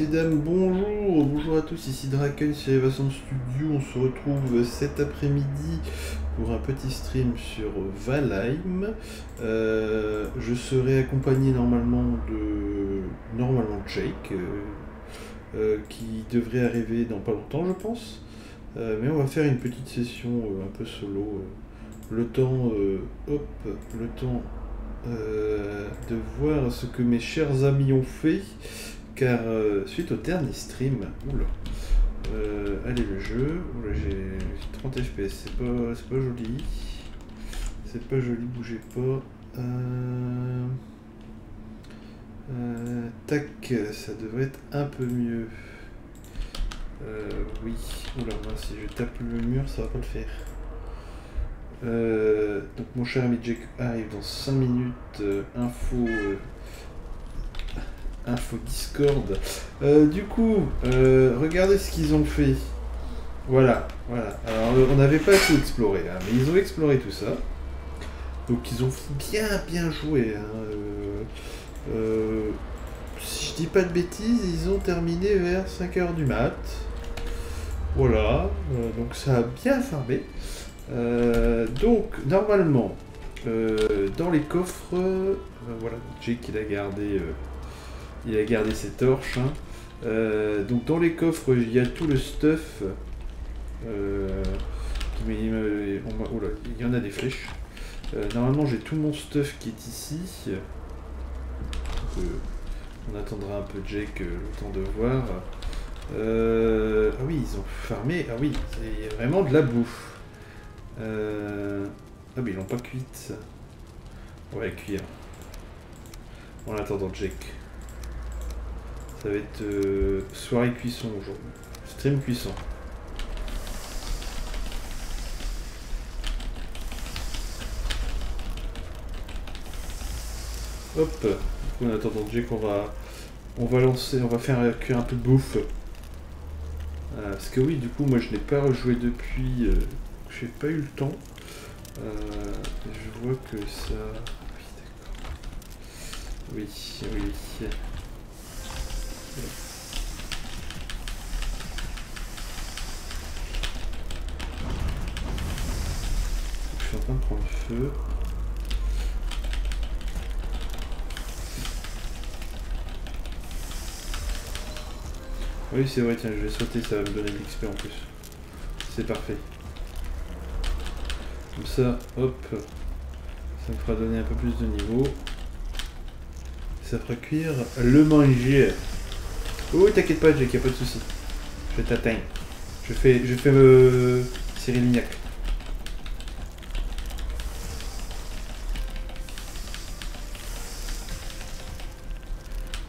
messieurs, dames, bonjour, bonjour à tous, ici Draken sur Evason Studio, on se retrouve cet après-midi pour un petit stream sur Valheim. Euh, je serai accompagné normalement de normalement Jake, euh, euh, qui devrait arriver dans pas longtemps je pense. mais on va faire une petite session un peu solo, le temps, hop, le temps de voir ce que mes chers amis ont fait car euh, suite au dernier stream, oula, euh, allez le jeu, j'ai 30 fps, c'est pas, pas joli, c'est pas joli, bougez pas. Euh, tac, ça devrait être un peu mieux. oui, oula, si je tape le mur, ça va pas le faire. donc mon cher ami Jack arrive dans 5 minutes, info Info Discord. Euh, du coup, euh, regardez ce qu'ils ont fait. Voilà, voilà. Alors, on n'avait pas tout exploré, hein, mais ils ont exploré tout ça. Donc, ils ont bien, bien joué. Hein. Euh, si je dis pas de bêtises, ils ont terminé vers 5h du mat. Voilà, donc ça a bien farmé. donc, normalement, dans les coffres, voilà, Jake il a gardé il a gardé ses torches. Hein. Euh, donc dans les coffres, il y a tout le stuff. Euh, il y en a des flèches. Euh, normalement, j'ai tout mon stuff qui est ici. on attendra un peu Jake le temps de voir. ah oui, ils ont farmé. Ah oui, c'est vraiment de la bouffe. Ah mais ils l'ont pas cuite. On va la cuire. En attendant Jake. Ça va être euh, soirée cuisson aujourd'hui. Stream cuisson. Hop, en attendant Jake on va on va lancer, on va faire cuire un peu de bouffe. Euh, parce que oui du coup moi je n'ai pas rejoué depuis euh, j'ai pas eu le temps. je vois que ça. Oui d'accord. Oui, oui. Je suis en train de prendre feu. Oui, c'est vrai, tiens, je vais sauter, ça va me donner de l'XP en plus. C'est parfait. Comme ça, hop, ça me fera donner un peu plus de niveau. Ça fera cuire le manger. Oh, t'inquiète pas, Jake, y'a pas de soucis. Je t'atteins. Je fais, je fais euh, Cyril Lignac.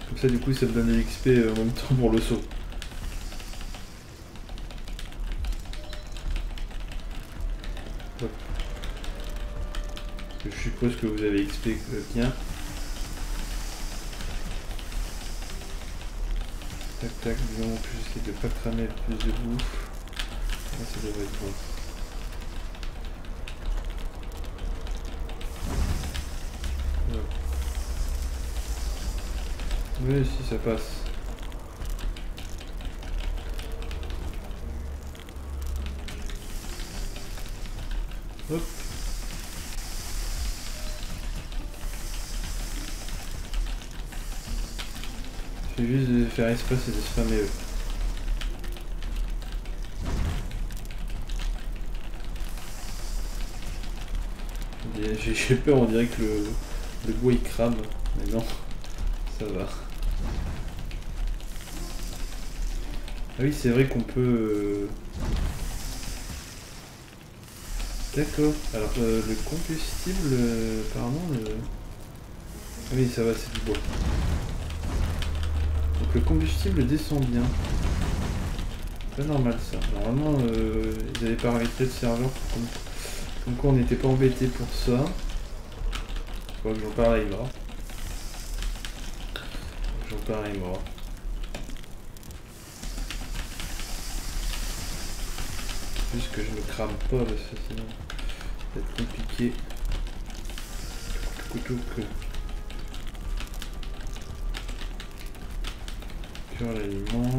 Comme ça, du coup, ça me donne des XP euh, en même temps pour le saut. Je suppose que vous avez XP euh, bien. Tac tac, disons plus j'essaie de pas cramer plus de bouffe. Là ça devrait être bon. Oui, si ça passe. Hop. Juste de faire espace et de spammer eux. J'ai peur, on dirait que le, bois il crame, mais non, ça va. Ah oui, c'est vrai qu'on peut... Euh, D'accord. Alors, euh, le combustible, euh, apparemment... Ah oui, ça va, c'est du bois. Le combustible descend bien. C'est normal ça. Normalement, euh, ils avaient paramétré le serveur pour quoi on n'était pas embêté pour ça. Crois que j'en parle mort. J'en parle mort. Juste que je ne crame pas parce que sinon ça va être compliqué. que l'aliment.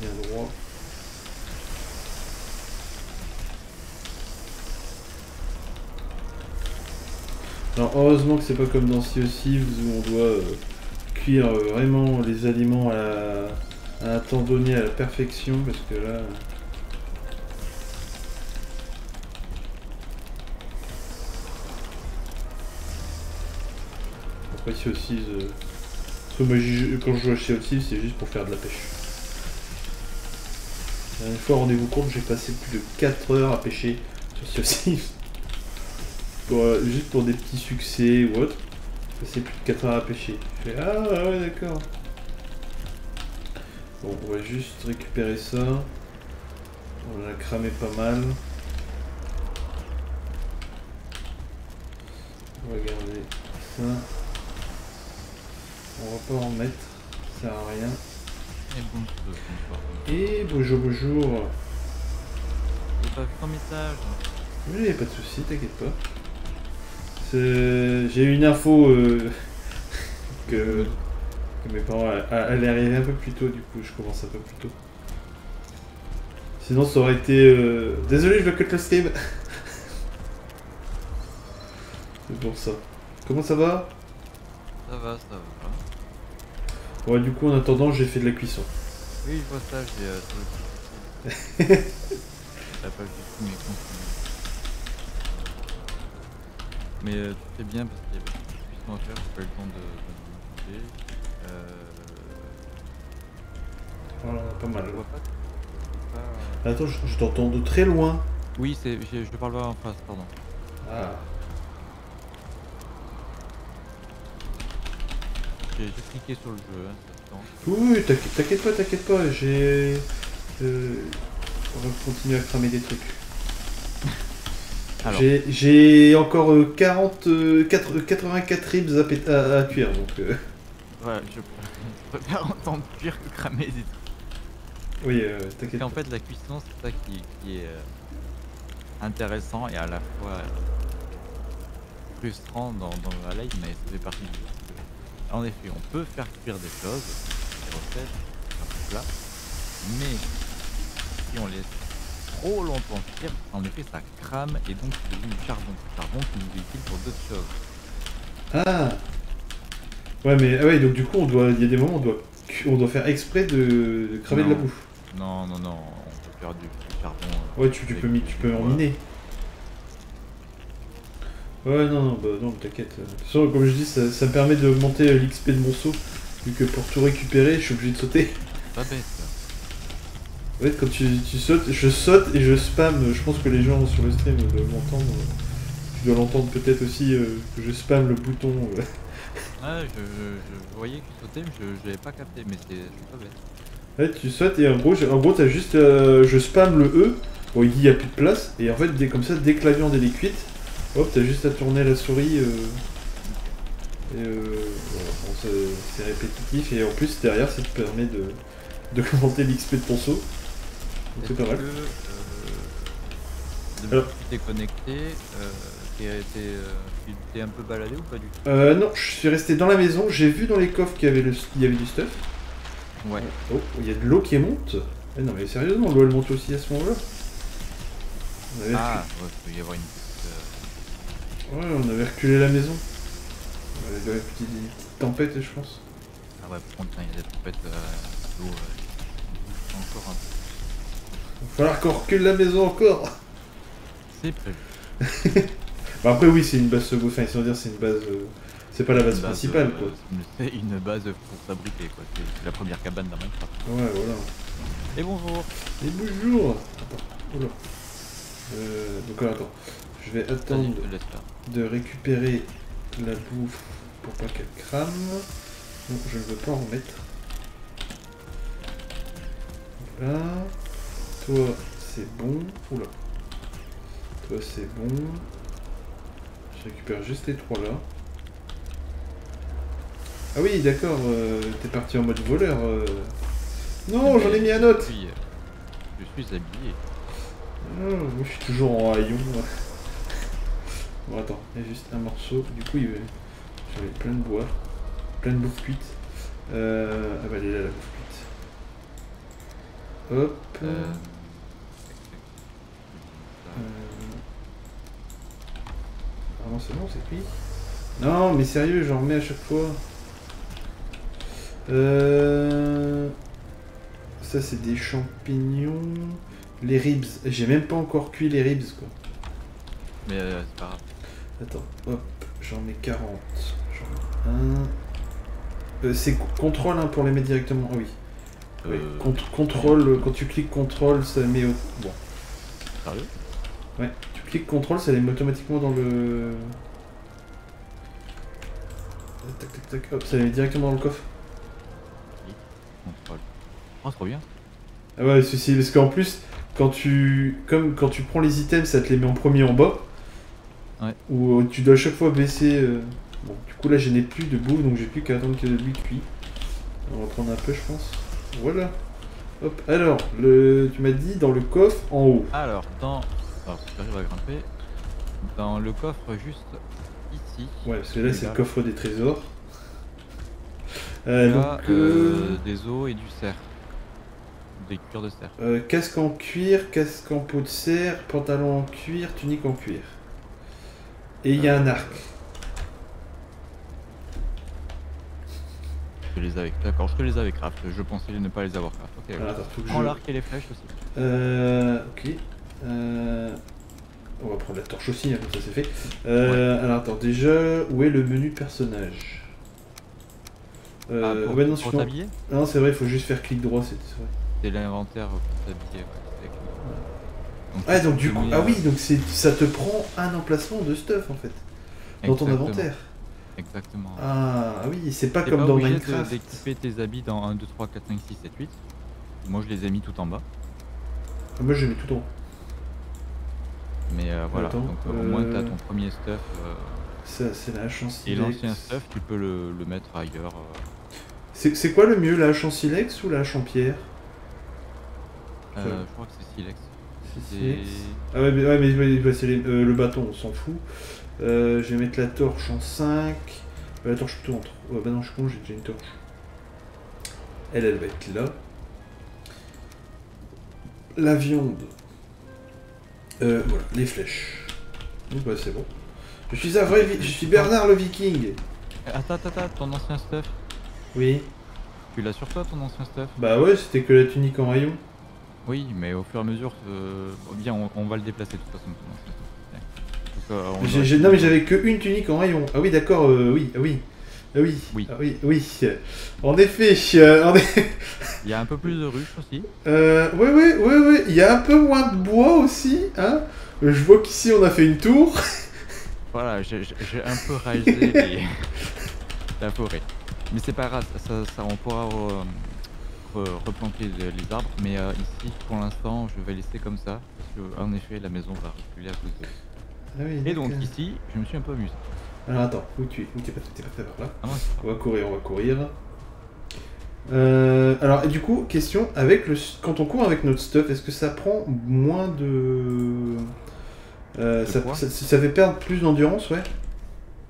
Bien droit. Alors heureusement que c'est pas comme dans Sea où on doit euh, cuire euh, vraiment les aliments à, la- à un temps donné à la perfection parce que là... Après Sea euh, quand je joue à Sea c'est juste pour faire de la pêche. La dernière fois, rendez-vous compte, j'ai passé plus de 4 heures à pêcher sur Sea euh, juste pour des petits succès ou autre. Passer plus de 4 heures à pêcher. Ah ouais d'accord. Bon, on va juste récupérer ça. On a cramé pas mal. On va garder ça. Pas en mettre. Ça sert à rien. Et bonjour, bonjour. J'ai pas vu ton message. Mais pas de soucis, t'inquiète pas. J'ai eu une info euh, que... que mes parents allaient arriver un peu plus tôt, du coup je commence un peu plus tôt. Sinon ça aurait été... euh, Désolé, je dois cut le stream. C'est pour ça. Comment ça va? Ça va, ça va. Ouais, du coup en attendant j'ai fait de la cuisson. Oui, je vois ça, j'ai euh, sur le site. T'as pas vu tous mes contenus. Mais euh, fais bien parce qu'il y avait beaucoup de cuisson à faire, j'ai pas eu le temps de, de occuper. Euh, Voilà, pas mal. je vois pas. je pas- Attends, je, je t'entends de très loin. Oui, c'est, j'ai- je parle pas en face, pardon. Ah. J'ai cliqué sur le jeu, hein. Oui, t'inquiète pas, t'inquiète pas, j'ai... euh, on va continuer à cramer des trucs. J'ai- encore euh, 40, euh, quatre- euh, 84 ribs à, à- à cuire, donc... euh, voilà, je, je préfère entendre cuire que cramer des trucs. oui, euh, t'inquiète pas. fait, la cuisson, c'est ça qui, qui est euh, intéressant et à la fois euh, frustrant dans, dans la live, mais ça fait partie du jeu. En effet, on peut faire cuire des choses, des recettes, mais si on laisse trop longtemps cuire, en effet, ça crame et donc c'est devenu du charbon. Du charbon qui nous est utile pour d'autres choses. Ah Ouais, mais ah ouais, donc du coup, on doit, il y a des moments où on doit, cu- on doit faire exprès de, de cramer de la bouffe. Non, non, non, on peut faire du, du charbon. euh, Ouais, tu, peux, tu peux en miner. Ouais, non, non, bah non, t'inquiète. De toute façon, comme je dis, ça, ça me permet d'augmenter l'XP de mon saut. Vu que pour tout récupérer, je suis obligé de sauter. Pas bête. En fait, quand tu, tu sautes, je saute et je spam. Je pense que les gens sur le stream doivent l'entendre. Tu dois l'entendre peut-être aussi euh, que je spam le bouton. euh. Ouais, je, je, je voyais que tu sautais, mais je, l'avais pas capté, mais c'est c'est pas bête. Ouais, tu sautes et en gros, en gros, t'as juste, euh, je spam le E. Bon, il dit il y a plus de place et en fait, dès comme ça, dès que la viande elle est cuite, hop, t'as juste à tourner la souris. euh, et euh, voilà, bon, c'est- répétitif et en plus derrière, ça te permet de d'augmenter l'XP de ton saut. Donc c'est pas mal. que, euh, depuis Alors. que tu t'es connecté, euh, t'es, euh, tu t'es un peu baladé ou pas du tout? Euh, non, je suis resté dans la maison. J'ai vu dans les coffres qu'il y avait le, il y avait du stuff. Ouais. Oh, il y a de l'eau qui monte. Eh non mais sérieusement, l'eau elle monte aussi à ce moment-là. Ah, ouais, il peut y avoir une. Ouais, on avait reculé la maison. Il y avait une petite, une petite tempête, je pense. Ah ouais, par contre, quand il y a des tempêtes, euh, l'eau euh, encore un peu. Il va falloir qu'on recule la maison encore. C'est prévu. Bah après oui, c'est une base secondaire. Enfin, sans dire c'est une base. euh, C'est pas la base principale euh, quoi. C'est une base pour s'abriter, quoi. C'est la première cabane dans Minecraft. Ouais, voilà. Et bonjour Et bonjour. Attends. Oula. Euh, donc alors, attends. Je vais attendre de récupérer la bouffe pour pas qu'elle crame. Non, je ne veux pas en remettre. Là. Toi, c'est bon. Oula. Toi, c'est bon. Je récupère juste les trois là. Ah oui, d'accord, euh, t'es parti en mode voleur. euh. Non, j'en ai mis un autre Je suis, euh, je suis habillé. Oh, moi je suis toujours en haillon. Bon attends, il y a juste un morceau. Du coup il veut... j'avais plein de bois. Plein de bouffe cuite. Euh... Ah bah elle est là la bouffe cuite. Hop. Euh, Euh, Ah non c'est bon, c'est cuit. Non mais sérieux, j'en remets à chaque fois. Euh... Ça c'est des champignons. Les ribs. J'ai même pas encore cuit les ribs quoi. Mais euh, c'est pas grave. Attends, hop, j'en mets 40. J'en mets un. Euh, c'est co- contrôle hein, pour les mettre directement. Ah oui. Oui, Euh, cont- contrôle, quand tu cliques contrôle, ça met au... Bon. Sérieux Ouais, tu cliques contrôle, ça les met automatiquement dans le... Tac tac tac, hop, ça les met directement dans le coffre. Contrôle. Oh, trop bien. Ah ouais, ceci, parce qu'en plus, quand tu... Comme quand tu prends les items, ça te les met en premier en bas. Ouais. Ou euh, tu dois à chaque fois baisser... euh, Bon, du coup là, je n'ai plus de bouffe, donc j'ai plus qu'à attendre que lui cuit. On va prendre un peu, je pense. Voilà. Hop, alors, le... tu m'as dit dans le coffre en haut. Alors, dans. Alors, si j'arrive à grimper. Dans le coffre juste ici. Ouais, parce que là, c'est le coffre des trésors. Euh, donc, euh, des os et du cerf. Des cuirs de cerf. euh, casque en cuir, casque en peau de cerf, pantalon en cuir, tunique en cuir. Et il y a un arc. Je les avais. D'accord, je te les avais craft. Je pensais ne pas les avoir craft. Ok. Alors, attends, faut que je... Prends l'arc et les flèches aussi. Euh, ok. Euh, On va prendre la torche aussi, hein, comme ça c'est fait. Euh, Alors attends, déjà, où est le menu personnage? Euh, ah, pour ouais, non, pour sinon- t'habiller? Non, c'est vrai, il faut juste faire clic droit, c'est c'est vrai. C'est l'inventaire pour t'habiller. Ouais, Ah, donc du coup, ah euh, oui, donc c'est ça te prend un emplacement de stuff en fait, dans ton inventaire. Exactement. Ah, ah oui, c'est pas comme pas dans Minecraft. d'équiper tes habits dans 1, 2, 3, 4, 5, 6, 7, 8. Moi je les ai mis tout en bas. Ah, Moi je mets tout en haut. Mais euh, voilà, Attends, donc euh, au moins t'as ton premier stuff. euh, Ça, c'est la chance et l'ancien stuff, tu peux le, le mettre ailleurs. euh. C'est c'est quoi le mieux, la hache en silex ou la hache en pierre? Euh, Ouais. je crois que c'est Silex. Ah ouais, mais, ouais, mais, ouais, bah, c'est les- euh, le bâton, on s'en fout. Euh, je vais mettre la torche en 5. la torche plutôt en 3. Ouais, bah non, je suis con, j'ai déjà une torche. Elle, elle va être là. La viande. Euh, voilà, les flèches. Donc, bah, c'est bon. Je suis un vrai. Je suis Bernard le Viking. Attends, attends, attends, ton ancien stuff. Oui. Tu l'as sur toi ton ancien stuff? Bah ouais, c'était que la tunique en rayon. Oui, mais au fur et à mesure, euh, bien, on, on va le déplacer de toute façon. Donc, euh, non mais j'avais que une tunique en rayon. Ah oui d'accord, euh, oui, ah oui. Ah oui, Oui. ah oui, oui. En effet, euh, en effet. Il y a un peu plus de ruches aussi. Euh, ouais, ouais, ouais, ouais. Il y a un peu moins de bois aussi, hein. Je vois qu'ici on a fait une tour. Voilà, j'ai un peu rasé les- la forêt. Mais c'est pas grave, ça, ça, on pourra re- replanter les, arbres. Mais euh, ici, pour l'instant, je vais laisser comme ça. Parce que, en effet, la maison va reculer à cause de Ah oui, Et donc ici, je me suis un peu amusé. Alors attends, où tu es Où t'es pas, pas par là? Ah On va courir, on va courir. Euh, alors, et du coup, question, avec le, quand on court avec notre stuff, est-ce que ça prend moins de... Euh, De ça, quoi ça, ça fait perdre plus d'endurance, ouais?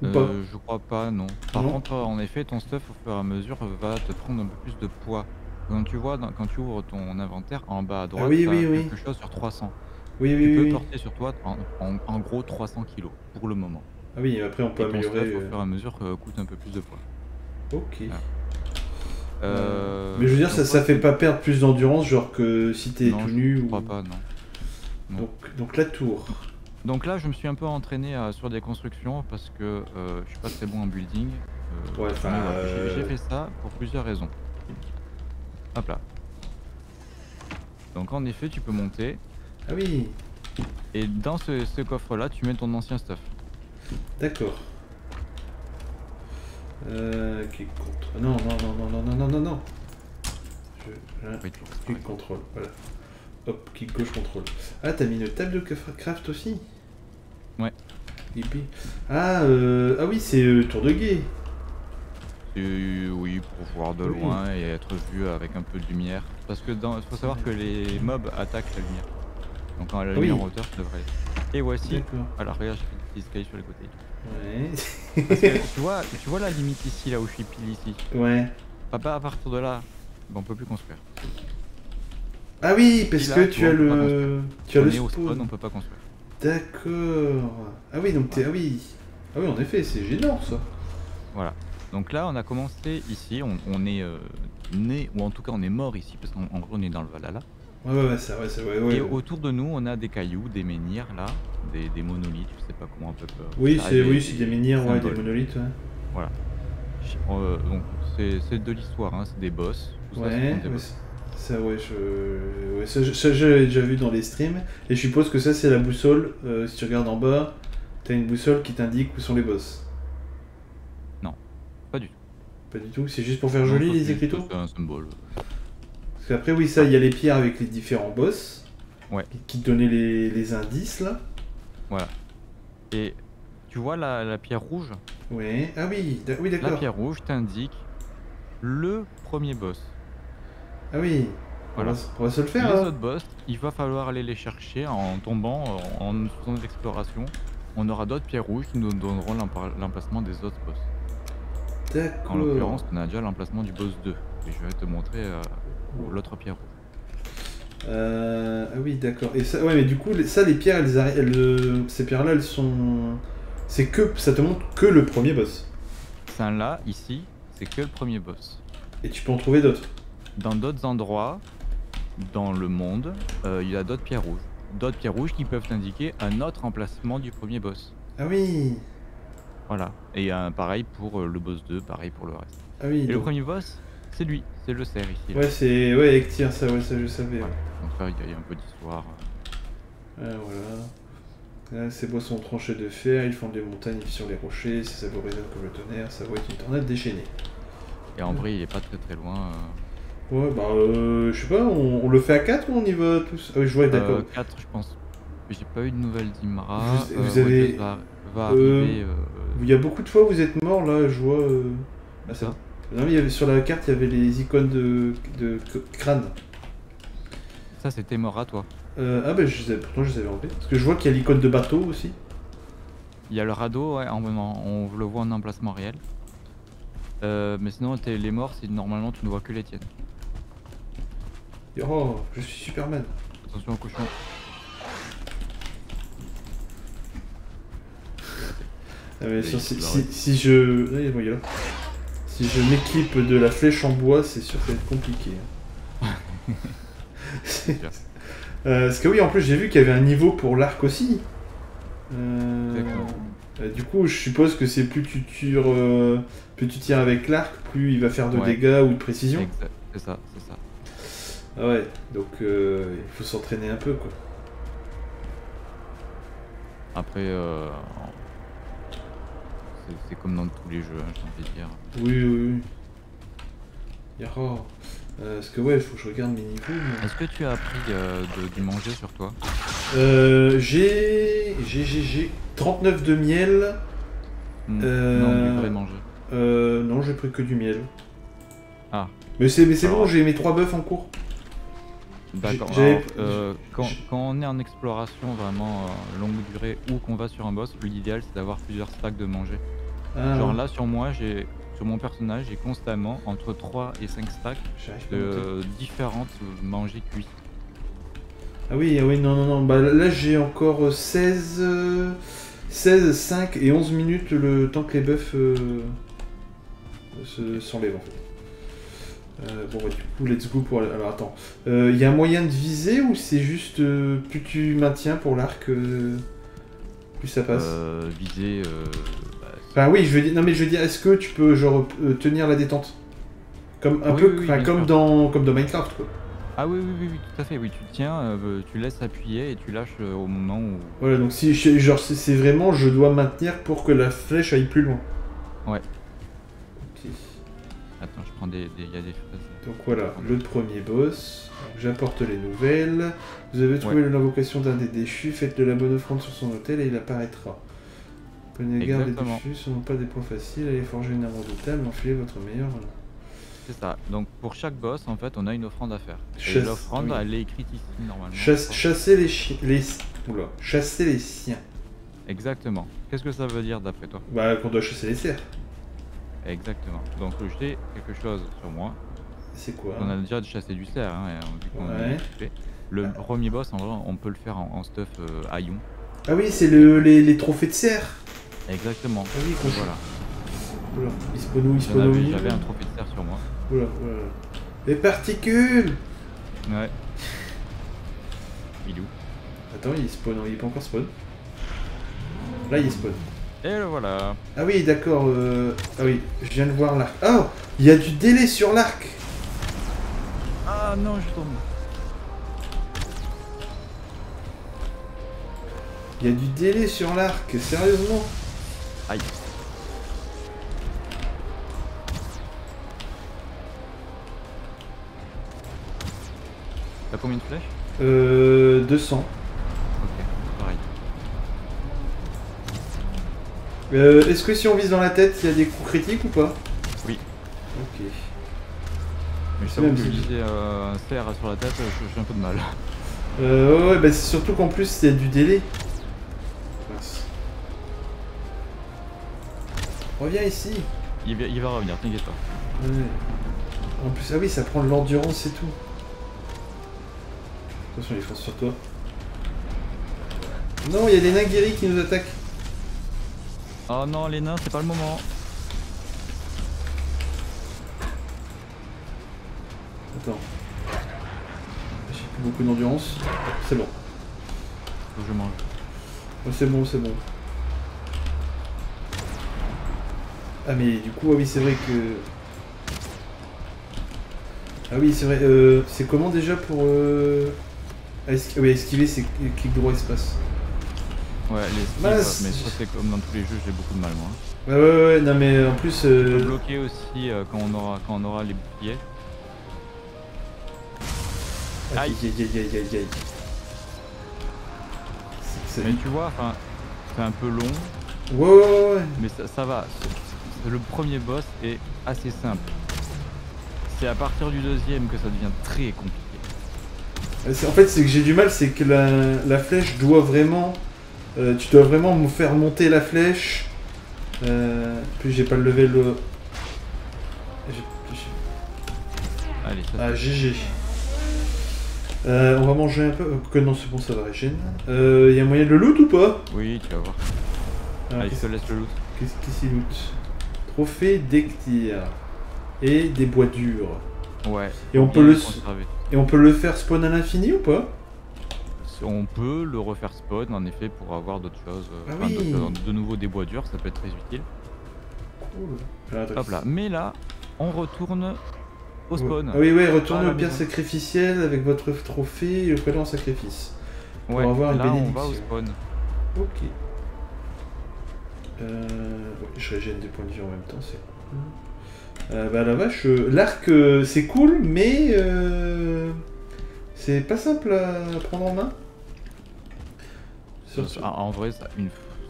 Ou pas? Euh, je crois pas, non. Par Non contre, en effet, ton stuff au fur et à mesure va te prendre un peu plus de poids. Quand tu vois, dans- quand tu ouvres ton inventaire, en bas à droite, Ah oui, t'as oui, oui. quelque chose sur 300. Oui, tu oui, peux oui. porter sur toi en, en- en gros 300 kilos pour le moment. Ah oui, après on peut Et ton stuff, améliorer. au euh, fur et à mesure, euh, coûte un peu plus de poids. Ok. Ah. Euh, Mais je veux dire, donc ça, ça ouais, fait pas perdre plus d'endurance, genre que si t'es Non, tout je nu ou. crois pas, non. non. Donc, donc la tour. Donc là, je me suis un peu entraîné euh, sur des constructions parce que euh, je suis pas très bon en building. Euh, Ouais, mais enfin, voilà, j'ai- euh, J'ai fait ça pour plusieurs raisons. Hop là. Donc en effet, tu peux monter Ah oui, et dans ce, ce coffre-là, tu mets ton ancien stuff. d'accord. Euh, clic contre. Non, non, non, non, non, non, non, non, non. Je, Oui, clic contrôle, voilà. Hop, clic gauche contrôle. Ah, t'as mis une table de craft- aussi? Ouais. Ah, euh, ah oui, c'est euh, tour de guet. Oui, pour voir de Oui. loin et être vu avec un peu de lumière. Parce que dans, faut savoir que les mobs attaquent la lumière. Donc à la Oui. lumière en hauteur, ça devrait aller. Et voici. Alors regarde, je fais des escaliers sur les côtés. Ouais. Parce que tu vois, tu vois la limite ici, là où je suis pile ici. ouais. Papa, à partir de là, ben, on peut plus construire. Ah oui, parce Là, que tu as le. Tu as on le au spawn. on peut pas construire. D'accord. Ah oui, donc t'es. Ah oui. Ah oui, en effet, c'est gênant ça. Voilà. Donc là, on a commencé ici, on, on est euh, né, ou en tout cas on est mort ici, parce qu'en en gros on est dans le Valhalla. Ouais, ouais, ouais, ça, ouais, ça, ouais, ouais. Et ouais. autour de nous, on a des cailloux, des menhirs là, des, des monolithes, je sais pas comment on peut. euh, Oui, c'est oui, c'est des menhirs, ouais, des monolithes, ouais. Voilà. Euh, donc c'est de l'histoire, hein, c'est des boss. Tout Ouais, boss. ça, ouais, je... ouais, ça, j'avais déjà vu dans les streams. Et je suppose que ça, c'est la boussole. Euh, si tu regardes en bas, t'as une boussole qui t'indique où sont les boss. Pas du tout. C'est juste pour faire joli les écriteaux un symbole. Parce qu'après, oui, ça, il y a les pierres avec les différents boss. Ouais. Qui- te donnaient les, les indices, là. Voilà. Et tu vois la, la pierre rouge? Ouais. Ah oui, oui La d'accord. pierre rouge t'indique le premier boss. Ah oui. Voilà. On, va, on va se le faire, les là. autres boss, il va falloir aller les chercher en tombant, en en faisant de l'exploration. On aura d'autres pierres rouges qui nous donneront l'emplacement des autres boss. En l'occurrence, on a déjà l'emplacement du boss 2. Et je vais te montrer euh, l'autre pierre rouge. Euh, ah oui, d'accord. Et ça, ouais, mais du coup, ça, les pierres, elles, arri- elles, euh, ces pierres-là, elles sont. C'est que. Ça te montre que le premier boss. Ça là, ici, c'est que le premier boss. Et tu peux en trouver d'autres. Dans d'autres endroits, dans le monde, euh, il y a d'autres pierres rouges. D'autres pierres rouges qui peuvent indiquer un autre emplacement du premier boss. Ah oui. Voilà. Et euh, pareil pour euh, le boss 2, pareil pour le reste. Ah oui. Et le premier boss, c'est lui, c'est le cerf ici. Ouais, c'est. Ouais, Ectir, ça, ouais, ça, je savais. Voilà. Donc là, il y a- un peu d'histoire. Ah, voilà. Là, ces bois sont tranchés de fer, ils font des montagnes sur les rochers, ça vous résonne comme le tonnerre, ça voit une tornade déchaînée. Et en vrai, il est pas très très loin. euh, Ouais, bah, euh, je sais pas, on, on le fait à 4 ou on y va tous? Ah oui, je vois, d'accord. Euh, 4, je pense. J'ai pas eu de nouvelles d'Imra. Vous- vous Euh, avez- va, Euh, arriver. euh, Il y a beaucoup de fois où vous êtes mort là, je vois. euh, Ah, ça. ça. Non, mais il y avait, sur la carte, il y avait les icônes de, crâne. Ça, c'était mort à toi. Euh, ah, bah, je les avais- pourtant, je les avais enlevés. Parce que je vois qu'il y a l'icône de bateau aussi. Il y a le radeau, ouais, en, on le voit en emplacement réel. Euh, mais sinon, t'es- les morts, c'est normalement tu ne vois que les tiennes. Oh, je suis Superman. Attention au cochon. Ah, si, je. Si m'équipe de la flèche en bois, c'est sûr que ça va être compliqué. hein. Euh, parce que oui, en plus, j'ai vu qu'il y avait un niveau pour l'arc aussi. Euh, euh, du coup, je suppose que c'est plus tu tires, euh, plus tu tires avec l'arc, plus il va faire de Ouais. dégâts ou de précision. C'est ça, c'est ça. Ah ouais, donc euh, il faut s'entraîner un peu quoi. Après, euh, c'est- comme dans tous les jeux, j'ai envie de dire. Oui, oui, oui. Oh, euh, parce que ouais, il faut que je regarde mes niveaux. mais- Est-ce que tu as appris euh, de, du manger sur toi? Euh, j'ai, j'ai, j'ai, j'ai 39 de miel. Hmm, Euh, Non, du vrai manger. Euh, non, j'ai pris que du miel. Ah. Mais c'est, mais c'est Alors- bon, j'ai mes trois bœufs en cours. D'accord. euh, quand, quand on est en exploration vraiment euh, longue durée ou qu'on va sur un boss, l'idéal c'est d'avoir plusieurs stacks de manger. Ah, Genre ouais. là sur moi, j'ai sur mon personnage, j'ai constamment entre 3 et 5 stacks de différentes euh, manger cuits. Ah oui, ah oui, non, non, non. Bah là, j'ai encore euh, 16, euh, 16, 5 et 11 minutes le temps que les bœufs euh, se- s'enlèvent en fait. Euh, bon, bah, du coup, let's go pour. Alors attends. Il y a un moyen de viser ou c'est juste euh, plus tu maintiens pour l'arc, euh, plus ça passe? Euh, viser. Euh, bah, Enfin, oui, je veux dire. Non, mais je veux dire, est-ce que tu peux genre euh, tenir la détente? Comme un Oui, peu, oui, oui, comme dans, comme dans Minecraft quoi. Ah oui, oui, oui, tout à fait. Oui, tu tiens, euh, tu laisses appuyer et tu lâches euh, au moment où. Voilà, donc si je- genre c'est vraiment je dois maintenir pour que la flèche aille plus loin. Ouais. Ok. Attends, je prends des. des- Il y a des. Donc voilà, le premier boss. J'apporte les nouvelles. Vous avez trouvé l'invocation d'un des déchus, faites de la bonne offrande sur son autel et il apparaîtra. Prenez garde, les ne sont pas des points faciles, allez forger une arme redoutable, enfilez votre meilleur. c'est ça. Donc pour chaque boss, en fait, on a une offrande à faire. Chasse- l'offrande, oui. elle est écrite ici normalement. Chasse- chasser les chiens. Les... Oula. Chasser les siens. Exactement. Qu'est-ce que ça veut dire d'après toi? Bah, qu'on doit chasser les cerfs. Exactement. Donc j'ai quelque chose sur moi. C'est quoi? On a déjà chassé du cerf, hein, vu Ouais. Le premier boss, en vrai, on peut le faire en, en stuff euh, haillon. Ah oui, c'est le, les, les trophées de cerf. Exactement. Ah oui, qu'on Voilà. Oula. Il spawn où Il J'en spawn au avais- milieu J'avais un trophée de cerf sur moi. Oula, oula. Les particules Ouais. Il est où? Attends, il spawn, il est pas encore spawn. Là, il spawn. Et le voilà. Ah oui, d'accord. euh, Ah oui, je viens de voir l'arc. Oh Il y a du délai sur l'arc Ah non, je tombe. Il y a du délai sur l'arc, sérieusement? Aïe. T'as combien de flèches Euh. 200. Ok, pareil. Euh, Est-ce que si on vise dans la tête, il y a des coups critiques ou pas? Oui. Ok. Mais je même que si- viser euh, un cerf sur la tête, je- j'ai un peu de mal. Euh, ouais, ouais, bah c'est surtout qu'en plus, il y a du délai. Reviens ici. Il va, il va revenir, t'inquiète pas. Ouais. En plus, ah oui, ça prend de l'endurance et tout. Attention, il fonce sur toi. Non, il y a des Nagiri qui nous attaquent. Oh non, les nains, c'est pas le moment. Attends. J'ai plus beaucoup d'endurance. C'est bon. Faut que je mange. Oh, c'est bon, c'est bon. Ah mais du coup, ah oui, c'est vrai que... Ah oui, c'est vrai. Euh, c'est comment déjà pour... Euh... ah, Oui, esquiver, c'est clic droit espace. Ouais, les mais ça c'est comme dans tous les jeux, j'ai beaucoup de mal moi. Ouais, ouais, ouais, non mais en plus... On Euh... peut bloquer aussi euh, quand, on aura, quand on aura les boucliers. Aïe, aïe, aïe, aïe, aïe, aïe. Mais tu vois, enfin, c'est un peu long, Ouais, ouais, ouais, ouais. mais ça, ça va. Le premier boss est assez simple. C'est à partir du deuxième que ça devient très compliqué. Euh, En fait, c'est que j'ai du mal, c'est que la, la flèche doit vraiment... euh, tu dois vraiment me faire monter la flèche. Euh, puis j'ai pas le level... euh, Allez, ça Ah, GG. Euh, on va manger un peu. Que non, c'est bon, ça va régénérer. Euh, y a moyen de le loot ou pas? Oui, tu vas voir. Alors, Allez, je te laisse le loot. Qu'est-ce qu'est-ce qu'il loot? Trophée d'Ectir. Et des bois durs. Ouais. Et on peut le- conserver. Et on peut le faire spawn à l'infini ou pas? On peut le refaire spawn en effet pour avoir d'autres choses. euh, Ah enfin, oui. d'autres- de nouveau des bois durs, ça peut être très utile. Cool. Hop là. Mais là, on retourne au spawn. Ah oui, oui, retournez Ah, la au pierre maison. sacrificielle avec votre trophée et le en sacrifice. Ouais, avoir une là on va au bénédiction. spawn. Ok. Euh, je régène des points de vie en même temps, c'est cool. Euh, bah la vache, euh, l'arc c'est cool, mais c'est pas simple à prendre en main. Surtout- Ah, en vrai, une...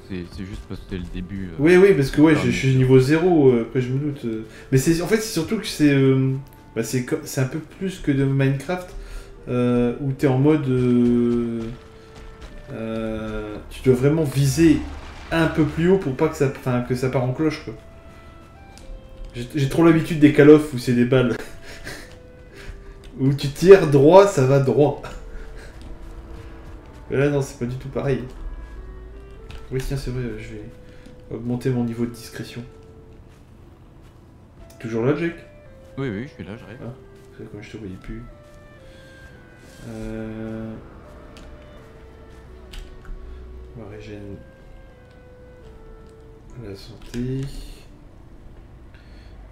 c'est juste parce que c'est le début. Oui, oui, parce que ouais, Ah, je, suis niveau 0, après je me doute. Mais c'est en fait, c'est surtout que c'est bah, c'est un peu plus que de Minecraft euh, où t'es en mode. euh, euh, tu dois vraiment viser un peu plus haut pour pas que ça, que ça part en cloche quoi. J'ai trop l'habitude des Call où c'est des balles. où tu tires droit, ça va droit. Mais là, non, c'est pas du tout pareil. Oui, tiens, c'est vrai, je vais augmenter mon niveau de discrétion. Toujours là, Jake? Oui, oui, je suis là, j'arrive. C'est comme je te voyais plus. Euh... On va régénérer la santé.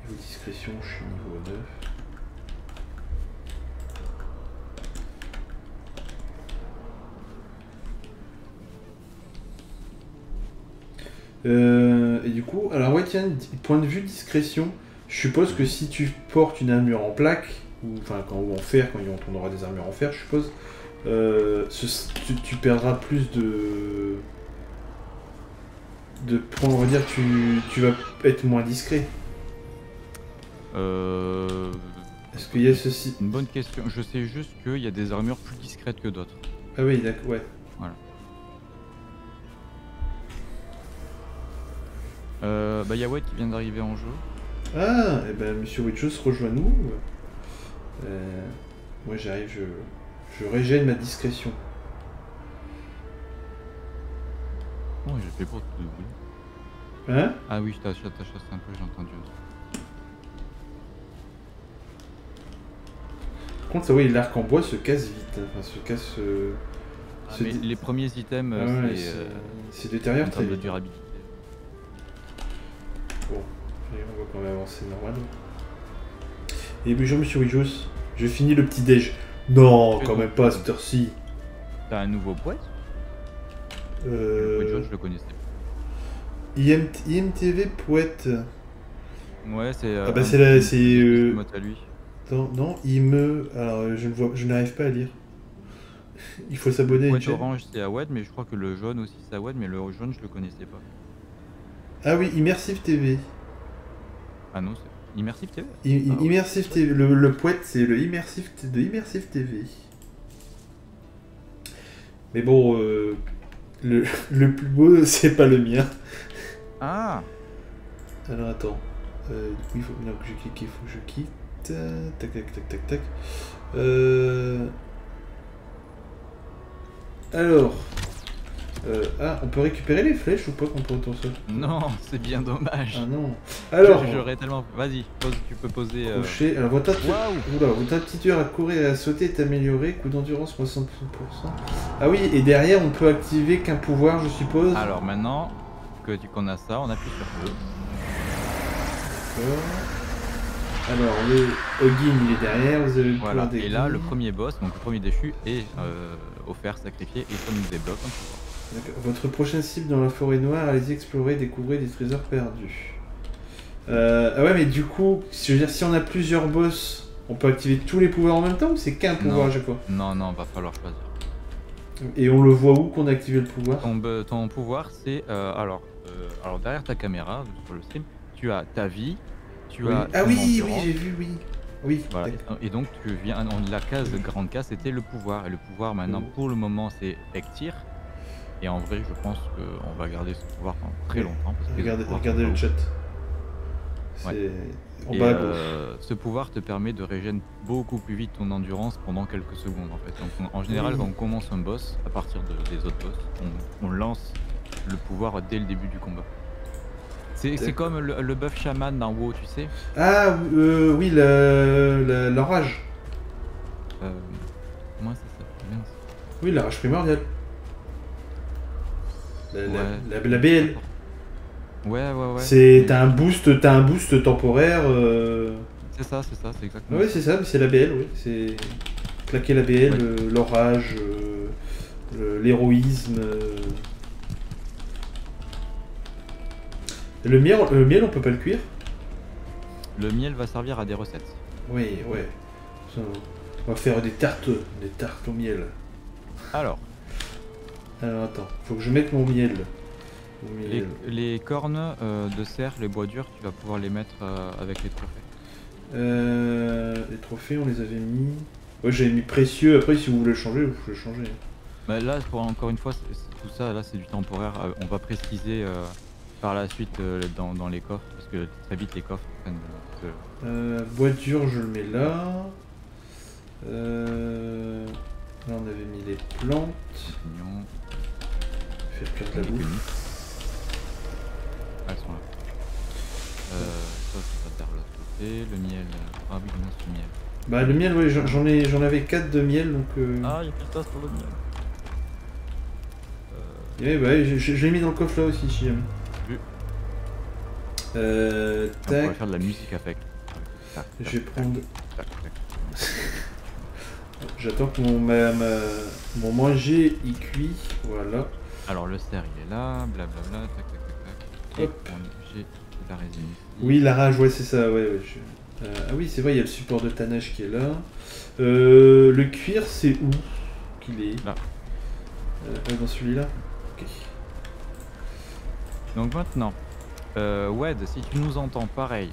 Niveau discrétion, je suis niveau 9. Euh, et du coup, alors ouais, tiens, point de vue discrétion, je suppose que si tu portes une armure en plaque, ou enfin quand, ou en fer, quand on aura des armures en fer, je suppose, euh, ce- tu perdras plus de. De on va dire, tu, tu vas être moins discret. Euh, Est-ce qu'il y a ceci? Une bonne question. Je sais juste qu'il y a des armures plus discrètes que d'autres. Ah oui, d'accord, ouais. Euh, bah, y'a Wade qui vient d'arriver en jeu. Ah, et ben Monsieur Witchos rejoint nous. Euh, moi j'arrive, je, je régène ma discrétion. Oh, j'ai fait pour. Hein Ah oui, je t'achète un peu, j'ai entendu. Par contre, ça, oui, l'arc en bois se casse vite. hein. Enfin, se casse. euh, Ah, se mais dé- les premiers items, Ah euh, ouais, c'est c'est euh, très de vite. durabilité. Bon, allez, on va quand même avancer normalement. Et bonjour Monsieur Wijos, je finis le petit déj. Non, quand même pas à cette heure-ci. T'as un nouveau poète Euh, Le je le connaissais. IM IMTV Poète. Ouais, c'est. euh, Ah bah c'est la- c'est, euh, à lui. Non, non, il me. Alors, je ne vois, je n'arrive pas à lire. Il faut s'abonner orange, c'est à Wed, mais je crois que le jaune aussi, c'est à Wed, mais le jaune, je le connaissais pas. Ah oui, Immersive TV. Ah non, c'est Immersive TV I- Ah ouais. Immersive TV. Le, le poète, c'est le Immersive de Immersive TV. Mais bon, euh, le, le plus beau, c'est pas le mien. Ah Alors attends. Euh, du coup, il faut non, que je clique, il faut que je quitte. Tac, tac, tac, tac, tac. Euh... Alors. Euh, ah, on peut récupérer les flèches ou pas qu'on peut autant ça Non, c'est bien dommage. Ah non. Alors, J'aurais tellement. Vas-y, pose- tu peux poser. euh, crochet. Alors, votre, votre aptitude à courir et à sauter est améliorée. Coup d'endurance 60%. Ah oui, et derrière, on peut activer qu'un pouvoir, je suppose. Alors maintenant que tu qu'on a ça, on appuie sur. D'accord. Alors, le Hoggin, il est derrière. Vous avez le Voilà. pouvoir Et là, le premier boss, donc le premier déchu, est euh, offert, sacrifié, et ça nous débloque un pouvoir. Votre prochaine cible dans la forêt noire, allez-y explorer, découvrez des trésors perdus. Euh, ah ouais, mais du coup, je veux dire, si on a plusieurs boss, on peut activer tous les pouvoirs en même temps ou c'est qu'un pouvoir à chaque fois? Non, non, va falloir choisir. Et on le voit où qu'on a activé le pouvoir? Ton, pouvoir, c'est euh, alors, euh, alors derrière ta caméra sur le stream, tu as ta vie, tu Oui. as Ah oui, oui, j'ai vu, oui. Oui, Voilà. Et donc tu viens, en- la case, de grande case, c'était le pouvoir. Et le pouvoir maintenant, Mhm. pour le moment, c'est Ektir. Et en vrai, je pense qu'on va garder ce pouvoir pendant très longtemps. Parce que les Regardez, le chat. Ouais. C'est en Et, bas euh, ce pouvoir te permet de régénérer beaucoup plus vite ton endurance pendant quelques secondes en fait. Donc on- en général Oui. quand on commence un boss, à partir de- des autres boss, on, on lance le pouvoir dès le début du combat. C'est comme le, le buff chaman dans WoW, tu sais? Ah, euh, oui, la- la- l'orage. Euh, comment ça s'appelle. Oui, la rage primordiale. La, la- Ouais. la- la BL. Ouais, ouais, ouais. C'est t'as un boost, t'as un boost temporaire. euh, C'est ça, c'est ça, c'est exactement. Oui, c'est ça, mais c'est la BL, oui. C'est claquer la BL, Ouais. euh, l'orage, euh, l'héroïsme. euh. Le miel, le miel, on peut pas le cuire? Le miel va servir à des recettes. Oui, ouais. On va faire des tartes, des tartes au miel. Alors, Alors attends, faut que je mette mon miel. Mon les, miel. les cornes euh, de cerf, les bois durs, tu vas pouvoir les mettre euh, avec les trophées. Euh, les trophées, on les avait mis. Ouais, j'avais mis précieux. Après, si vous voulez le changer, vous pouvez changer. Bah là, pour encore une fois, tout ça, là, c'est du temporaire. Euh, on va préciser par la suite dans, dans les coffres, parce que très vite les coffres prennent. bois dur, je le mets là. Euh, là, on avait mis les plantes. Faire cuire de la bouffe. Ah, elles sont là. Euh, ça, ça va vers l'autre côté. Le miel. euh, Ah oui, non, c'est le miel. Bah, le miel, ouais, j'en ai, j'en avais 4 de miel donc. Euh... Ah, il y a plus de place pour le miel. Euh, ouais, bah, je, je- je l'ai mis dans le coffre là aussi, si jamais. Vu. Euh, on pourrait tac. faire de la musique avec. Tac, Je tac, vais tac, prendre. tac, tac. J'attends que mon, ma, ma- mon manger y cuit. Voilà. Alors le cerf il est là, blablabla, tac tac tac tac. Et Hop. on- j'ai de la résine. Oui, la rage, ouais, c'est ça, ouais, ouais. je- euh, ah oui, c'est vrai, il y a le support de tannage qui est là. Euh, le cuir, c'est où qu'il est? Là. Euh, dans celui-là? Ok. Donc maintenant, euh, Wed, si tu nous entends pareil,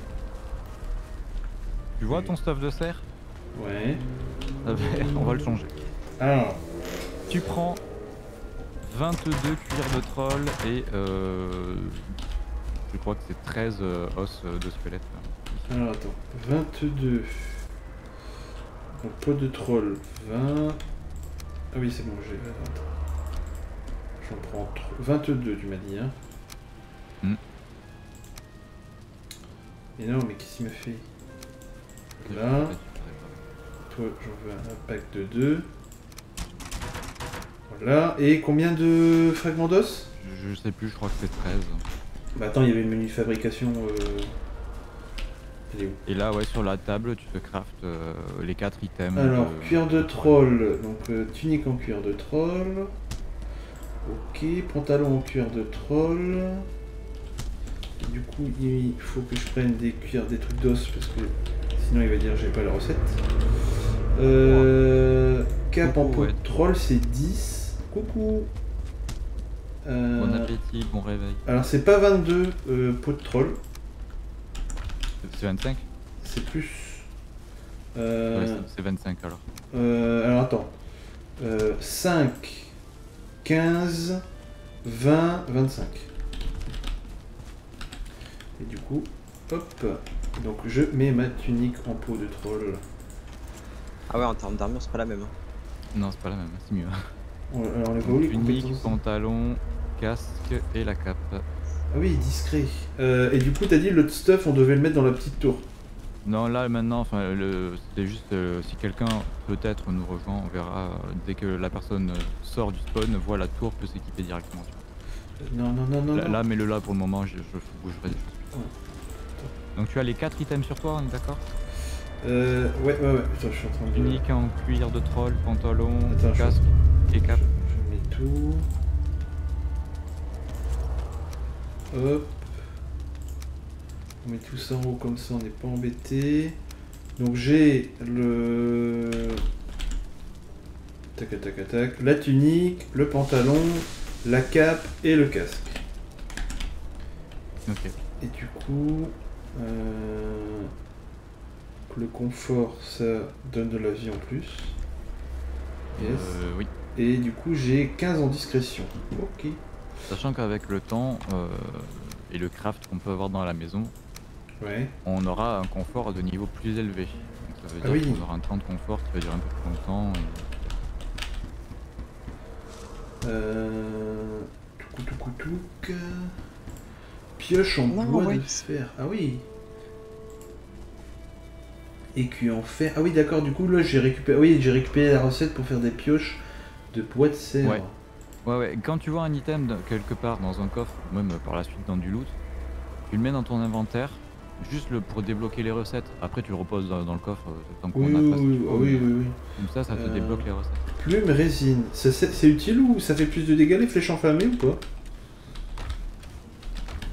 tu vois ton stuff de cerf Ouais. On va le changer. Alors, Tu prends 22 cuirs de troll et euh, je crois que c'est 13 euh, os euh, de squelette. alors attends. 22. Donc, pot de troll. 20. Ah oui, c'est bon, j'ai. Attends. J'en prends tro- 22, tu m'as dit, hein. Hmm. Mais non, mais qu'est-ce qu'il m'a fait? Là. Toi, j'en veux un pack de 2. Voilà. Et combien de fragments d'os? Je, je sais plus, je crois que c'est 13. Bah attends, il y avait le menu fabrication. Euh... Et là, ouais, sur la table, tu te craftes euh, les 4 items. Alors, de- cuir de troll. Donc, euh, tunique en cuir de troll. Ok, pantalon en cuir de troll. Du coup, il faut que je prenne des cuirs, des trucs d'os parce que sinon il va dire j'ai pas la recette. Euh, cap en peau de troll, c'est 10. Coucou. Euh, Bon appétit, bon réveil. alors, c'est pas 22 euh, de troll, C'est 25 c'est plus. Euh, Ouais, c'est- c'est 25 alors. Euh, alors attends. Euh, 5, 15, 20, 25. Et du coup, hop. Donc je mets ma tunique en peau de troll. Ah ouais, en termes d'armure, c'est pas la même. hein. Non, c'est pas la même, c'est mieux. On- les voit où les pantalon, casque et la cape. Ah oui, discret. Euh, et du coup, t'as dit le stuff, on devait le mettre dans la petite tour. Non, là maintenant, enfin, c'était juste euh, si quelqu'un peut-être nous rejoint, on verra dès que la personne sort du spawn, voit la tour, peut s'équiper directement. Non, non, non, non. Là, mets-le là pour le moment, je, je bougerai des choses. Ouais. Donc tu as les 4 items sur toi, on est d'accord? Euh, ouais, ouais, ouais. Attends, je suis en train de. Tunique en cuir de troll, pantalon, Attends, je- casque et Je, cape. je mets tout. Hop. On met tout ça en haut comme ça, on n'est pas embêté. Donc j'ai le. Tac tac tac. La tunique, le pantalon, la cape et le casque. Ok. Et du coup. euh, Le confort, ça donne de la vie en plus. Yes. Euh, oui. Et du coup, j'ai 15 en discrétion. Ok. Sachant qu'avec le temps euh, et le craft qu'on peut avoir dans la maison, Ouais. on aura un confort de niveau plus élevé. Donc ça veut Ah dire oui. qu'on aura un temps de confort qui va durer un peu plus longtemps. et- Euh... Pioche en Non, bois ouais. de fer. Ah oui. Écu en fer. Ah oui, d'accord. Du coup, là, j'ai récupéré. Oui, j'ai récupéré la recette pour faire des pioches de bois de serre. Ouais. Ouais, ouais, quand tu vois un item de- quelque part dans un coffre, ou même par la suite dans du loot, tu le mets dans ton inventaire, juste le, pour débloquer les recettes. Après, tu le reposes dans, dans le coffre euh, tant qu'on Oui, a oui, pas oui, oui, oui, oui. Comme ça, ça te Euh, débloque les recettes. Plume résine. C'est utile ou ça fait plus de dégâts les flèches enflammées ou pas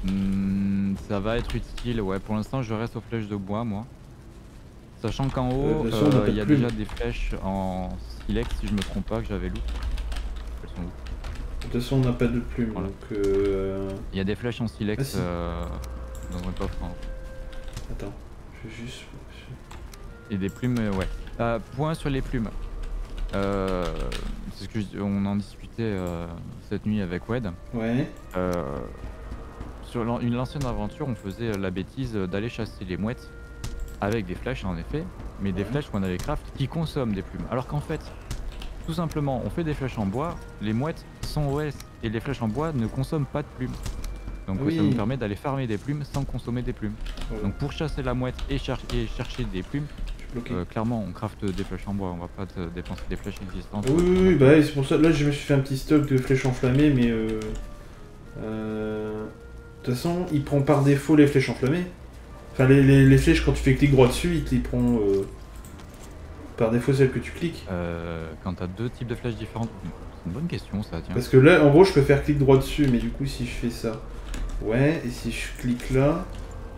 Hmm, ça va être utile, ouais. Pour l'instant, je reste aux flèches de bois, moi. Sachant qu'en Euh, haut, euh, pas il y a plumes. déjà des flèches en silex, si je me trompe pas, que j'avais loot. Elles sont où De toute façon, on n'a pas de plume. Voilà. Donc. Euh... Il y a des flèches en silex Ah, si. euh, dans un coffre haut. Attends. Je vais juste. Et des plumes, euh, ouais. Euh, point sur les plumes. Euh, c'est ce que je- on en discutait euh, cette nuit avec Wed. Ouais. Euh, sur une l'ancienne aventure, on faisait euh, la bêtise euh, d'aller chasser les mouettes avec des flèches en effet, mais des flèches qu'on avait craft qui consomment des plumes. Alors qu'en fait, tout simplement, on fait des flèches en bois, les mouettes sont OS et les flèches en bois ne consomment pas de plumes. Donc ça nous permet d'aller farmer des plumes sans consommer des plumes. Donc pour chasser la mouette et, cher- et chercher des plumes, euh, clairement on craft des flèches en bois, on va pas te dépenser des flèches existantes. Oui, oui, oui, bah ouais, c'est pour ça. Là, je me suis fait un petit stock de flèches enflammées, mais. euh, euh, De toute façon, il prend par défaut les flèches enflammées. Enfin, les, les- les flèches, quand tu fais clic droit dessus, il te les prend euh, par défaut celles que tu cliques. Euh, quand t'as deux types de flèches différentes, c'est une bonne question ça, tiens. Parce que là, en gros, je peux faire clic droit dessus, mais du coup, si je fais ça. Ouais, et si je clique là.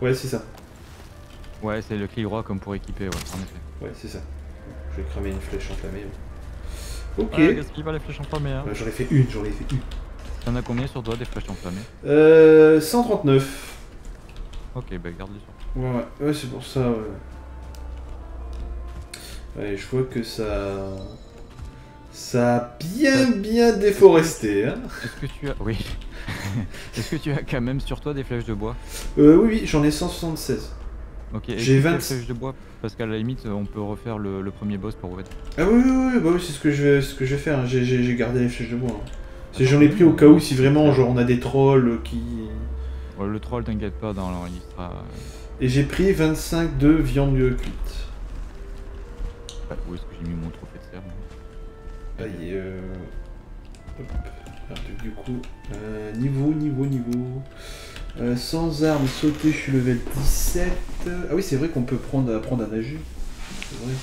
Ouais, c'est ça. Ouais, c'est le clic droit comme pour équiper, ouais, en effet. Ouais, c'est ça. Je vais cramer une flèche enflammée. Ok. Ouais, qu'est-ce qu'il va les flèches enflammées hein Bah, j'en ai fait une, j'en ai fait une. T'en as combien sur toi des flèches enflammées? Euh. 139. Ok, bah garde-les sur. Ouais, ouais, c'est pour ça, ouais. Ouais, je vois que ça. Ça a bien bien déforesté. Hein. Est-ce que tu as. Oui. Est-ce que tu as quand même sur toi des flèches de bois? Euh, oui, oui, j'en ai 176. Ok, J'ai toutes les 20 flèches de bois? Parce qu'à la limite, on peut refaire le, le premier boss pour Wed. Ah oui, oui, oui, bah oui, c'est ce que je vais, ce que je vais faire. hein. J'ai- gardé les flèches de bois. hein. J'en ai pris au cas où si vraiment genre on a des trolls qui. Ouais, le troll, t'inquiète pas, dans il sera. Et j'ai pris 25 de viande cuite. Ouais, où est-ce que j'ai mis mon trophée de serre moi Aïe, euh... hop. Alors, du coup, euh, niveau, niveau, niveau. Euh, sans armes, sauter, je suis level 17. Ah oui, c'est vrai qu'on peut prendre, apprendre à nager. C'est vrai.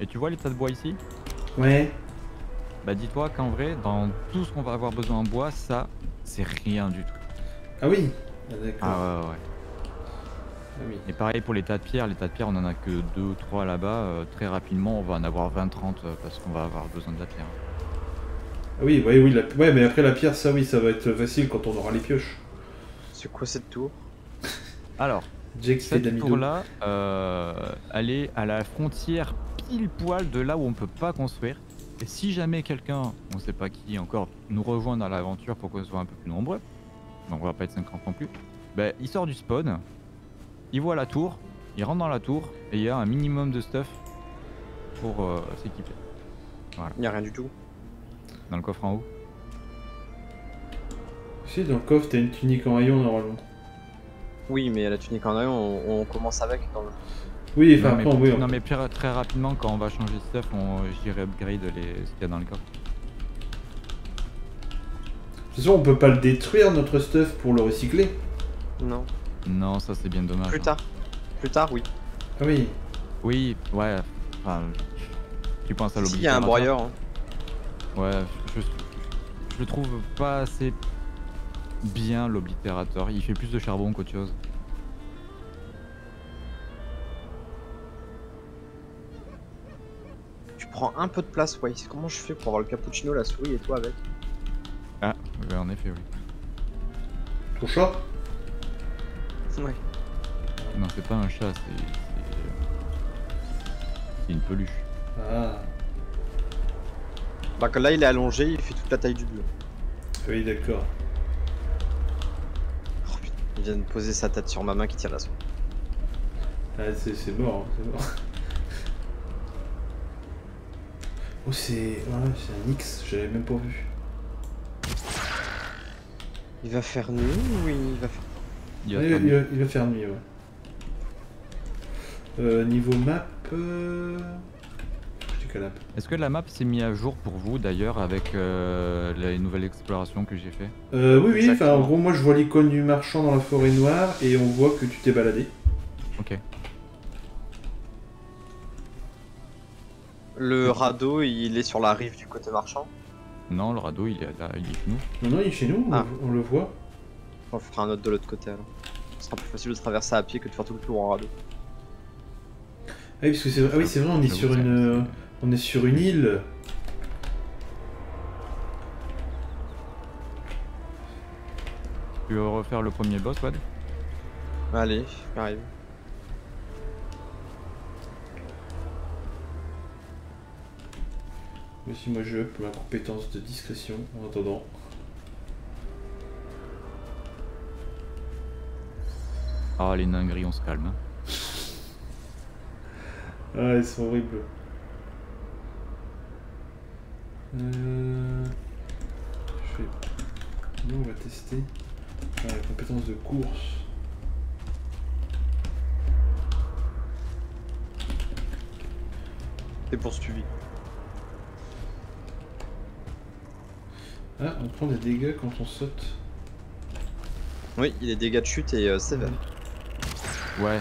Et tu vois les tas de bois ici? Ouais. Bah dis-toi qu'en vrai, dans tout ce qu'on va avoir besoin en bois, ça, c'est rien du tout. Ah oui. Ah, d'accord. Ah ouais, ouais. Ah oui. Et pareil pour les tas de pierres, les tas de pierres, on en a que 2 ou 3 là-bas. euh, très rapidement, on va en avoir 20-30 euh, parce qu'on va avoir besoin de la pierre. Ah oui, ouais, oui, la- ouais, mais après la pierre, ça oui, ça va être facile quand on aura les pioches. C'est quoi cette tour? Alors, cette tour-là, euh, elle est à la frontière pile poil de là où on peut pas construire. Et si jamais quelqu'un, on sait pas qui encore, nous rejoint dans l'aventure pour qu'on soit un peu plus nombreux, donc on va pas être 50 non plus, ben, il sort du spawn, il voit la tour, il rentre dans la tour et il y a un minimum de stuff pour euh, s'équiper. Il n'y a rien du tout. Dans le coffre en haut. Sais, dans le coffre, t'as une tunique en rayon normalement. Oui, mais la tunique en rayon, on, on commence avec quand même. Oui, enfin, non, mais, oui. non, mais très, très rapidement, quand on va changer de stuff, on, j'irai upgrade les, ce qu'il y a dans le coffre. Toute façon, on peut pas le détruire, notre stuff, pour le recycler. Non. Non, ça c'est bien dommage. Plus hein. tard. Plus tard, oui. Ah oui. Oui, ouais. Enfin, tu penses à Si, il y a un l'obligatoire broyeur. hein. Ouais, je, je, je le trouve pas assez bien l'oblitérateur. Il fait plus de charbon qu'autre chose. Tu prends un peu de place, ouais. Comment je fais pour avoir le cappuccino, la souris et toi avec? Ouais, en effet, oui. Ton chat Ouais. Non, c'est pas un chat, c'est. c'est- C'est une peluche. Ah. Bah que là, il est allongé, il fait toute la taille du bleu. Oui, d'accord. Oh putain, il vient de poser sa tête sur ma main qui tire la souris. Ah, c'est c'est mort, hein, c'est mort. Oh, c'est. Ouais, c'est un X, j'avais même pas vu. Il va faire nuit ou il va faire... Il va Il, faire va, il va faire nuit, ouais. Euh, niveau map. Euh... Est-ce que la map s'est mise à jour pour vous d'ailleurs avec euh, les nouvelles explorations que j'ai fait Euh, oui, oui, enfin, en gros, moi je vois l'icône du marchand dans la forêt noire et on voit que tu t'es baladé. Ok. Le radeau, il est sur la rive du côté marchand. Non, le radeau il est là, il est chez nous. Non, non, il est chez nous, on, Ah. le- on le voit. On fera un autre de l'autre côté alors. Ce sera plus facile de traverser à pied que de faire tout le tour en radeau. Ah oui, parce que c'est vrai, ah oui, c'est vrai, on est J'avoue, sur une, euh, on est sur une île. Tu veux refaire le premier boss, Wad? Allez, j'arrive. Aussi, moi je up ma compétence de discrétion en attendant. Ah, les dingueries, on se calme. hein. Ah, ils sont horribles. Euh... Je vais... Nous, on va tester? Ah, la compétence de course. T'es poursuivi. Ah, on prend des dégâts quand on saute. Oui, il est dégâts de chute et euh, sévère. Ouais.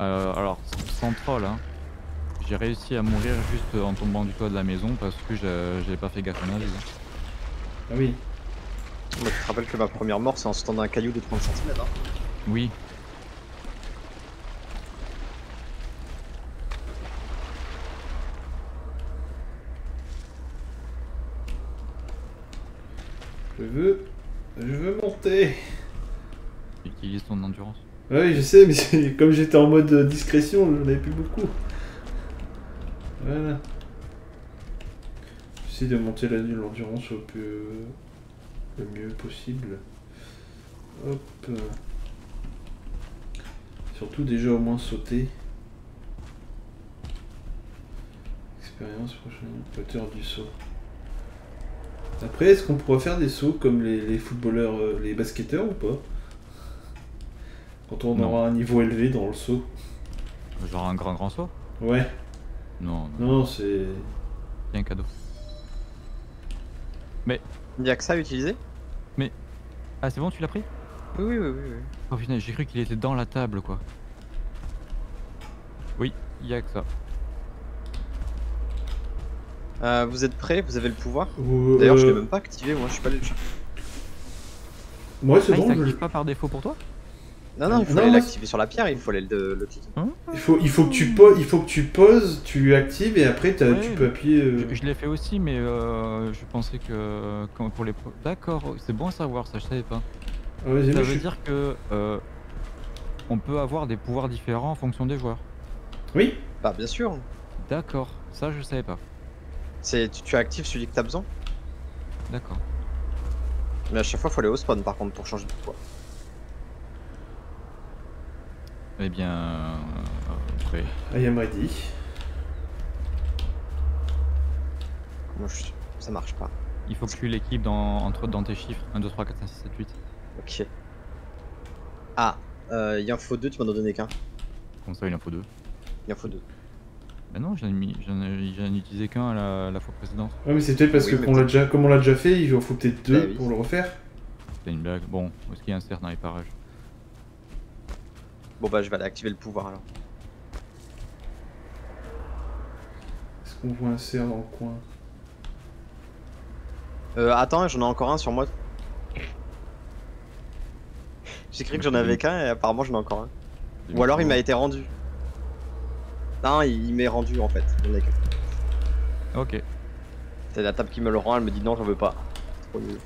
Euh, alors, sans troll, hein. J'ai réussi à mourir juste en tombant du toit de la maison parce que je- j'avais pas fait gaffe à ma vie. hein. Ah oui. Moi, tu te rappelles que ma première mort, c'est en sautant d'un caillou de 30 cm. Hein. Oui. Je veux... Je veux monter. Utilise ton endurance. Oui, je sais, mais comme j'étais en mode discrétion, j'en avais plus beaucoup. Voilà. J'essaie de monter la- l'endurance au plus, le mieux possible. Hop. Surtout déjà au moins sauter. Expérience prochaine. Hauteur du saut. Après, est-ce qu'on pourra faire des sauts comme les, les footballeurs, euh, les basketteurs ou pas? Quand on Non. aura un niveau élevé dans le saut. Genre un grand grand saut? Ouais, Non, non, non, c'est. c'est un cadeau. Il n'y a que ça à utiliser? Ah, c'est bon, tu l'as pris? Oui, oui, oui, oui. oui. Oh putain, j'ai cru qu'il était dans la table quoi. Oui, il y a que ça. Euh, vous êtes prêts? Vous avez le pouvoir? Ou, D'ailleurs, je euh, l'ai même pas activé, moi je suis pas allé le chercher. Ouais, c'est Ah, il bon. je- s'active pas par défaut pour toi? Non, non, il faut moi, l'activer sur la pierre, il faut aller le, le cliquer. Il, faut, il, faut que tu poses, il faut que tu poses, tu actives et après Ouais, tu peux appuyer. euh, Je, je l'ai fait aussi, mais euh, je pensais que quand- pour les. D'accord, c'est bon à savoir, ça je savais pas. Ah ouais, Ça moi, je veut dire que euh, on peut avoir des pouvoirs différents en fonction des joueurs. Oui, Bah, bien sûr. D'accord, ça je savais pas. C'est tu, tu actives celui que t'as besoin. D'accord. Mais à chaque fois, faut aller au spawn par contre pour changer de pouvoir. Eh bien, euh, après. I am ready. Moi, je... ça marche pas. Il faut que tu l'équipes dans, entre, dans tes chiffres 1, 2, 3, 4, 5, 6, 7, 8. Ok. Ah, euh, il en faut deux, tu m'en as donné qu'un. Comme ça, il en faut deux? Il en faut deux. Mais non, j'en ai, mis- j'en ai, j'en ai utilisé qu'un la, la fois précédente. Ouais, mais c'est peut-être parce Oui, que mais qu'on l'a peut-être- déjà, comme on l'a déjà fait, il en faut peut-être deux Bah oui. pour le refaire. C'était une blague. Bon, est-ce qu'il y a un cerf dans les parages? Bon, bah, je vais aller activer le pouvoir alors. Est-ce qu'on voit un cerf dans le coin? Euh, attends, j'en ai encore un sur moi. J'ai cru que j'en avais qu'un et apparemment j'en ai encore un. Ou alors il m'a été rendu. Il, m'est rendu en fait. Ok. C'est la table qui me le rend, elle me dit non, j'en veux pas. Trop nul.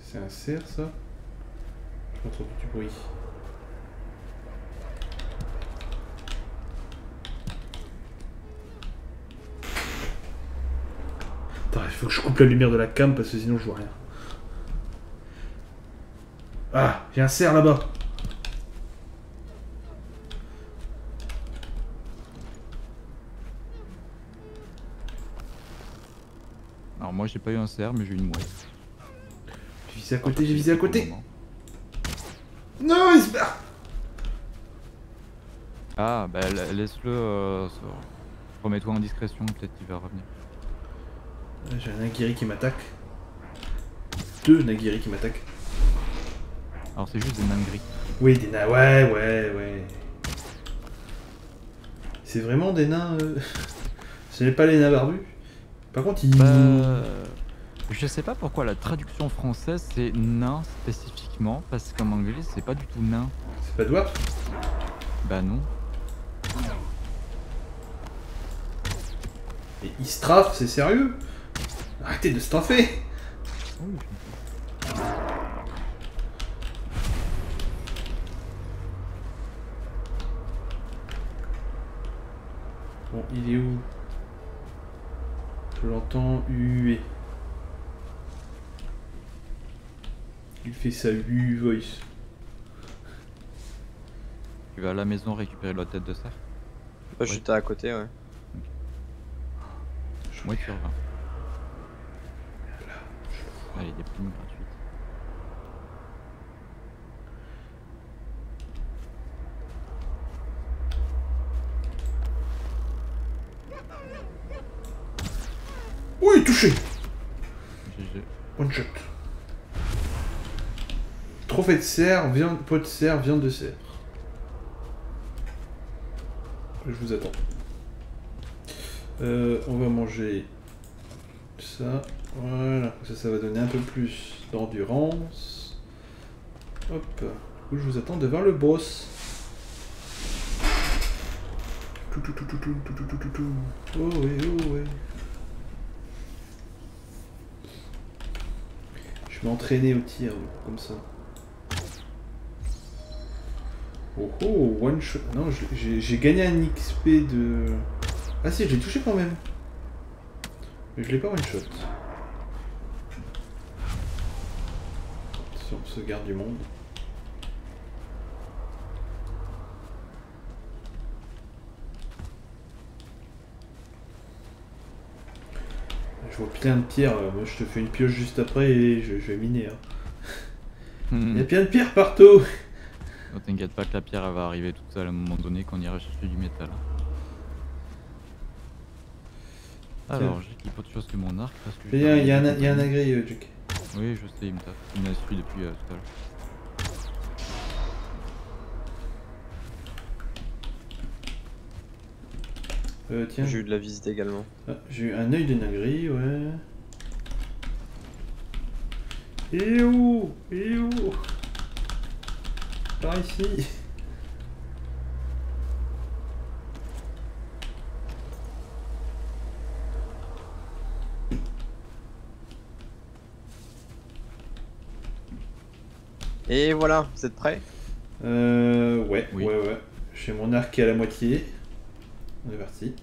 C'est un cerf ça? Je entends du bruit. Il faut que je coupe la lumière de la cam parce que sinon je vois rien. Ah, il y a un cerf là-bas. Alors moi j'ai pas eu un cerf, mais j'ai eu une mouette. J'ai visé à côté, j'ai visé à côté. Non, il se barre. Ah, bah la- laisse-le. Euh, Remets-toi en discrétion, peut-être qu'il va revenir. J'ai un Nagiri qui m'attaque. Deux Nagiri qui m'attaquent. Alors c'est juste des nains gris. Oui, des nains, ouais, ouais, ouais. C'est vraiment des nains. euh, Ce n'est pas les nains barbus. Par contre, ils. Bah, je sais pas pourquoi la traduction française c'est nain spécifiquement, parce qu'en anglais c'est pas du tout nain. C'est pas dwarf Bah non. Et ils straffent, c'est sérieux? Arrêtez de straffer Bon, il est où? Je l'entends huer. Il fait sa U voice. Tu vas à la maison récupérer la tête de cerf. Bah, J'étais à côté, ouais. Moi tu reviens. Allez, des plumes gratuites. Oui, touché GG. One shot. Trophée de cerf, viande, pot de cerf, viande de cerf. Je vous attends. Euh, on va manger ça. Voilà, ça, ça va donner un peu plus d'endurance. Hop, je vous attends devant le boss. Tout, tout, tout, tout, tout, tout, tout, tout, tout. Oh oui, oh oui. Je vais m'entraîner au tir, comme ça. Oh oh, one shot. Non, j'ai gagné un XP de... Ah si, je l'ai touché quand même. Mais je l'ai pas one shot. Sur ce garde du monde. Je vois plein de pierres. Moi, je te fais une pioche juste après et je, vais miner. Hein. Hmm. Il y a plein de pierres partout. Oh, t'inquiète pas que la pierre elle va arriver toute seule à un moment donné quand on ira chercher du métal. Alors, j'équipe autre chose que mon arc parce que. Il y, a, un, un agré, euh. Oui, je sais, il me tape. Il m'a suivi depuis euh, tout à l'heure. Euh, tiens. J'ai eu de la visite également. Ah, j'ai eu un œil de Nagri, ouais. Et où? Et où? Par ici. Et voilà, vous êtes prêts? Euh, ouais, ouais, ouais. J'ai mon arc qui est à la moitié. On est parti.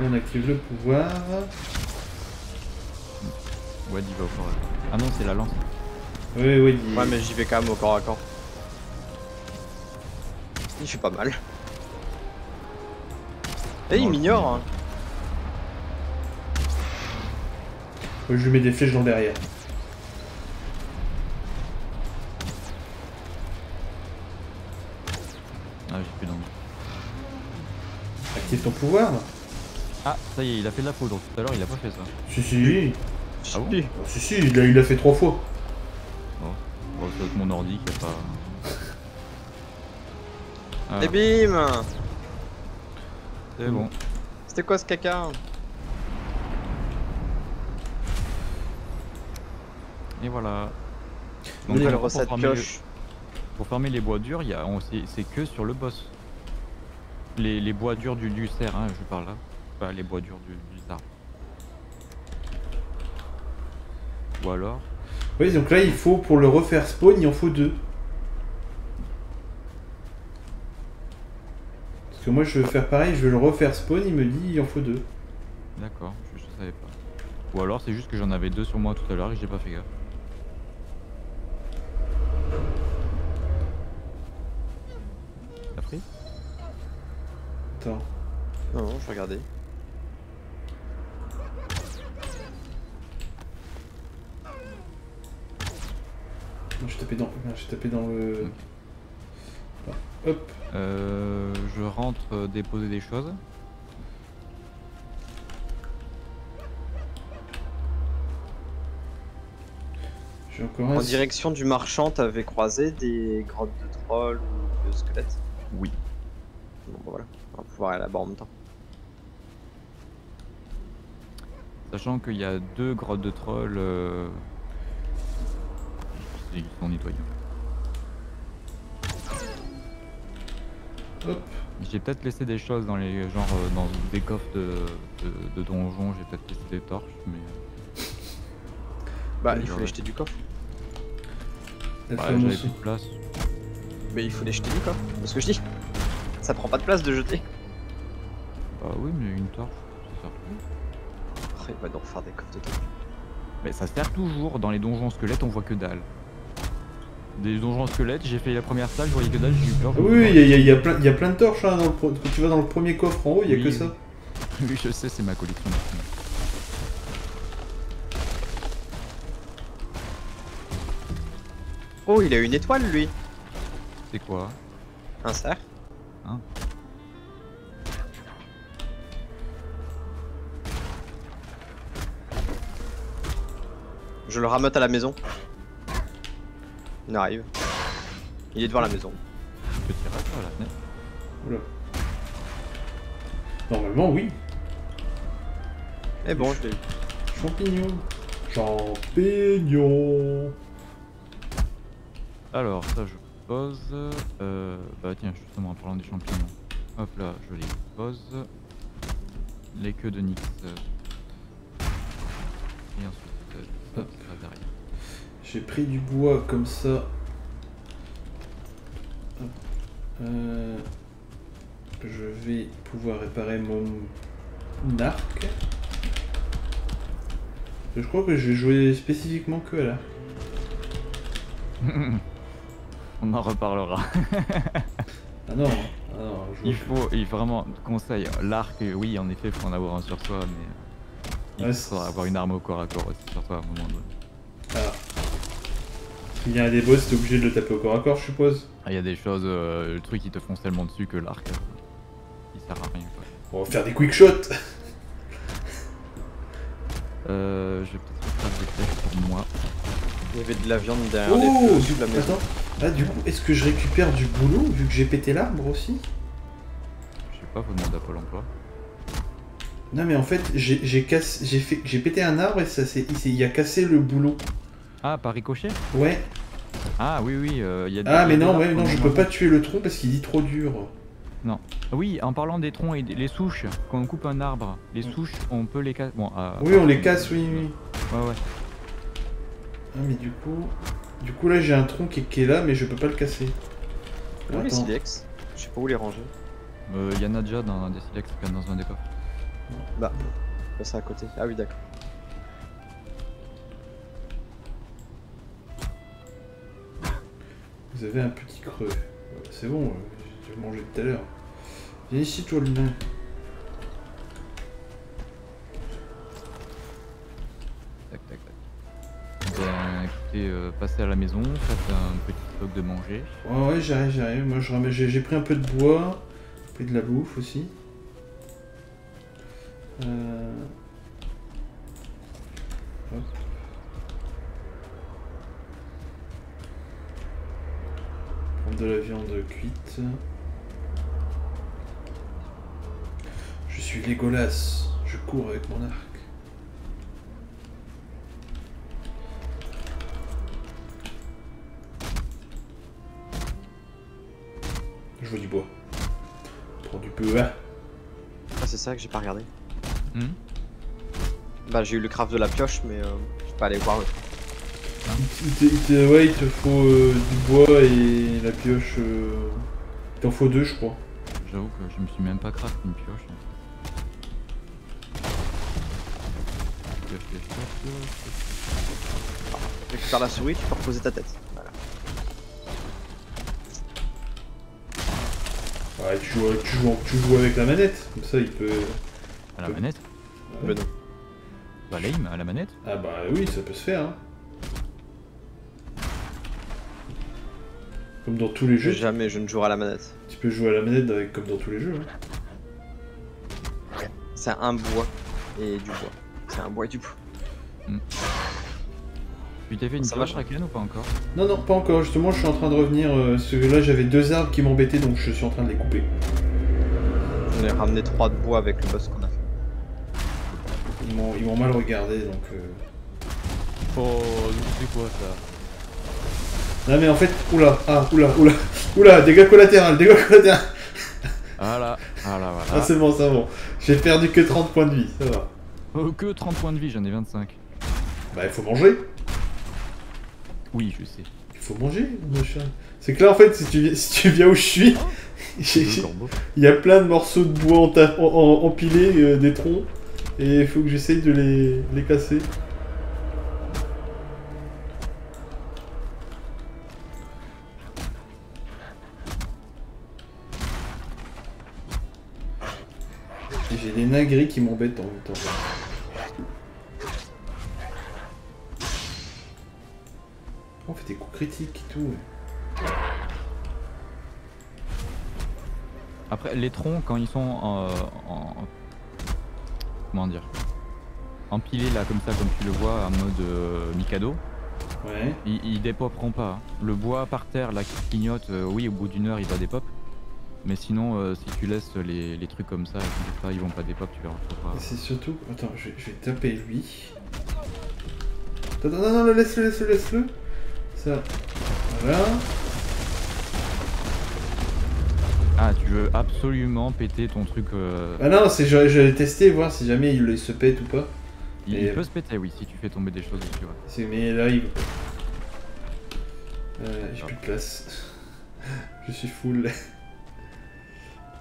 On active le pouvoir. Ouais, il va au corps. Ah non, c'est la lance. Oui, oui. Ouais, mais j'y vais quand même au corps à corps. Il fait pas mal. Et il m'ignore. Hein. je lui mets des flèches dans le derrière. Ah, j'ai plus d'angle. Active ton pouvoir. Ah, ça y est, il a fait de la foudre. Tout à l'heure, il a pas fait ça. Si, si. Ah bon? Si, si, il l'a fait trois fois. A pas. Ah. Et bim C'est bon. C'était quoi ce caca Et voilà. Donc là, recette pour, fermer pour fermer les bois durs, c'est que sur le boss. Les, les bois durs du, du cerf, hein, je parle là. Pas les bois durs du, du arbre. Ou alors oui, donc là, il faut, pour le refaire spawn, il en faut deux. Parce que moi, je veux faire pareil, je veux le refaire spawn, il me dit, il en faut deux. D'accord, je, savais pas. Ou alors, c'est juste que j'en avais deux sur moi tout à l'heure et j'ai pas fait gaffe. T'as pris Attends. Non, non, je regardais. J'ai tapé dans, tapé dans le. hop. Euh, je rentre euh, déposer des choses. Encore. En direction du marchand, t'avais croisé des grottes de trolls ou de squelettes? Oui. Bon, bah voilà, on va pouvoir aller là-bas en même temps. Sachant qu'il y a deux grottes de trolls. Euh ils sont nettoyés. Hop. J'ai peut-être laissé des choses dans les genre euh, dans des coffres de, de, donjons, j'ai peut-être laissé des torches, mais. Euh, bah, il faut les jeter du coffre. J'avais plus de place. Mais il faut les jeter du coffre, c'est ce que je dis. Ça prend pas de place de jeter. Bah oui, mais une torche, ça sert plus. Après, il va donc faire des coffres de torches. Mais ça sert toujours, dans les donjons squelettes on voit que dalle des donjons squelettes, j'ai fait la première salle, je voyais que dalle, j'ai eu peur. Oui, il y, a, plein, y a plein de torches hein, quand tu vas dans le premier coffre en haut, il y a que ça. Oui, je sais, c'est ma collection. Oh, il a une étoile lui. C'est quoi? Un cerf. Hein? Je le rameute à la maison. Il arrive. Il est devant la maison. Petit rat la fenêtre? Oula. Normalement, oui. Eh bon, je l'ai eu. Champignon. Champignon. Alors, ça je pose. Euh, bah tiens, justement, en parlant des champignons. Hop là, je les pose. Les queues de Nyx. Et ensuite, euh, ça sera derrière. J'ai pris du bois comme ça. Euh, je vais pouvoir réparer mon arc. Je crois que je vais jouer spécifiquement que à l'arc. On en reparlera. Ah non, ah non, Il faut, il vraiment, conseil, l'arc, oui, en effet, faut en avoir un sur soi, mais il Ouais, faut avoir une arme au corps à corps aussi sur toi à un moment donné. S'il y a un des boss, t'es obligé de le taper au corps à corps, je suppose. Ah, Il y a des choses, euh, le truc qui te fonce tellement dessus que l'arc, il sert à rien quoi. On va faire des quick shots Euh, je vais peut-être faire des flèches pour moi. Il y avait de la viande derrière les Oh feux de la maison. Attends, ah du coup, est-ce que je récupère du boulot vu que j'ai pété l'arbre aussi? Je sais pas, faut demander à Pôle emploi. Non mais en fait, j'ai j'ai cassé, j'ai fait, j'ai pété un arbre et ça s'est, il, s'est- il a cassé le boulot. Ah, par ricochet? Ouais. Ah oui, oui, euh, il y a des- Ah mais non, ouais, non, je peux pas tuer le tronc parce qu'il dit trop dur. Ah Oui, en parlant des troncs et des les souches, quand on coupe un arbre, les souches, on peut les casser. Bon, euh, Oui, on les casse, oui, oui. Ouais, ouais. Ah mais du coup, du coup là j'ai un tronc qui, est- qui est là mais je peux pas le casser. Où les silex? Je sais pas où les ranger. Euh, Il y en a déjà dans des silex, dans un des coffres. Bah, c'est à côté. Ah oui, d'accord. Vous avez un petit creux. C'est bon, euh, j'ai mangé tout à l'heure. Viens ici toi le nain. Tac, tac, tac. Ben, écoutez, euh, passez à la maison, faites un petit stock de manger. Ouais ouais j'arrive, j'arrive. Moi je ramène- j'ai pris un peu de bois, pris de la bouffe aussi. Euh... Hop. De la viande cuite. Je suis Legolas, je cours avec mon arc. Je veux du bois. Prends du peu, hein. Ah, c'est ça que j'ai pas regardé. Hmm Bah, j'ai eu le craft de la pioche, mais euh, je peux pas aller voir le Il te, il te- ouais, il te faut euh, du bois et la pioche. euh, Il t'en faut deux, je crois. J'avoue que je me suis même pas craft une pioche. Pioche, pioche, pioche. Récupère la souris, tu peux reposer ta tête. Voilà. Ouais, tu joues, avec- tu, joues, tu joues avec la manette, comme ça il peut. À la manette Le nom. Bah, l'aim à la manette Ah bah oui, ça peut se faire. Hein. Comme dans tous les jeux, Jamais je ne jouerai à la manette. tu peux jouer à la manette avec, comme dans tous les jeux. hein. C'est un bois et du bois. C'est un bois et du bois. Tu t'es fait une pioche. Raken, ou pas encore? Non, non, pas encore. Justement, je suis en train de revenir. Euh, parce que là, j'avais deux arbres qui m'embêtaient, donc je suis en train de les couper. On a ramené trois de bois avec le boss qu'on a fait. Ils m'ont mal regardé, donc. euh, Oh, c'est quoi ça? Non, mais en fait, oula, ah, oula, oula, oula, dégâts collatéraux, dégâts collatéraux. Voilà, voilà, Ah, voilà. c'est bon, c'est bon. J'ai perdu que 30 points de vie, ça va. Oh, que 30 points de vie, j'en ai 25. Bah, il faut manger. Oui, je sais. Il faut manger, mon chat. C'est que là, en fait, si tu, si tu viens où je suis, il y a plein de morceaux de bois en- empilés, euh, des troncs, et il faut que j'essaye de les, les casser. J'ai des nains gris qui m'embêtent en même temps. On fait des coups critiques et tout. Après, les troncs, quand ils sont en, en- Comment dire Empilés là, comme ça, comme tu le vois, en mode euh, Mikado, Ouais. ils, ils dépoperont pas. Le bois par terre, là, qui clignote, euh, oui, au bout d'une heure, il va dépop. Mais sinon, euh, si tu laisses les, les trucs comme ça, ils, pas, ils vont pas dépop, tu verras. feras- c'est surtout. Attends, je vais, je vais taper lui. Attends, non, non, non, laisse-le, laisse-le, laisse-le. Ça. Voilà. Ah, tu veux absolument péter ton truc. Euh... Ah non, c'est j'allais tester, voir si jamais il, se pète ou pas. Il, peut se péter, oui, si tu fais tomber des choses dessus. Ouais. Mais là, il. Euh, J'ai plus de place. je suis full.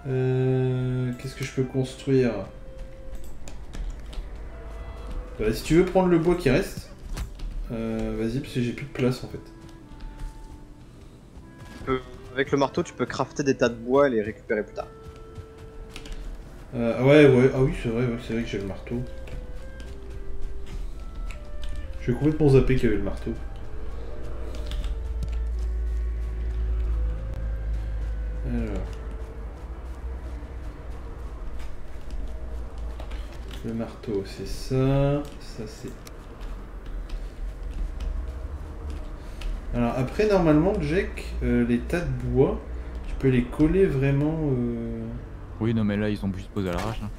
Euh, Qu'est-ce que je peux construire bah, Si tu veux prendre le bois qui reste, euh, vas-y, parce que j'ai plus de place en fait. Avec le marteau, tu peux crafter des tas de bois et les récupérer plus tard. Euh, ouais, ouais, ah oui, c'est vrai, c'est vrai que j'ai le marteau. Je vais complètement zappé qu'il y avait le marteau. Le marteau, c'est ça. Ça, c'est Alors après, normalement, Jack, euh, les tas de bois, tu peux les coller vraiment... Euh, oui, non mais là, ils ont juste posé à l'arrache. Hein.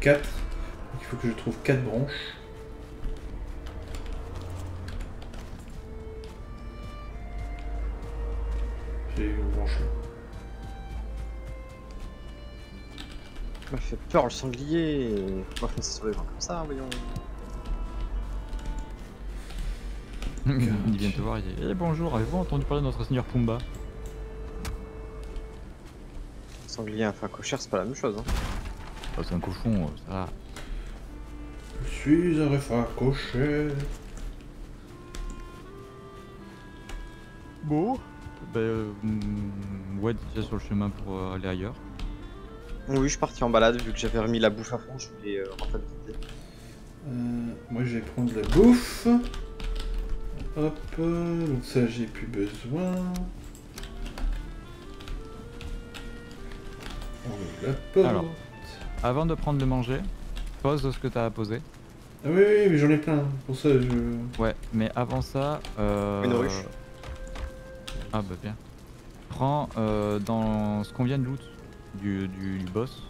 4. Il faut que je trouve 4 branches. Ça m'a fait peur le sanglier. Faut pas ça sur les gens comme ça, voyons. il vient te voir, il dit Eh bonjour, avez-vous entendu parler de notre seigneur Pumba? Sanglier, enfin cochère, c'est pas la même chose. Hein. Oh, c'est un cochon, ça va. Je suis un refrain cocher. Bon, ben, euh, ouais, déjà sur le chemin pour euh, aller ailleurs. Oui, je suis parti en balade vu que j'avais remis la bouffe à fond, je voulais euh, euh, moi je vais prendre la bouffe. Hop, donc ça j'ai plus besoin. On la porte. Alors, avant de prendre le manger, pose ce que tu as à poser. Ah oui, oui, mais j'en ai plein. Pour ça, je. Ouais, mais avant ça. Euh... Une ruche. Ah bah bien. Prends euh, dans ce qu'on vient de loot du, boss.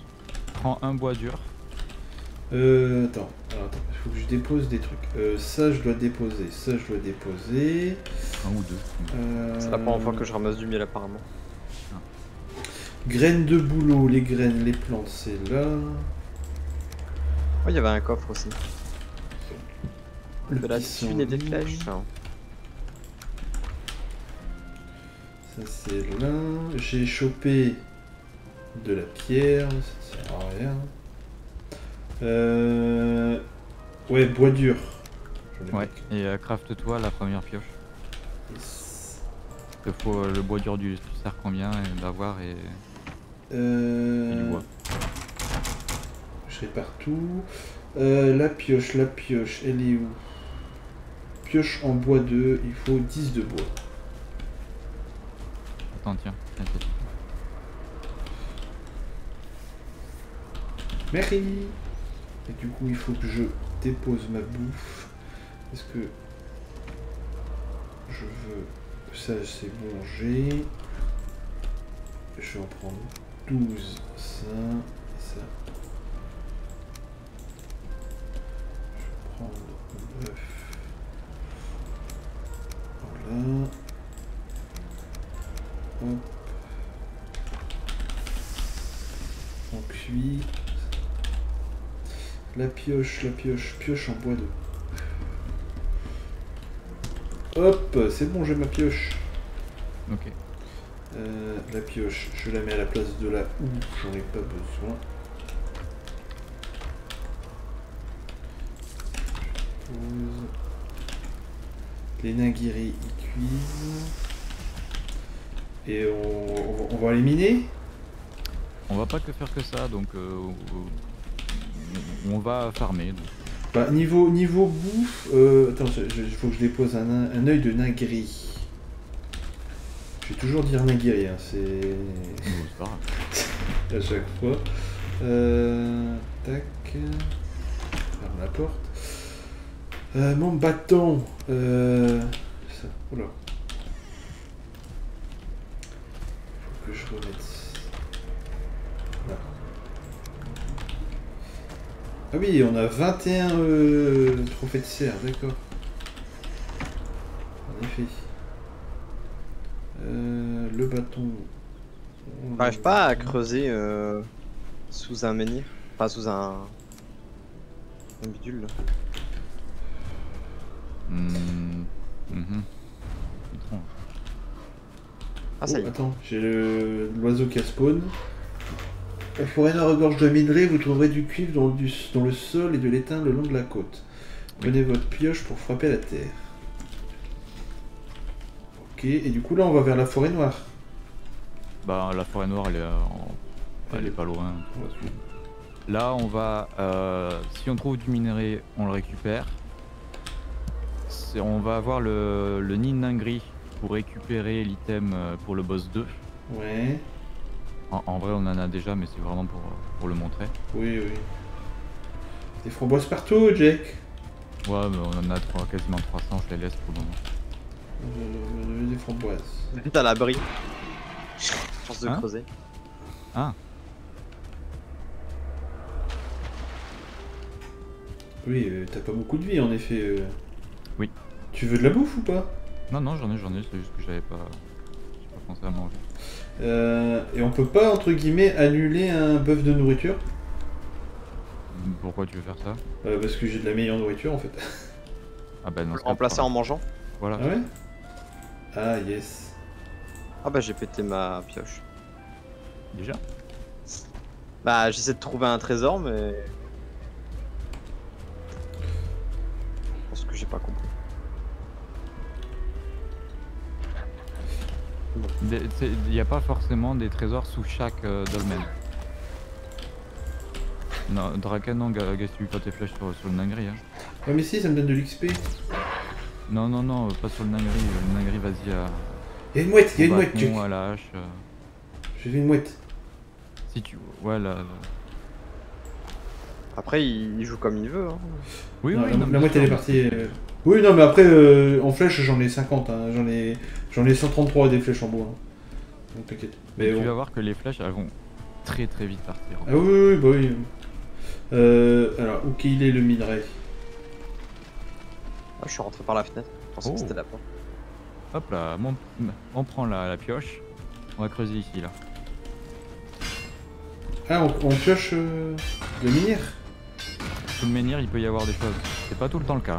Prends un bois dur. Euh, attends, attends, il faut que je dépose des trucs. Euh, ça, je dois déposer, ça, je dois déposer. Un ou deux. Euh... C'est la première fois que je ramasse du miel, apparemment. Ah. Graines de boulot, les graines, les plantes, c'est là. Oh, il y avait un coffre aussi. Le de la thune et des flèches. Ça, c'est là. J'ai chopé de la pierre, ça sert à rien. Euh... Ouais, bois dur. Ouais, et euh, craft-toi la première pioche. Il faut euh, le bois dur du, sert combien d'avoir et... Euh... et du bois. Je partout. Euh, la pioche, la pioche, elle est où? Pioche en bois 2, il faut 10 de bois. Attends, tiens, tiens, Merci Et du coup, il faut que je dépose ma bouffe. Est-ce que je veux... Ça, c'est bon, j'ai... Je vais en prendre 12, ça, ça. Je vais prendre 9. Voilà. Hop. On cuit. La pioche, la pioche, pioche en bois d'eau. Hop, c'est bon, j'ai ma pioche. Ok. Euh, la pioche, je la mets à la place de la où j'en ai pas besoin. Les nagiri, ils cuisent. Et on, va les miner On va pas que faire que ça, donc euh, on va farmer. Bah, niveau, niveau bouffe, euh, attends, il faut que je dépose un, un œil de nagri. Je vais toujours dire nagiri, hein, c'est. à chaque fois. Euh, tac. Ferme la porte. Euh, mon bâton. Euh, ça. Oula. Faut que je remette Ah oui, on a 21 euh, trophées de serre, d'accord. En effet. Euh, le bâton. on J'arrive l'a- pas à creuser euh, sous un menhir. Enfin, sous un. Un bidule là. Hmm, mhm. Étrange. Ah, ça y Oh, est. attends, j'ai le- l'oiseau qui a spawn. La forêt noire regorge de minerais, vous trouverez du cuivre dans, du- dans le sol et de l'étain le long de la côte. Prenez votre pioche pour frapper la terre. Ok, et du coup là on va vers la forêt noire. Bah, la forêt noire, elle est, euh, en- elle est pas loin. Là, on va. euh, si on trouve du minerai, on le récupère. On va avoir le, le Ninangri pour récupérer l'item euh, pour le boss 2. Ouais, En, en vrai, on en a déjà, mais c'est vraiment pour, pour le montrer. oui, oui. Des framboises partout, Jack. Ouais, mais on en a trois- quasiment 300, je les laisse pour le moment. Euh, des framboises. À l'abri. Chance de Hein creuser. Ah, Oui, euh, t'as pas beaucoup de vie en effet. euh. Oui. Tu veux de la bouffe ou pas? Non, non, j'en ai, j'en ai, c'est juste que j'avais pas. J'ai pas pensé à manger. Euh, Et on peut pas, entre guillemets, annuler un buff de nourriture Pourquoi tu veux faire ça Euh, Parce que j'ai de la meilleure nourriture en fait. Ah bah non, Le remplacer en mangeant. Voilà. Ah ouais? Ah yes. Ah bah j'ai pété ma pioche. Déjà? Bah j'essaie de trouver un trésor mais... Je pense que j'ai pas compris. Il n'y a pas forcément des trésors sous chaque euh, dolmen. Non, Draken, non, ga- gaspille pas tes flèches sur, sur le Nangri. Hein. Ouais mais si, ça me donne de l'XP. Non, non, non, euh, pas sur le Nangri. Le Nangri, vas-y à. Y'a une mouette, au y'a une mouette, Jack. à la hache. euh. J'ai vu une mouette. Si tu. Ouais, là. là. Après il, il joue comme il veut. Hein. Oui, Non, oui, la, non, la mouette elle est partie. euh, Oui, non mais après, euh, en flèche j'en ai 50, hein. j'en ai... j'en ai 133 des flèches en bois. hein. Donc t'inquiète. Mais tu bon. vas voir que les flèches, elles vont très très vite partir. Ah oui, oui, oui, bah oui. Euh, alors, où qu'il est le minerai? Ah, je suis rentré par la fenêtre. Je pensais Oh. que c'était la porte. Hop là, mon- on prend la, la pioche. On va creuser ici, là. Ah, on, on pioche euh, le minir Sous le menhir, il peut y avoir des choses. C'est pas tout le temps le cas.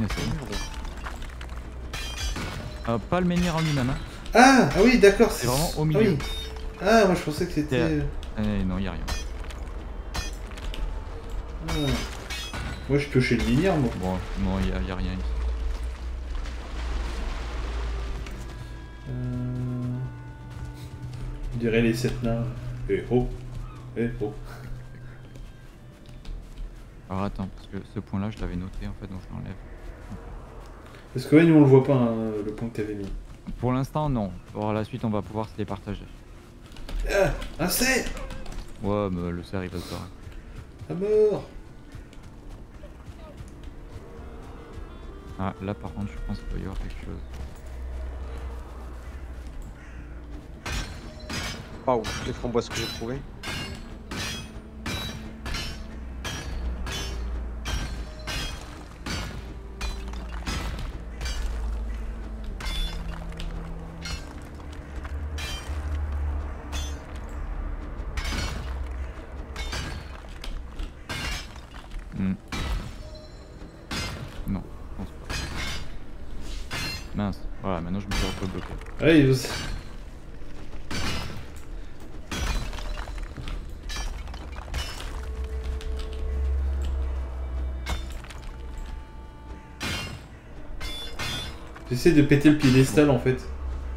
hein. Euh, pas le menhir en lui-même. Hein. Ah, ah oui, d'accord. C'est vraiment au ah milieu. oui. Ah, moi je pensais que c'était. Derrière. Eh, non, y a rien. Ah. Moi je piochais le minir, moi. Bon, non, y a, y a rien ici. Euh... On dirait les sept nains. Eh oh Eh oh Alors attends, parce que ce point-là, je l'avais noté en fait, donc je l'enlève. Parce que ouais, nous on le voit pas, hein, le point que t'avais mis. Pour l'instant, non. Pour la suite, on va pouvoir se les partager. Ah Un cerf Ouais, mais le cerf, il va se barrer. À mort Ah, là par contre, je pense qu'il va y avoir quelque chose. Waouh, les framboises que j'ai trouvées. Ouais, il va- J'essaie de péter le piédestal en fait.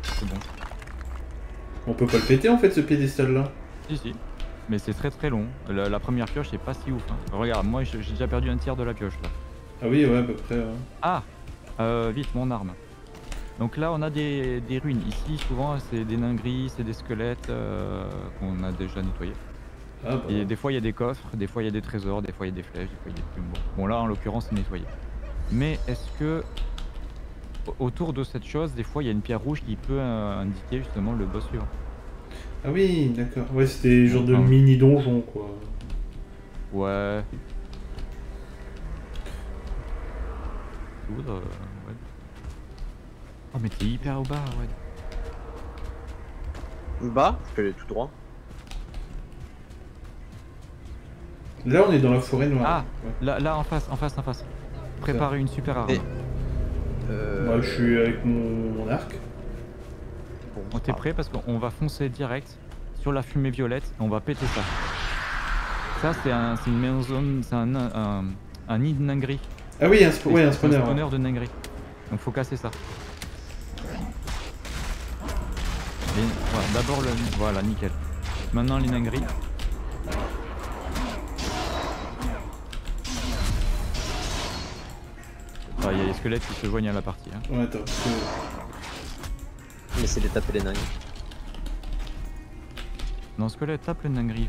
C'est bon. On peut pas le péter en fait ce piédestal là. Si, si. Mais c'est très très long. La, la première pioche est pas si ouf. hein. Regarde, moi j'ai j'ai déjà perdu un tiers de la pioche là. Ah oui, ouais, à peu près. ouais. Ah euh, Vite, mon arme. Donc là, on a des, des ruines. Ici, souvent, c'est des nains gris, c'est des squelettes euh, qu'on a déjà nettoyés. Ah bah. Et des fois, il y a des coffres, des fois, il y a des trésors, des fois, il y a des flèches, des fois, il y a des plumes. Bon, Bon, là, en l'occurrence, c'est nettoyé. Mais est-ce que au- autour de cette chose, des fois, il y a une pierre rouge qui peut euh, indiquer justement le boss suivant? Ah oui, d'accord. Ouais, c'était genre de Ah. mini donjon quoi. Ouais. Poudre, ouais. Oh mais t'es hyper au bas, ouais. Bas, je peux aller tout droit. Là, on est dans la forêt noire. Ah. Ouais. Là, là en face, en face, en face. Préparez une super arme. Et- Euh... Moi, je suis avec mon, mon arc. bon, On t'es ah, prêt parce qu'on va foncer direct sur la fumée violette et on va péter ça. Ça c'est un, une maison, c'est un, un, un nid de Nangri. Ah oui, un, sp- ouais, un spawner. spawner de Nangri. Donc faut casser ça. Les- voilà, D'abord le, voilà nickel. Maintenant les Nangri. Ah, Il y a les squelettes qui se joignent à la partie. hein. Ouais, attends. Mais c'est les taper les nains. Non, squelette, tape le Nangri.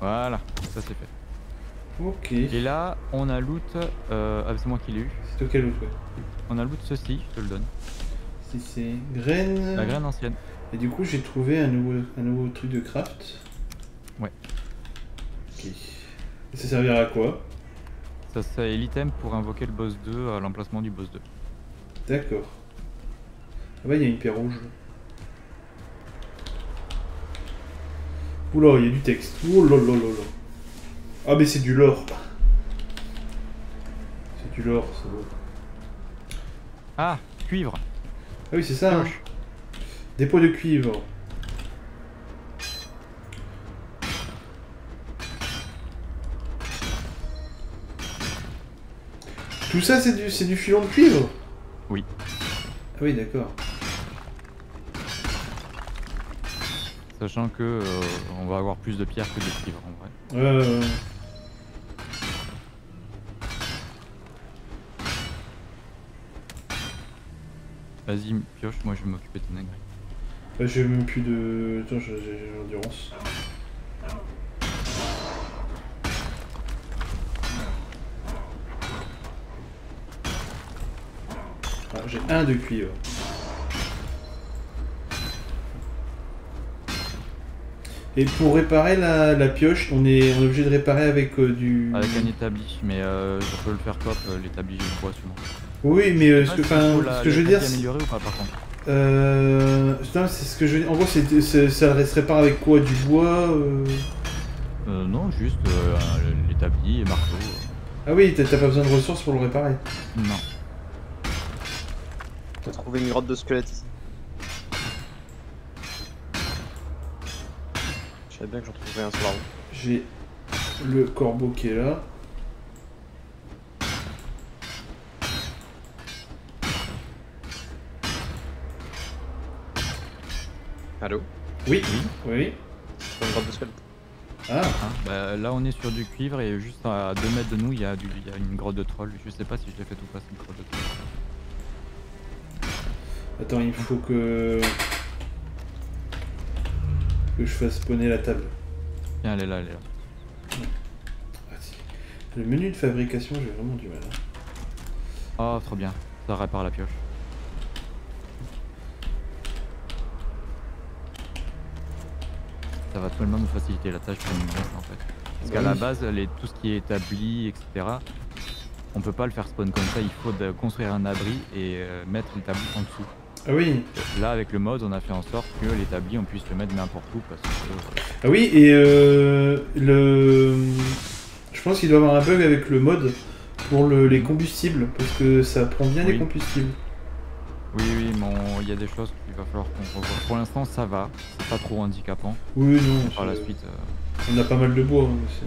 Voilà, ça c'est fait. Ok. Et là, on a loot. Euh, ah, c'est moi qui l'ai eu. C'est toi autre, ouais. On a loot ceci, je te le donne. Si c'est graine. La graine ancienne. Et du coup, j'ai trouvé un nouveau, un nouveau truc de craft. Ouais. Ok. Et ça servira à quoi? Ça, c'est l'item pour invoquer le boss 2 à l'emplacement du boss 2. D'accord. Ah bah, il y a une pierre rouge. Oula, il y a du texte. Là là là là. Ah, mais c'est du lore. C'est du lore, c'est beau. Ah, cuivre. Ah oui, c'est ça. hein. Dépôt de cuivre. Tout ça, c'est du, c'est du filon de cuivre? Oui. Ah oui, d'accord. Sachant que euh, on va avoir plus de pierres que de cuivre en vrai. Ouais, Vas-y, pioche, moi je vais m'occuper de nagris. Bah, j'ai même plus de. Attends, j'ai l'endurance. Ah, j'ai un de cuivre. Et pour réparer la, la pioche, on est, on est obligé de réparer avec euh, du. Avec un établi, mais euh, je peux le faire top, euh, l'établi je le vois sûrement. Oui, mais euh, ce que, ce je veux dire, améliorée ou pas par contre euh, non, c'est ce que je veux dire. En gros, c'est, c'est- ça se répare avec quoi Du bois euh euh, Non, juste euh, l'établi et marteau. Ah oui, t'as t'as pas besoin de ressources pour le réparer. Non. T'as trouvé une grotte de squelettes ici. Je savais bien que j'en trouverais un sur la route. J'ai le corbeau qui est là. Allô Oui, oui. Sur une grotte de. Ah, Hein, bah, là on est sur du cuivre et juste à 2 mètres de nous il y, a du- il y a une grotte de troll. Je sais pas si je l'ai fait ou pas cette grotte de troll. attends, il faut que que je fasse spawner la table. Tiens, elle est là, elle est là. Ah, si. Le menu de fabrication, j'ai vraiment du mal. hein. Oh, trop bien. Ça répare la pioche. Ça va tellement nous faciliter la tâche pour nous en fait. Parce qu'à la base, les- tout ce qui est établi, etc., on peut pas le faire spawn comme ça. Il faut de- construire un abri et euh, mettre l'établi en dessous. Ah oui, Là, avec le mode, on a fait en sorte que l'établi, on puisse le mettre n'importe où parce que euh, ah oui, et euh, le, je pense qu'il doit y avoir un bug avec le mode pour le- les combustibles parce que ça prend bien les Oui. combustibles. Oui, oui, mais il y a des choses qu'il va falloir qu'on revoie. Pour l'instant, ça va, c'est pas trop handicapant. Oui, non. Par la suite, euh, On a pas mal de bois hein, aussi.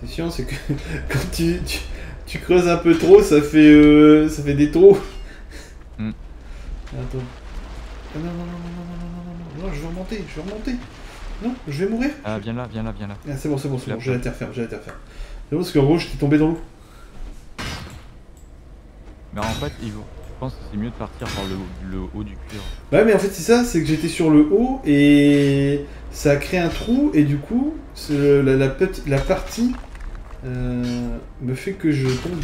C'est chiant, c'est que quand tu, tu, tu creuses un peu trop, ça fait, euh, ça fait des trous. Hmm. Attends. Ah non, non, non, non, non, non, non, non, non, non, je vais remonter, je vais remonter. Non, je vais mourir. ah, viens là, viens là, viens là. Ah, c'est bon, c'est bon, c'est bon, j'ai la terre ferme, j'ai la terre ferme. C'est bon parce qu'en gros, j'étais tombé dans l'eau. Mais en fait, je pense que c'est mieux de partir par le, haut du cuir. Bah mais en fait c'est ça, c'est que j'étais sur le haut et ça a créé un trou et du coup la, la, la, partie euh, me fait que je tombe.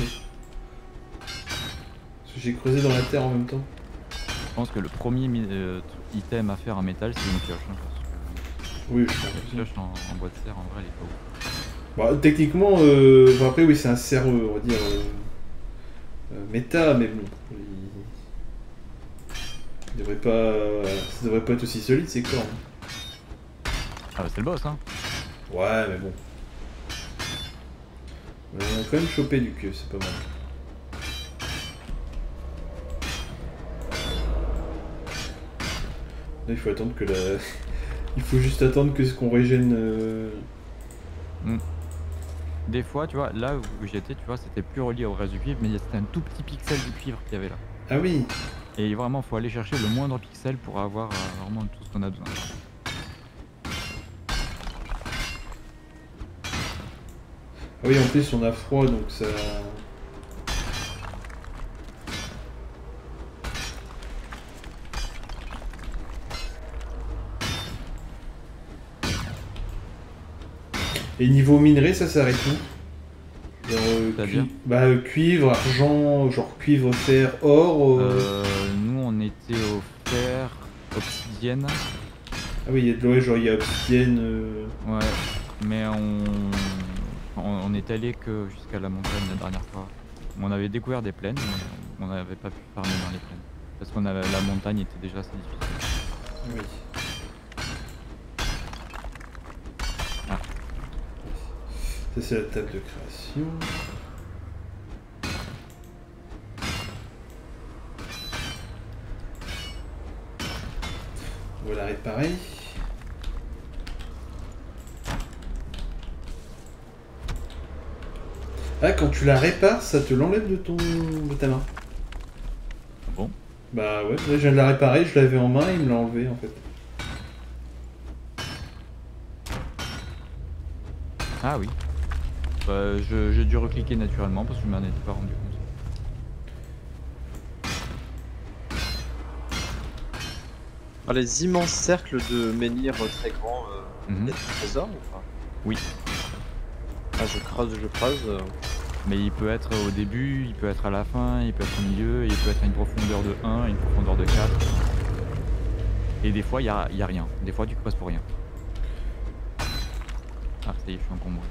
J'ai creusé dans la terre en même temps. Je pense que le premier euh, item à faire en métal c'est une pioche. Hein, oui, je pense. Pioche en, bois de serre en vrai elle est pas ouf. Bah, techniquement, euh, après oui c'est un serre, on va dire, méta, mais bon. Il... devrait pas. Ça devrait pas être aussi solide ces corps. Ah bah c'est le boss hein Ouais mais bon. On a quand même chopé du queue, c'est pas mal. Il faut attendre que la... il faut juste attendre que ce qu'on régène... Euh, hmm. Des fois, tu vois, là où j'étais, tu vois, c'était plus relié au reste du cuivre, mais c'était un tout petit pixel du cuivre qu'il y avait là. Ah oui Et vraiment, faut aller chercher le moindre pixel pour avoir euh, vraiment tout ce qu'on a besoin. Ah oui, en plus on a froid donc ça... Et niveau minerai, ça s'arrête où? Euh, bah, cuivre, argent, genre cuivre, fer, or euh, euh... Nous on était au fer, obsidienne. Ah oui, il y a de l'eau, genre il y a obsidienne. Ouais, mais on... on, est allé que jusqu'à la montagne la dernière fois. On avait découvert des plaines, mais on n'avait pas pu farmer dans les plaines. Parce que la montagne était déjà assez difficile. Oui. Ça c'est la table de création. On va la réparer. Ah, quand tu la répares, ça te l'enlève de ton de ta main. Ah bon? Bah ouais, je viens de la réparer, je l'avais en main, il me l'a enlevé en fait. Ah oui. Bah, j'ai dû recliquer naturellement parce que je m'en étais pas rendu compte. Ah, les immenses cercles de menhirs très grands, euh, mm trésors ou pas? Oui. Ah, je creuse, je creuse. Euh. Mais il peut être au début, il peut être à la fin, il peut être au milieu, il peut être à une profondeur de 1, une profondeur de 4. Et des fois, il n'y a, y a rien. Des fois, tu creuses pour rien. Ah, ça y est, je suis encombré.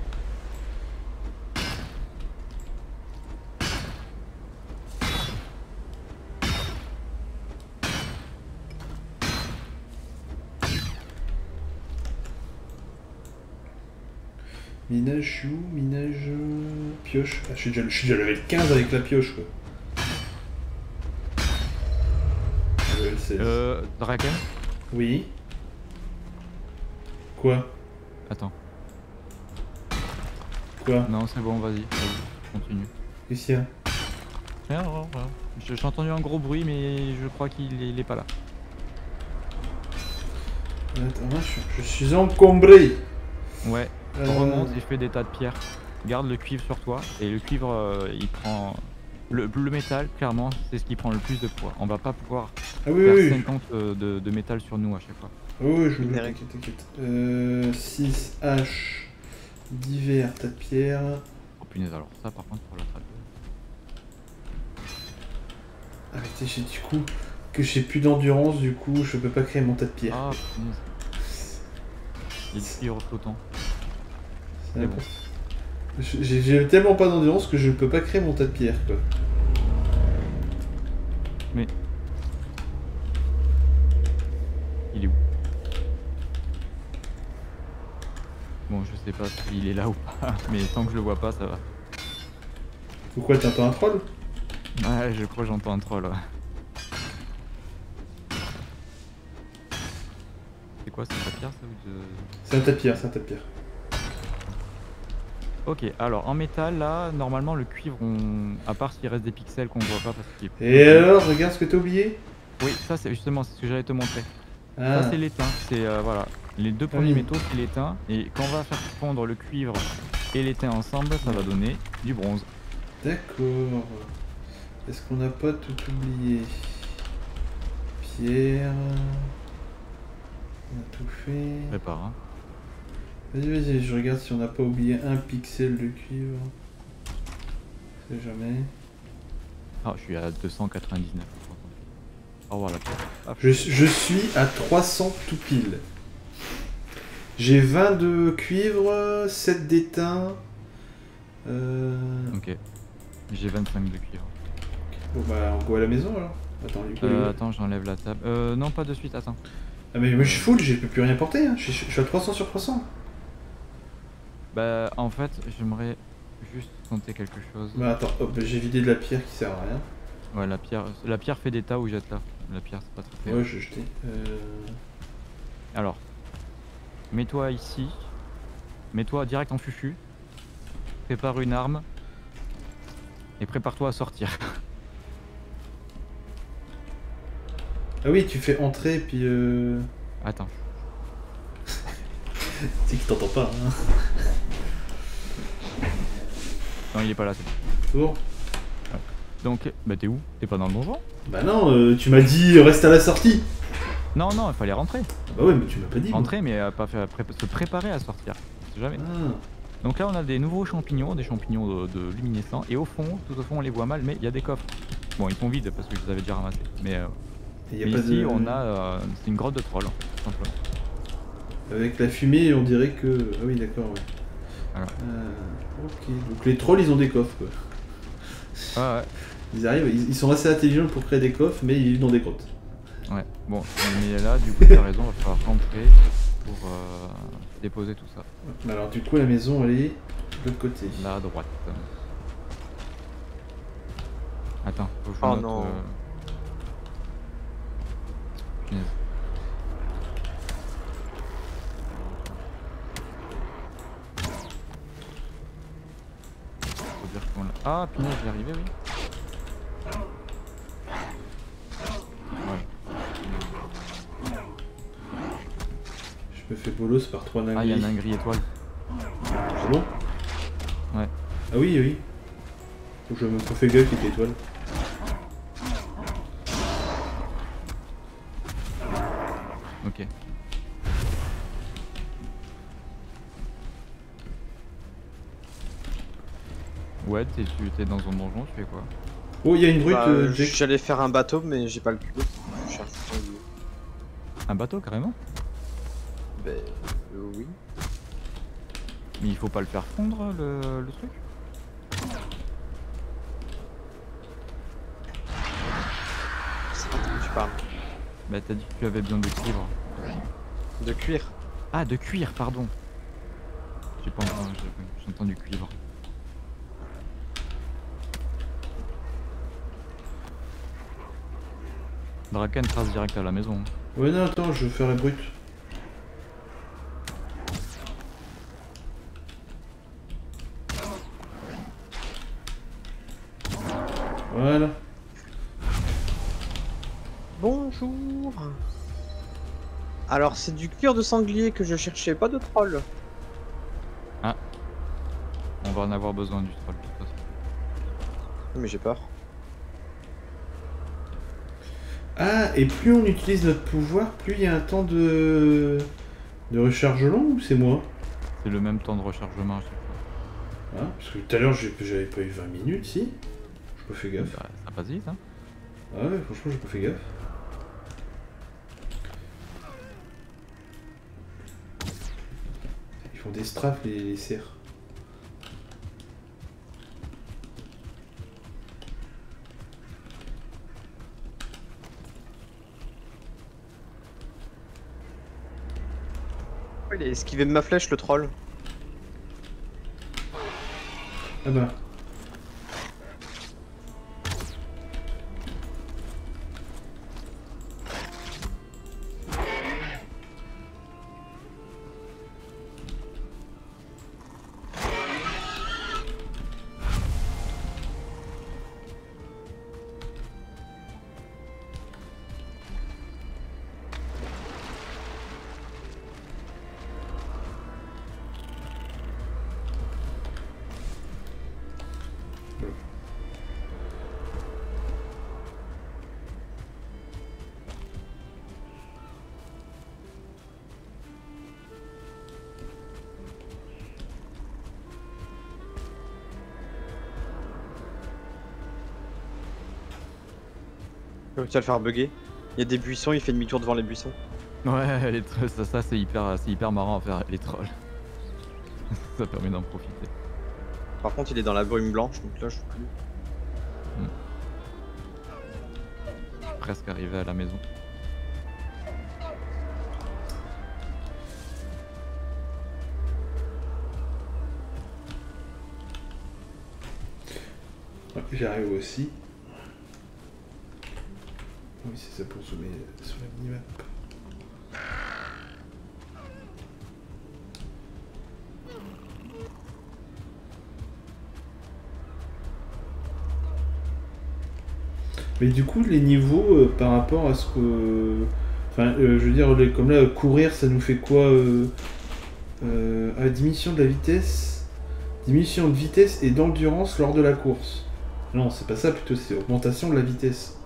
Minage où? Minage... Euh, pioche. Ah, je suis déjà, je suis déjà level 15 avec la pioche quoi. Level 16. Euh... Draken? Oui. Quoi? Attends. Quoi? Non c'est bon, vas-y, continue. Qu'est-ce qu'il y a? Rien, rien, rien. J'ai entendu un gros bruit mais je crois qu'il est, pas là. Attends, je suis encombré Ouais, on euh, remonte et je fais des tas de pierres. Garde le cuivre sur toi et le cuivre euh, il prend. Le, métal, clairement, c'est ce qui prend le plus de poids. On va pas pouvoir ah faire 50 euh, de, métal sur nous à chaque fois. oui, je t'inquiète, t'inquiète. 6 H, divers, tas de pierres. Oh punaise, alors ça par contre pour la trappe. Ah mais j'ai du coup que j'ai plus d'endurance, du coup je peux pas créer mon tas de pierres. Ah punaise. Il y a J'ai tellement pas d'endurance que je ne peux pas créer mon tas de pierres quoi. Mais. Il est où? Bon, je sais pas s'il est là ou pas, mais tant que je le vois pas, ça va. Pourquoi t'entends un troll? Ouais, je crois que j'entends un troll, ouais. C'est quoi, c'est un tas de pierre ça ou de... C'est un tas de pierre, c'est un tas de pierre. Ok, alors en métal, là, normalement le cuivre, on... à part s'il reste des pixels qu'on voit pas parce qu'il Et alors, regarde ce que t'as oublié Oui, ça c'est justement ce que j'allais te montrer. Ça ah. c'est l'étain, c'est euh, voilà. Les deux premiers métaux c'est l'étain, et quand on va faire fondre le cuivre et l'étain ensemble, ça va donner du bronze. D'accord. Est-ce qu'on n'a pas tout oublié? Pierre. On a tout fait. Prépare. Hein. Vas-y, vas-y, je regarde si on n'a pas oublié un pixel de cuivre. Sais jamais. Ah, je suis à 299. Au revoir la je, je, suis à 300 tout pile. J'ai 20 de cuivre, 7 d'étain. Euh... Ok. J'ai 25 de cuivre. Bon bah on go à la maison alors. Attends, du coup, euh, attends, j'enlève la table. Euh, non, pas de suite, attends. Ah mais moi je suis full, je peux plus rien porter, hein. je, suis à 300 sur 300. Bah en fait, j'aimerais juste tenter quelque chose. Bah attends, hop, j'ai vidé de la pierre qui sert à rien. Ouais, la pierre, la pierre fait des tas où jette là. La pierre, c'est pas très Ouais, je jeté. Euh... Alors, mets-toi ici. Mets-toi direct en fufu. Prépare une arme. Et prépare-toi à sortir. Ah oui, tu fais entrer puis euh... Attends. C'est qu'il t'entend pas. Hein. Non, il est pas là, c'est bon. Donc, bah t'es où? T'es pas dans le donjon? Bah non, euh, tu m'as dit reste à la sortie. Non, non, il fallait rentrer. Bah ouais, mais tu m'as pas dit. Rentrer, mais pas faire, se préparer à sortir. jamais. Ah. Donc là, on a des nouveaux champignons, des champignons de, luminescents. Et au fond, tout au fond, on les voit mal, mais il y a des coffres. Bon, ils sont vides parce que je les avais déjà ramassés. Mais euh, ici, on a. Euh, c'est une grotte de trolls, simplement. Avec la fumée, on dirait que. Ah oui, d'accord, ouais. Euh, ok, donc les trolls, ils ont des coffres, quoi. Ah ouais. Ils arrivent, ils, sont assez intelligents pour créer des coffres, mais ils vivent dans des grottes. Ouais, bon, mais là, du coup, t'as raison, il va falloir rentrer pour euh, déposer tout ça. Alors, du coup, la maison, elle est de l'autre côté. Là, à droite. Attends, faut que je oh non. Euh... Ah, punaise, j'y arrivé, oui. Je me fais bolos par trois nagris. Ah, il y a un étoile. C'est bon? Ouais. Ah oui, oui. Faut que je me fais gaffe qu'il étoile. Ok. Ouais, tu es dans un donjon, tu fais quoi Oh, il y a une brute. Bah, euh, J'allais faire un bateau, mais j'ai pas le cul. Un bateau, carrément Bah, euh, oui. Mais il faut pas le faire fondre, le, le truc C'est pas de tu parles. Bah, t'as dit que tu avais besoin de cuivre. De cuir Ah, de cuir, pardon. J'ai pas entendu, j'ai entendu cuivre. Draken trace direct à la maison. Ouais, non, attends, je vais faire la brute. Voilà. Bonjour. Alors, c'est du cuir de sanglier que je cherchais, pas de troll. Ah. On va en avoir besoin du troll de toute façon. Mais j'ai peur. Ah, et plus on utilise notre pouvoir, plus il y a un temps de, de recharge long ou c'est moi? C'est le même temps de rechargement fois. Ah, parce que tout à l'heure j'avais pas eu 20 minutes, si J'ai pas fait gaffe. Bah, ça passe vite, hein Ah ouais, franchement, j'ai pas fait gaffe. Ils font des straps, les, les cerfs. Esquivé de ma flèche le troll. Ah bah. Comme tu vas le faire bugger. Il y a des buissons, il fait demi-tour devant les buissons. Ouais, les ça, ça c'est hyper, c'est hyper marrant à faire les trolls. ça permet d'en profiter. Par contre, il est dans la brume blanche, donc là je peux plus. Presque arrivé à la maison. J'arrive aussi. C'est ça pour zoomer sur la minimap. Mais du coup, les niveaux euh, par rapport à ce que. Enfin, euh, je veux dire, comme là, courir, ça nous fait quoi euh, ah, Diminution de la vitesse. Diminution de vitesse et d'endurance lors de la course. Non, c'est pas ça plutôt, c'est augmentation de la vitesse.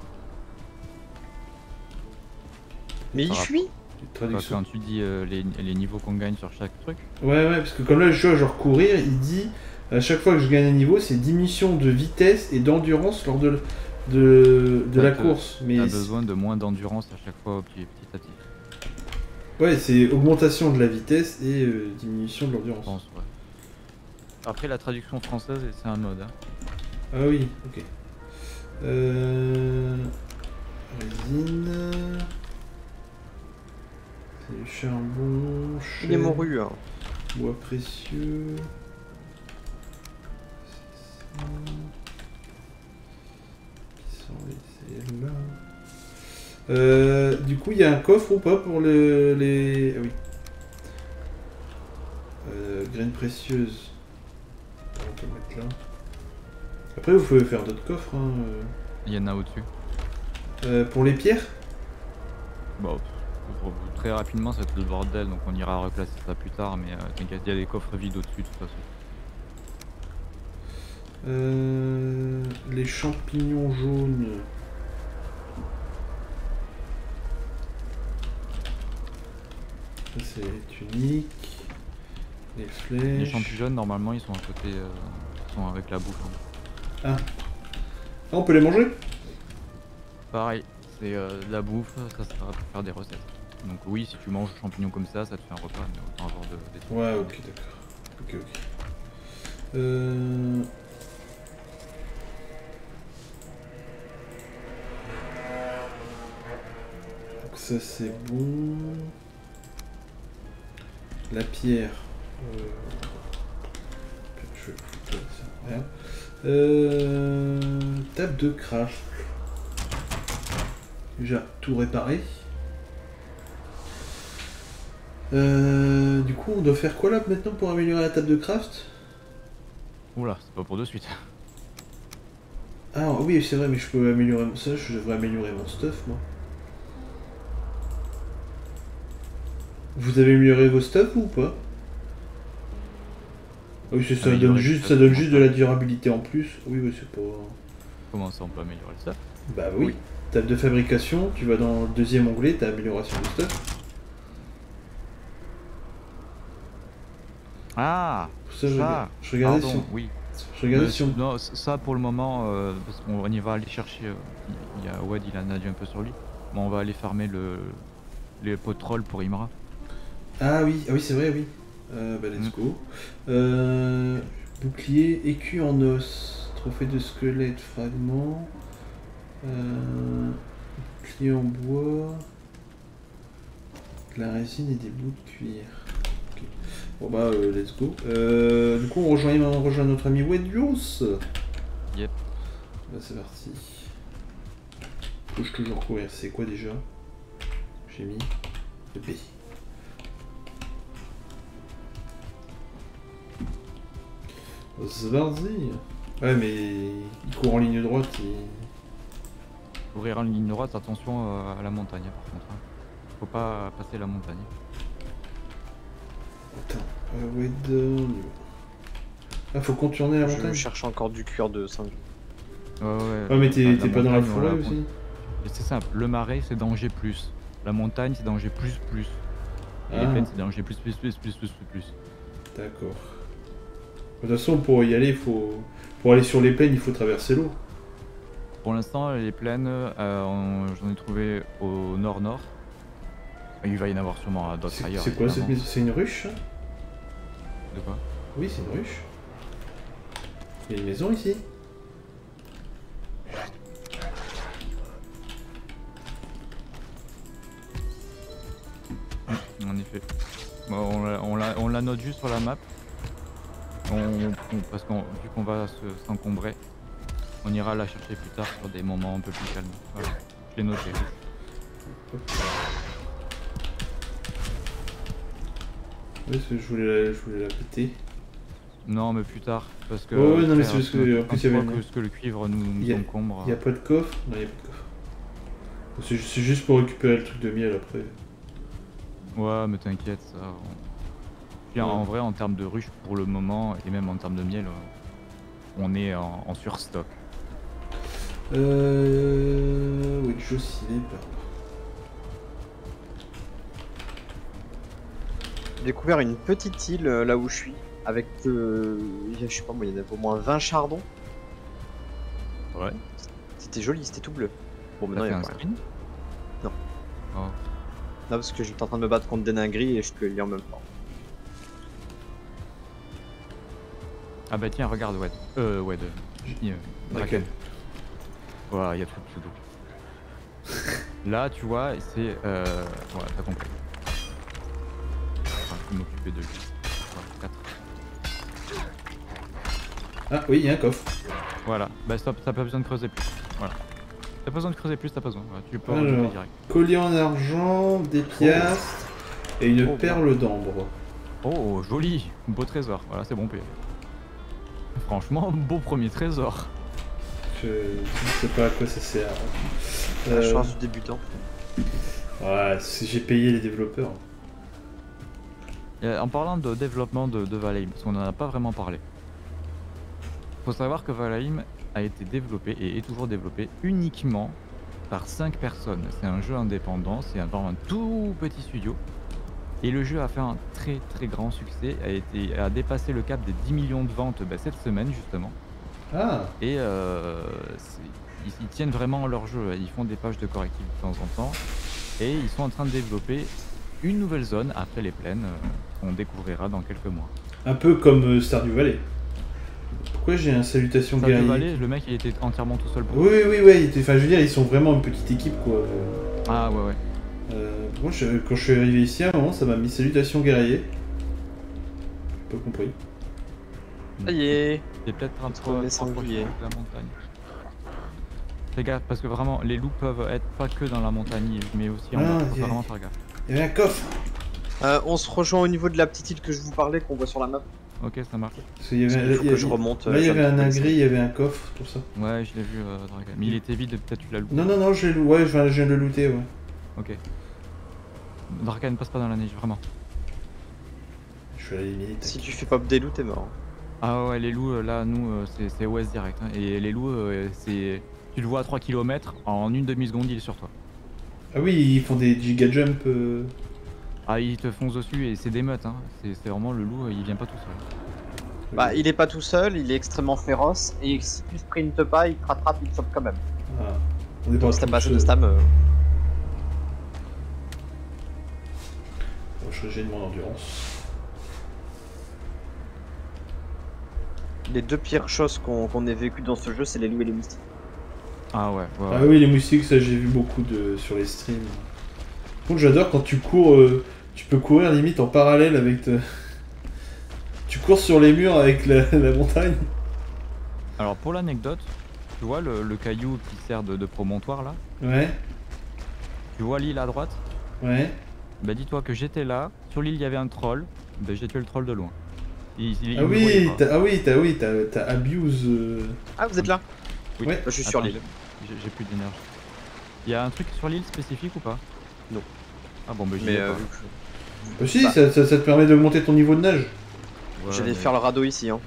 Mais il fuit Traduction. quand tu dis euh, les, les niveaux qu'on gagne sur chaque truc, Ouais, ouais, parce que comme là, je joue à genre courir, il dit à chaque fois que je gagne un niveau, c'est diminution de vitesse et d'endurance lors de, de, de la t'as- course. Mais t'as besoin de moins d'endurance à chaque fois petit, petit à petit. ouais, c'est augmentation de la vitesse et euh, diminution de l'endurance. pense, ouais. Après la traduction française, c'est un mode. Hein. Ah oui, ok. Euh... Résine. Du charbon. Il est chêne, mouru. Hein. Bois précieux. C'est ça. Qui sont les celles-là euh, Du coup, il y a un coffre ou pas pour le, les. Ah oui. Euh, graines précieuses. On peut mettre là. Après, vous pouvez faire d'autres coffres. Hein. euh. Il y en a au-dessus. Euh, pour les pierres? Bon, très rapidement, ça va être le bordel, donc on ira replacer ça plus tard, mais euh, t'inquiète, il y a des coffres vides au-dessus de toute façon. Euh, Les champignons jaunes. Ça, c'est les tuniques. Les flèches. Les champignons, normalement, ils sont à côté, euh, ils sont avec la bouche. hein. Ah, on peut les manger? Pareil, c'est euh, de la bouffe, ça sert à faire des recettes. Donc oui, si tu manges champignons comme ça, ça te fait un repas, mais autant avoir de, des Ouais, ok, d'accord. Ok, ok. Euh... Donc ça c'est bon. La pierre. Euh... Je vais ça. Euh... Table de craft. Déjà tout réparé. Euh, du coup, on doit faire quoi là maintenant pour améliorer la table de craft? Oula, c'est pas pour de suite. Ah oui, c'est vrai, mais je peux améliorer mon... ça, je devrais améliorer mon stuff, moi. Vous avez amélioré vos stuff ou pas? Ah Oui, c'est ça donne juste, ça donne juste de la durabilité en plus. Oui, oui, c'est pas... Comment ça, on peut améliorer le stuff? Bah oui. Oui. Table de fabrication, tu vas dans le deuxième onglet, t'as amélioration de stuff. Ah ça, je, Ça, je regardais Pardon, si on... oui. Je regardais Euh, si on... Non, ça pour le moment, euh, parce qu'on y va aller chercher. euh, il y a Wad, il en a dit un peu sur lui. Mais on va aller farmer le, les potrolls pour Imra. Ah oui, ah oui c'est vrai, oui. Euh, bah let's Mm. go. Euh, bouclier, écu en os, trophée de squelette, fragment. Euh, bouclier en bois. De la résine et des bouts de cuir. Bon bah euh, let's go. Euh, du coup on rejoint, on rejoint notre ami Wedios. Yep. Bah c'est parti. Touche toujours courir, c'est quoi déjà? J'ai mis le B. C'est parti. Ouais mais il court en ligne droite, il... Ouvrir en ligne droite, attention euh, à la montagne par contre. hein. Faut pas passer la montagne. Euh. Ah faut contourner la Je montagne cherche encore du cuir de singe. Ouais, ouais. Ah mais t'es pas dans la forêt aussi C'est simple, le marais c'est danger plus. La montagne c'est danger plus plus. Et les Ah. plaines c'est danger plus plus plus plus plus plus plus. D'accord. De toute façon pour y aller, il faut... Pour aller sur les plaines, il faut traverser l'eau. Pour l'instant, les plaines, euh, j'en ai trouvé au nord-nord. Il va y en avoir sûrement d'autres ailleurs. C'est quoi cette maison C'est une ruche De quoi? Oui, c'est une ruche. Il y a une maison ici En effet. on, la, note juste sur la map. parce que vu qu'on va s'encombrer, on ira la chercher plus tard sur des moments un peu plus calmes. Voilà. Je l'ai noté. Oui, parce que je voulais la, je voulais la péter. Non, mais plus tard. Parce que. Oh, non, mais c'est parce que. En plus, il y avait. que le cuivre nous, nous encombre. Il n'y a pas de coffre? Non, il n'y a pas de coffre. C'est juste pour récupérer le truc de miel après. Ouais, mais t'inquiète, ça. En vrai, en termes de ruche pour le moment, et même en termes de miel, on est en, en surstock. Euh. Oui, je suis J'ai découvert une petite île euh, là où je suis, avec, euh, je sais pas moi, il y en a au moins 20 chardons. Ouais. C'était joli, c'était tout bleu. Bon, maintenant il y a un screen Non. Oh. Non, parce que j'étais en train de me battre contre des gris et je peux lire en même temps. Ah bah tiens, regarde, Wed. Euh, Wed. Euh, Draken. Voilà, il y a tout le pseudo. Là, tu vois, c'est... Euh... Voilà, t'as compris. Enfin, je vais m'occuper de lui. Ah oui, il y a un coffre. Voilà, bah stop, t'as pas besoin de creuser plus. Voilà. T'as pas besoin de creuser plus, t'as pas besoin. tu peux Alors, direct. Collier en argent, des piastres et une oh, perle d'ambre. Oh, joli Beau trésor. Voilà, c'est bon payé. Franchement, beau premier trésor. Je ne sais pas à quoi ça sert. La euh... du débutant. Ouais, j'ai payé les développeurs. En parlant de développement de, de Valheim, parce qu'on n'en a pas vraiment parlé. Faut savoir que Valheim a été développé et est toujours développé uniquement par 5 personnes. C'est un jeu indépendant, c'est un, un tout petit studio. Et le jeu a fait un très très grand succès, a, été, a dépassé le cap des 10 millions de ventes bah, cette semaine justement. Ah. Et euh, ils, tiennent vraiment leur jeu, ils font des pages de correctifs de temps en temps. Et ils sont en train de développer une nouvelle zone après les plaines euh, qu'on découvrira dans quelques mois. Un peu comme euh, Stardew Valley. Pourquoi j'ai un salutation Stardew Valley, le mec il était entièrement tout seul. Pour oui, oui, oui, enfin je veux dire, ils sont vraiment une petite équipe quoi. Ah ouais, ouais. Euh, moi, quand je suis arrivé ici, à un moment, ça m'a mis salutation guerrier. J'ai pas compris. Ça y est. C'est peut-être un peu la montagne. Fais gaffe, parce que vraiment, les loups peuvent être pas que dans la montagne, mais aussi en ah, bas. Faut vraiment faire gaffe. Il y a un coffre euh, On se rejoint au niveau de la petite île que je vous parlais, qu'on voit sur la map. Ok, ça marche. Parce y avait, que je remonte. Là, il y avait un agri, il y avait un coffre, tout ça. Ouais, je l'ai vu, euh, Dragon. Mais il était vide, peut-être tu l'as looté. Non, non, non, je ouais, je viens de le looter, ouais. Ok. Draken passe pas dans la neige, vraiment. Je suis à la limite. Si tu fais pop des loups, t'es mort. Ah ouais, les loups, euh, là, nous, euh, c'est OS direct. Hein. Et les loups, euh, c'est. Tu le vois à 3 km, en une demi-seconde, il est sur toi. Ah oui, ils font des giga jump. Ah, ils te foncent dessus et c'est des meutes. Hein. C'est vraiment le loup, il vient pas tout seul. Bah, il est pas tout seul, il est extrêmement féroce et si tu sprintes pas, il te rattrape, il te chope quand même. Ah, on est pas pas de stam. je de mon endurance. Les deux pires choses qu'on ait vécues dans ce jeu, c'est les loups et les moustiques. Ah ouais, Ah oui, les moustiques, ça j'ai vu beaucoup de sur les streams. Par j'adore quand tu cours, euh, tu peux courir limite en parallèle avec. Tu cours sur les murs avec la, montagne. Alors pour l'anecdote, tu vois le, caillou qui sert de, de promontoire là? Ouais. Tu vois l'île à droite? Ouais. Bah dis-toi que j'étais là, sur l'île il y avait un troll, bah j'ai tué le troll de loin. ah, oui, ah oui, t'as oui, t'as abuse. Euh. Ah vous êtes là? Oui, je suis sur l'île. J'ai plus d'énergie. Il y a un truc sur l'île spécifique ou pas? Non. Ah bon bah j'y Mais euh, Bah si, bah. Ça, ça, te permet d'augmenter ton niveau de nage. J'allais faire le radeau ici hein.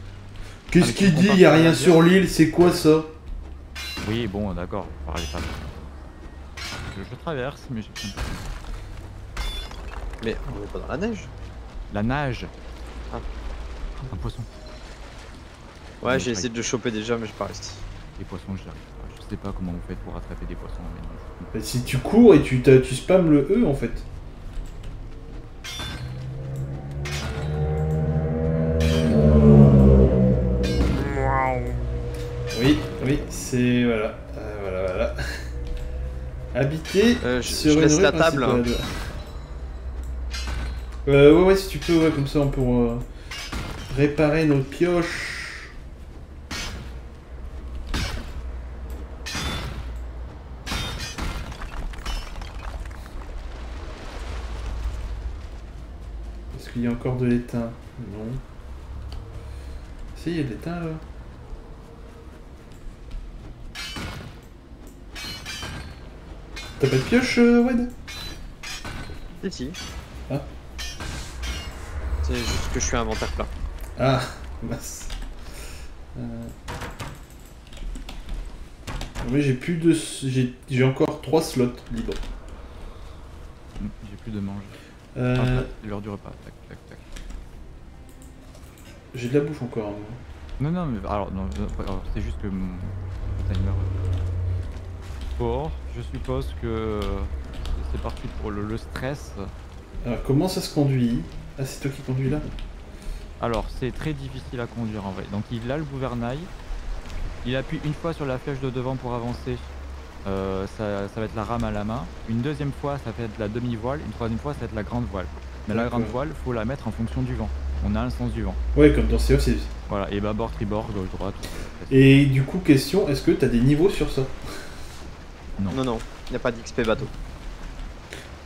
Qu'est-ce qu'il dit Il y a rien sur l'île, c'est quoi ça? Oui bon d'accord, pas. Je, je traverse mais j'ai mais on est pas dans la neige. La nage ah. Un poisson. Ouais, j'ai essayé de le choper déjà, mais j'ai pas resté. Les poissons, j'y arrive pas. sais pas comment vous faites pour attraper des poissons en vénéneux. Bah, si tu cours et tu, tu spammes le E en fait. Oui, oui, c'est. Voilà. Euh, voilà, voilà. Habiter Euh, je- sur je une laisse rue la table. Euh, ouais, ouais, si tu peux, ouais, comme ça on peut réparer nos pioches. Qu'il y a encore de l'étain Non. Si, il y a de l'étain là. T'as pas de pioche, euh, Wed? Si, si. Ah. C'est juste que je suis inventaire plat. Ah, mince. Euh... Oui, j'ai plus de. J'ai j'ai encore 3 slots libres. J'ai plus de manger. Euh, l'heure du repas. Tac. J'ai de la bouffe encore. moi. Non, non, mais alors, non, alors, c'est juste que mon timer. euh, Bon, je suppose que c'est parti pour le, le stress. Alors, comment ça se conduit? Ah, c'est toi qui conduis là? Alors, c'est très difficile à conduire en vrai. Donc, il a le gouvernail. Il appuie une fois sur la flèche de devant pour avancer. Euh, ça, ça va être la rame à la main. Une deuxième fois, ça va être la demi-voile. Une troisième fois, ça va être la grande voile. Mais la grande voile, faut la mettre en fonction du vent. On a un sens du vent. Ouais, comme dans CO, c'est. Voilà, et bâbord, tribord, gauche, droite. Et du coup, question est-ce que t'as des niveaux sur ça? Non. Non, non, il n'y a pas d'XP bateau.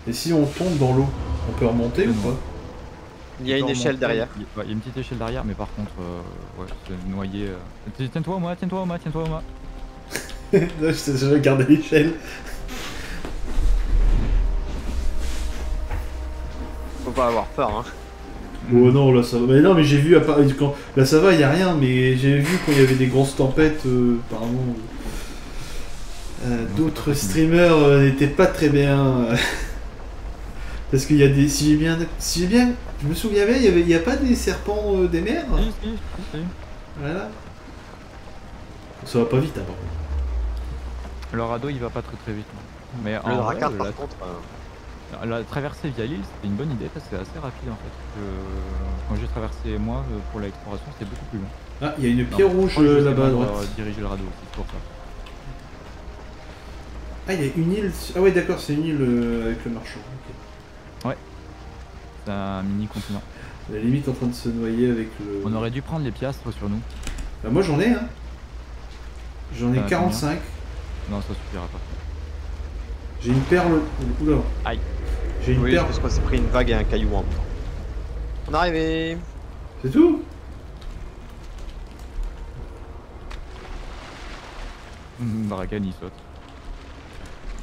Et si on tombe dans l'eau, on peut remonter ou Non. pas? Il y a une échelle derrière. Il y, a- une petite échelle derrière, mais par contre, euh, ouais, c'est noyé. euh. Tiens- Tiens-toi au mât, tiens-toi au mât, tiens-toi au. Là, je sais, je regardais l'échelle. Faut pas avoir peur, hein. Oh non, là ça va. Mais non, mais j'ai vu, à part- quand... là ça va, il y a rien, mais j'ai vu quand il y avait des grosses tempêtes, euh, apparemment. euh, D'autres streamers euh, n'étaient pas très bien. Parce qu'il y a des. Si j'ai bien. Si j'ai bien. Je me souviens bien, il y avait. Il y a pas des serpents euh, des mers Si, si, si, si. Voilà. Ça va pas vite, hein, par contre. Le radeau, il va pas très très vite. Mais Le en vrai, dracard, la, par contre. La traversée via l'île, c'était une bonne idée parce que c'est assez rapide en fait. Quand j'ai traversé moi euh, pour l'exploration, c'était beaucoup plus long. Ah, il y a une pierre rouge euh, là-bas à droite. diriger le radeau aussi, c'est pour ça. Ah, il y a une île. Ah, ouais, d'accord, c'est une île euh, avec le marchand. ok. C'est un mini continent. La limite en train de se noyer avec le. On aurait dû prendre les piastres sur nous. Bah, moi j'en ai, hein. J'en ai T'en as 45. Non, ça suffira pas. J'ai une perle. Oula. Aïe. J'ai une Oui, parce qu'on s'est pris une vague et un caillou en même temps. On est arrivé C'est tout? Hum, Barakan il saute.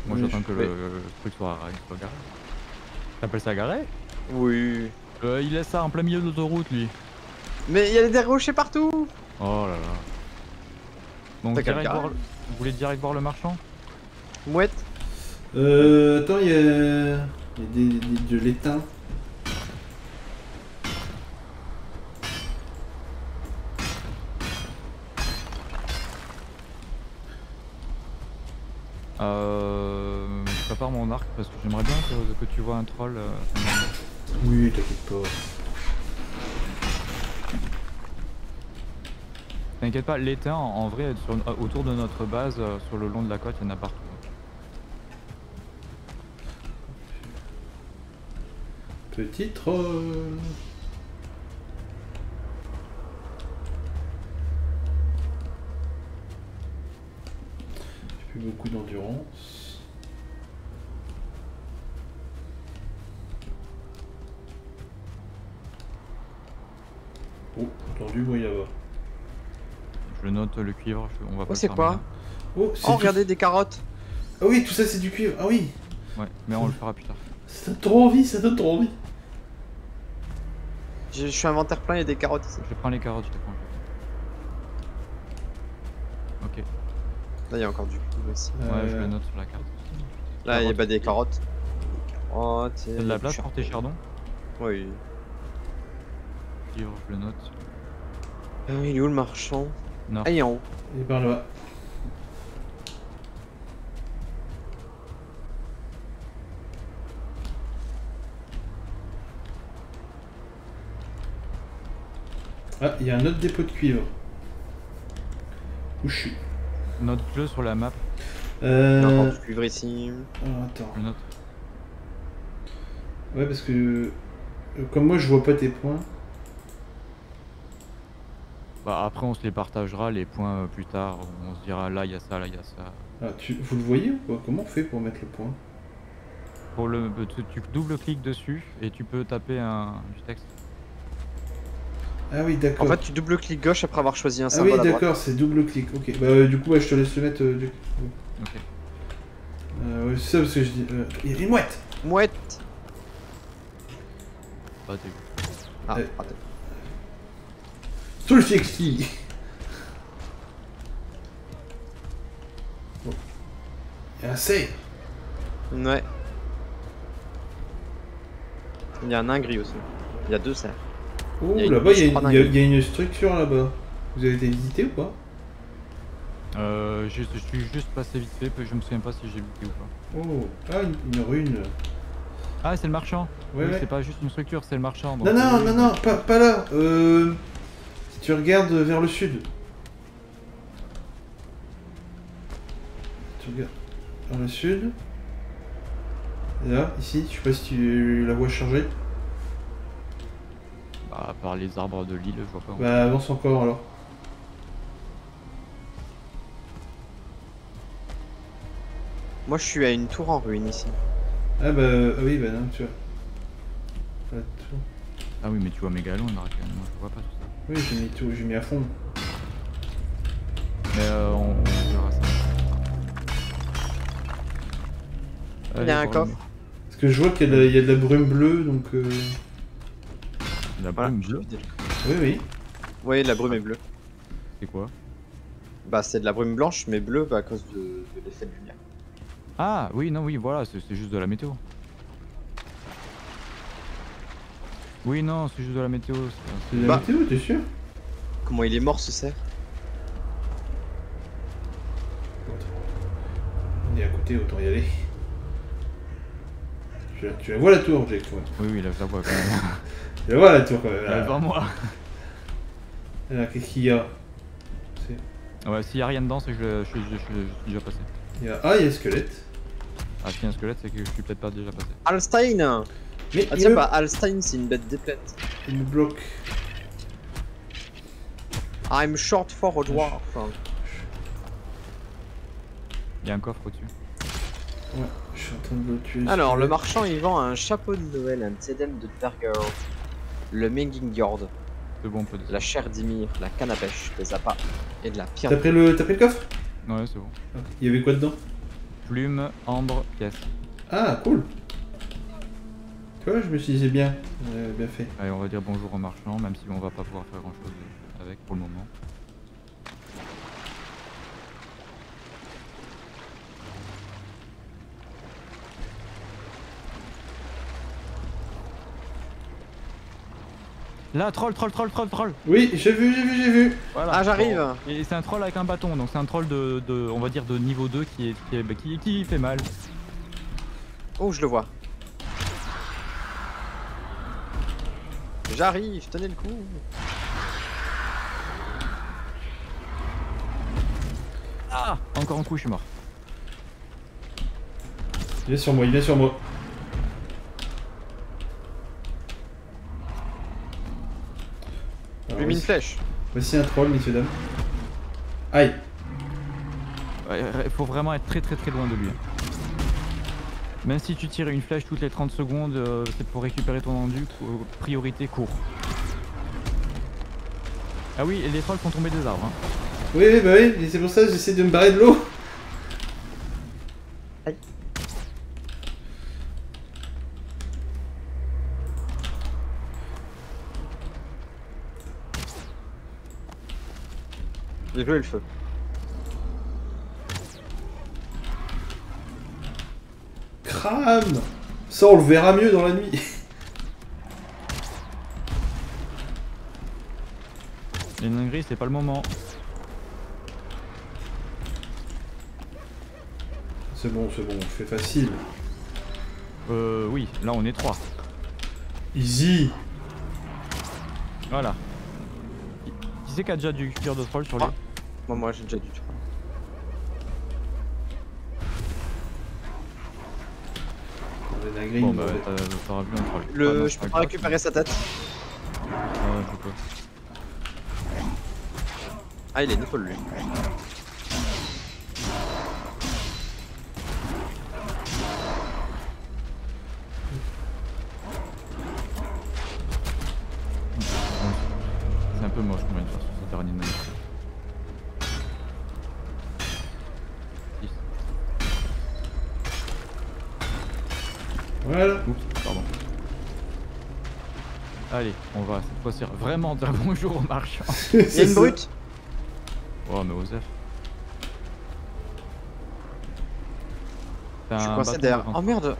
Moi Oui, j'attends que le, le truc soit, soit garé. T'appelles ça garé? Oui. euh, Il laisse ça en plein milieu de l'autoroute lui. Mais il y a des rochers partout Oh là là. Le direct voir vous voulez direct voir le marchand? Mouette Euh. Attends, il y a. Il y a des, des- de l'étain. Euh. Je prépare mon arc parce que j'aimerais bien que, que tu vois un troll. euh, Oui, t'inquiète pas. T'inquiète pas, l'étain en, en vrai sur- autour de notre base, euh, sur le long de la côte, il y en a partout. Petit troll. J'ai plus beaucoup d'endurance. Oh, tendu, moi, il y a. Je note le cuivre, je- on va pas Oh, c'est quoi. Oh, Oh, du- regardez des carottes Ah oui, tout ça c'est du cuivre. Ah oui, Ouais, mais on le fera plus tard. ça donne trop envie, ça donne trop envie. Je suis inventaire plein, il y a des carottes ici. Je prends les carottes, je les prends. Ok, Là, il y a encore du cuivre aussi. ouais, je Euh, le note sur la carte. Là, il y a carottes. bah, des carottes. Carottes, T'as de la place pour tes chardons Oui. Cuivre, je le note. Euh, il est où le marchand? Non. Ah, il est en haut. Et par là. Ah, il y a un autre dépôt de cuivre. Où je suis Note-le sur la map. Euh... du cuivre ici. alors, attends. Ouais, parce que... euh, Comme moi, je vois pas tes points. Bah, après, on se les partagera les points euh, plus tard. On se dira là, il y a ça, là, il y a ça. Ah, tu... Vous le voyez ou pas Comment on fait pour mettre le point? Pour le, tu, tu double-cliques dessus et tu peux taper un, du texte. Ah oui, En d'accord. fait, tu double-cliques gauche après avoir choisi un ah oui, symbole à droite. d'accord, c'est double clic. Ok, bah euh, du coup, ouais, je te laisse le mettre. euh, du... Ok. Euh, ouais, c'est ça parce que je dis. euh, Il y a une mouette Mouette. Ah, Euh. raté. Tout le sexy Bon. Il y a un save Ouais. Il y a un nain gris aussi. Il y a deux cerfs. Oh, Il y a une là-bas, il y, a une- il y a- dingue. il y a une structure là-bas. Vous avez été visité ou pas? Euh, je, je suis juste passé vite fait, je me souviens pas si j'ai buté ou pas. Oh, ah, une, une rune. Ah, c'est le marchand Ouais, Oui, ouais. C'est pas juste une structure, c'est le marchand. donc Non, non, non, non, pas, pas là. Euh, si tu regardes vers le sud. Tu regardes vers le sud. Et là, ici, je sais pas si tu la vois charger. Bah, à part les arbres de l'île, je vois pas. Bah, avance encore alors. Moi, je suis à une tour en ruine ici. Ah, bah, ah oui, bah non, tu vois. Ah oui, mais tu vois méga loin, Draken, moi je vois pas tout ça. Oui, j'ai mis tout, j'ai mis à fond. Mais euh, on, on verra ça. Il y a un coffre. Parce que je vois qu'il y, a de la- il y a de la brume bleue, donc. euh, La Voilà. brume bleue, Oui, oui. Oui, la brume est bleue. c'est quoi? Bah, c'est de la brume blanche, mais bleue bah, à cause de, de l'effet de lumière. Ah, oui, non, oui, voilà, c'est c'est juste de la météo. Oui, non, c'est juste de la météo. c'est- C'est de la Bah. météo, t'es sûr? Comment il est mort ce cerf? On est à côté, autant y aller. Tu la, tu la vois la tour, Jake, ouais. Oui, oui, là je la vois quand même. Tu la vois la tour quand même. Elle est Là, devant moi. Là, qu'est-ce qu'il y a Ouais, s'il y a rien dedans, c'est que je, je, je- je- je suis déjà passé. Il y a... Ah, il y a un squelette. Ah, s'il y a un squelette, c'est que je suis peut-être pas déjà passé. Alstein Mais Ah il, tiens, me... bah Alstein, c'est une bête déplaite. il me bloque. I'm short for a dwarf. Il y a un coffre au-dessus. Ouais, je suis en train de le tuer. Alors, le marchand, il vend un chapeau de Noël, un Tedem de Berger, le Mengingjord, C'est bon, on peut de la chair d'Ymir, la canne à pêche, des appâts et de la pierre. T'as pris, le... t'as pris le coffre? Ouais, c'est bon. Il y avait quoi dedans? Plume, ambre, pièce. Ah, cool. Tu vois, je me suis dit, c'est bien. Ouais, bien fait. Allez, on va dire bonjour au marchand, même si on va pas pouvoir faire grand chose avec pour le moment. Là, troll, troll, troll, troll, troll Oui, j'ai vu, j'ai vu, j'ai vu. Voilà. Ah, j'arrive Et c'est un troll avec un bâton, donc c'est un troll de, de- on va dire, de niveau 2 qui, est, qui, est- bah, qui, qui fait mal. Oh, je le vois. J'arrive, tenez le coup. Ah Encore un coup, je suis mort. Il est sur moi, il est sur moi. Je Alors, lui ai mis une flèche. Voici un troll, messieurs, dames. Aïe. Ouais, Il faut vraiment être très très très loin de lui. Même si tu tires une flèche toutes les 30 secondes, euh, c'est pour récupérer ton endu, cou- priorité court. Ah oui, et les trolls font tomber des arbres. hein. Oui, oui, bah oui, c'est pour ça que j'essaie de me barrer de l'eau. J'ai joué le feu. Crame Ça, on le verra mieux dans la nuit. Les dingueries, c'est pas le moment. C'est bon, c'est bon, on fait facile. Euh, oui, là on est trois. Easy Voilà. c'est qui a déjà du cuir de troll sur lui Ah. Moi, moi j'ai déjà du la grille, Bon bah t'auras vu un troll. Ah, Le... non, je peux pas récupérer sa tête. Ah ouais, je peux. Ah, il est Nicole lui. C'est un peu moche vient de faire sur ce dernier Voilà. Oups, pardon. Allez, on va cette fois-ci vraiment dire bonjour aux marchands. A une brute Oh mais Osef. Je suis un coincé derrière. Oh merde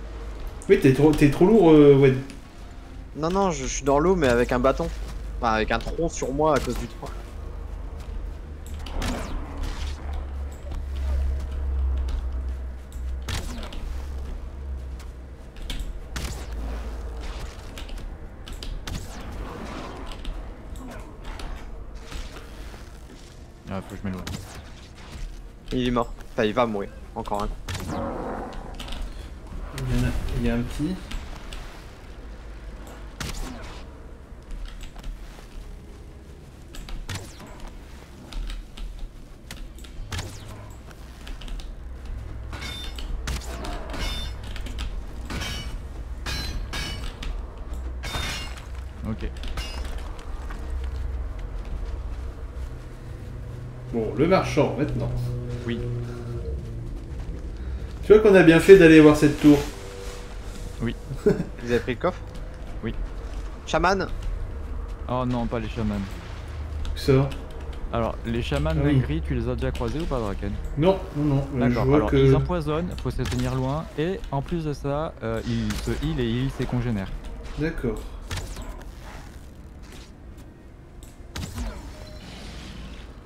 Oui, t'es trop, t'es trop lourd, euh, Wed. Non, non, je, je suis dans l'eau, mais avec un bâton. Enfin, avec un tronc sur moi à cause du tronc. Ah, faut que je m'éloigne. Il est mort. Il va mourir. Encore un. Il y, en a, il y a un petit. Ok. Bon, le marchand, maintenant. Oui. Tu vois qu'on a bien fait d'aller voir cette tour. Vous avez pris le coffre? Oui. Chaman? Oh non, pas les chamans. Ça? Alors, les chamans Ah oui. gris, tu les as déjà croisés ou pas, Draken? Non, non, non. euh, D'accord, alors que. ils empoisonnent, faut se tenir loin, et en plus de ça, euh, ils se heal et heal ses congénères. D'accord.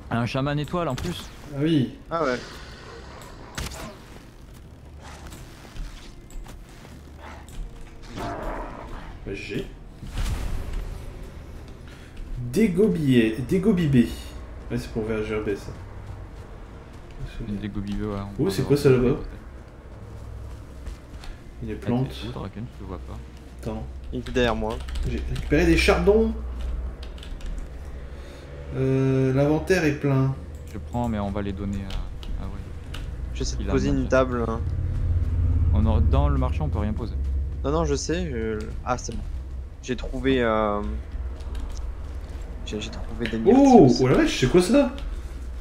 Un chaman étoile en plus? Ah oui. Ah ouais. Bah, J'ai. Dégobillé. Dégobibé. Ouais, c'est pour Gerbet, ça. Une dégobibée, ouais. on Oh, c'est quoi ça, là-bas Il y a Ah, plantes. Draken, je vois pas. Attends. Il est derrière moi. J'ai récupéré des chardons. Euh, L'inventaire est plein. Je prends, mais on va les donner à. Ah ouais. J'essaie de poser un une table. hein. On aura- Dans le marché, on peut rien poser. Non, non, je sais. je- Ah, c'est bon. J'ai trouvé. Euh... J'ai trouvé des Oh, oh la vache, c'est quoi ça?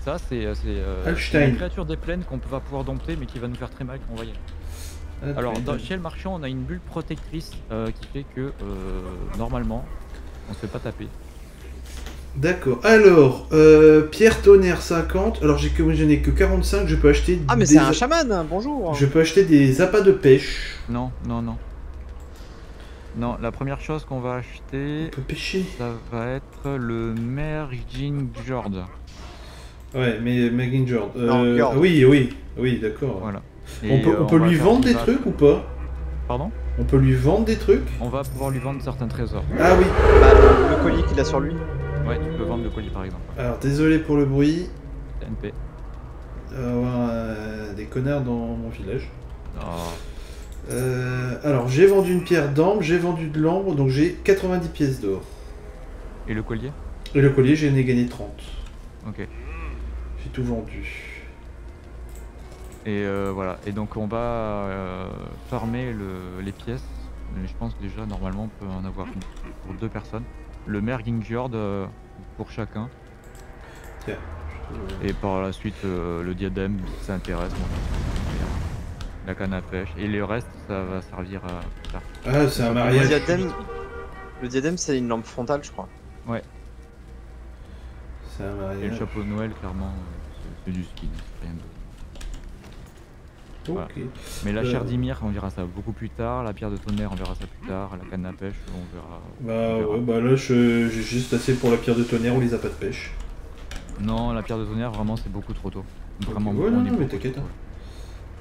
Ça, c'est euh, c'est, euh, une créature des plaines qu'on va pouvoir dompter, mais qui va nous faire très mal quand on va y aller. Ah, Alors, dans- chez le marchand, on a une bulle protectrice euh, qui fait que euh, normalement, on se fait pas taper. D'accord. Alors, euh, Pierre Tonnerre 50. Alors, j'ai que je n'ai que 45. Je peux acheter. Ah, mais des c'est un chaman Bonjour Je peux acheter des appâts de pêche. Non, non, non. Non, la première chose qu'on va On acheter, peut pêcher. ça va être le Merging Jord. Ouais, mais Jord. Euh, Jord. ah oui, oui, oui, d'accord. Voilà. On peut, on lui vendre des trucs ou pas? Pardon? On peut lui vendre des trucs? On va pouvoir lui vendre certains trésors. Ah oui. Bah, le, le collier qu'il a sur lui. Ouais, tu peux vendre le colis par exemple. Alors, désolé pour le bruit. Y avoir euh, des connards dans mon village. Oh. Euh, alors, j'ai vendu une pierre d'ambre, j'ai vendu de l'ambre, donc j'ai 90 pièces d'or. Et le collier? Et le collier, j'en ai gagné 30. Ok. J'ai tout vendu. Et euh, voilà. Et donc on va euh, farmer le- les pièces. Mais je pense déjà normalement on peut en avoir une pour deux personnes. Le Merging Jord euh, pour chacun. Tiens. Et par la suite euh, le diadème ça intéresse. la canne à pêche. Et le reste ça va servir à. Ah, c'est un Le mariage. diadème, le diadème c'est une lampe frontale, je crois. C'est un Et le mariage. chapeau de Noël clairement euh, c'est- du skin. rien de- Mais la Euh. chair d'Ymir on verra ça beaucoup plus tard. La pierre de tonnerre on verra ça plus tard. La canne à pêche on verra. Bah on verra. ouais, bah là je- j'ai juste assez pour la pierre de tonnerre ou les appâts de pêche. Non, la pierre de tonnerre, vraiment, c'est beaucoup trop tôt. Vraiment, ouais, on non, non, mais beaucoup t'inquiète, hein.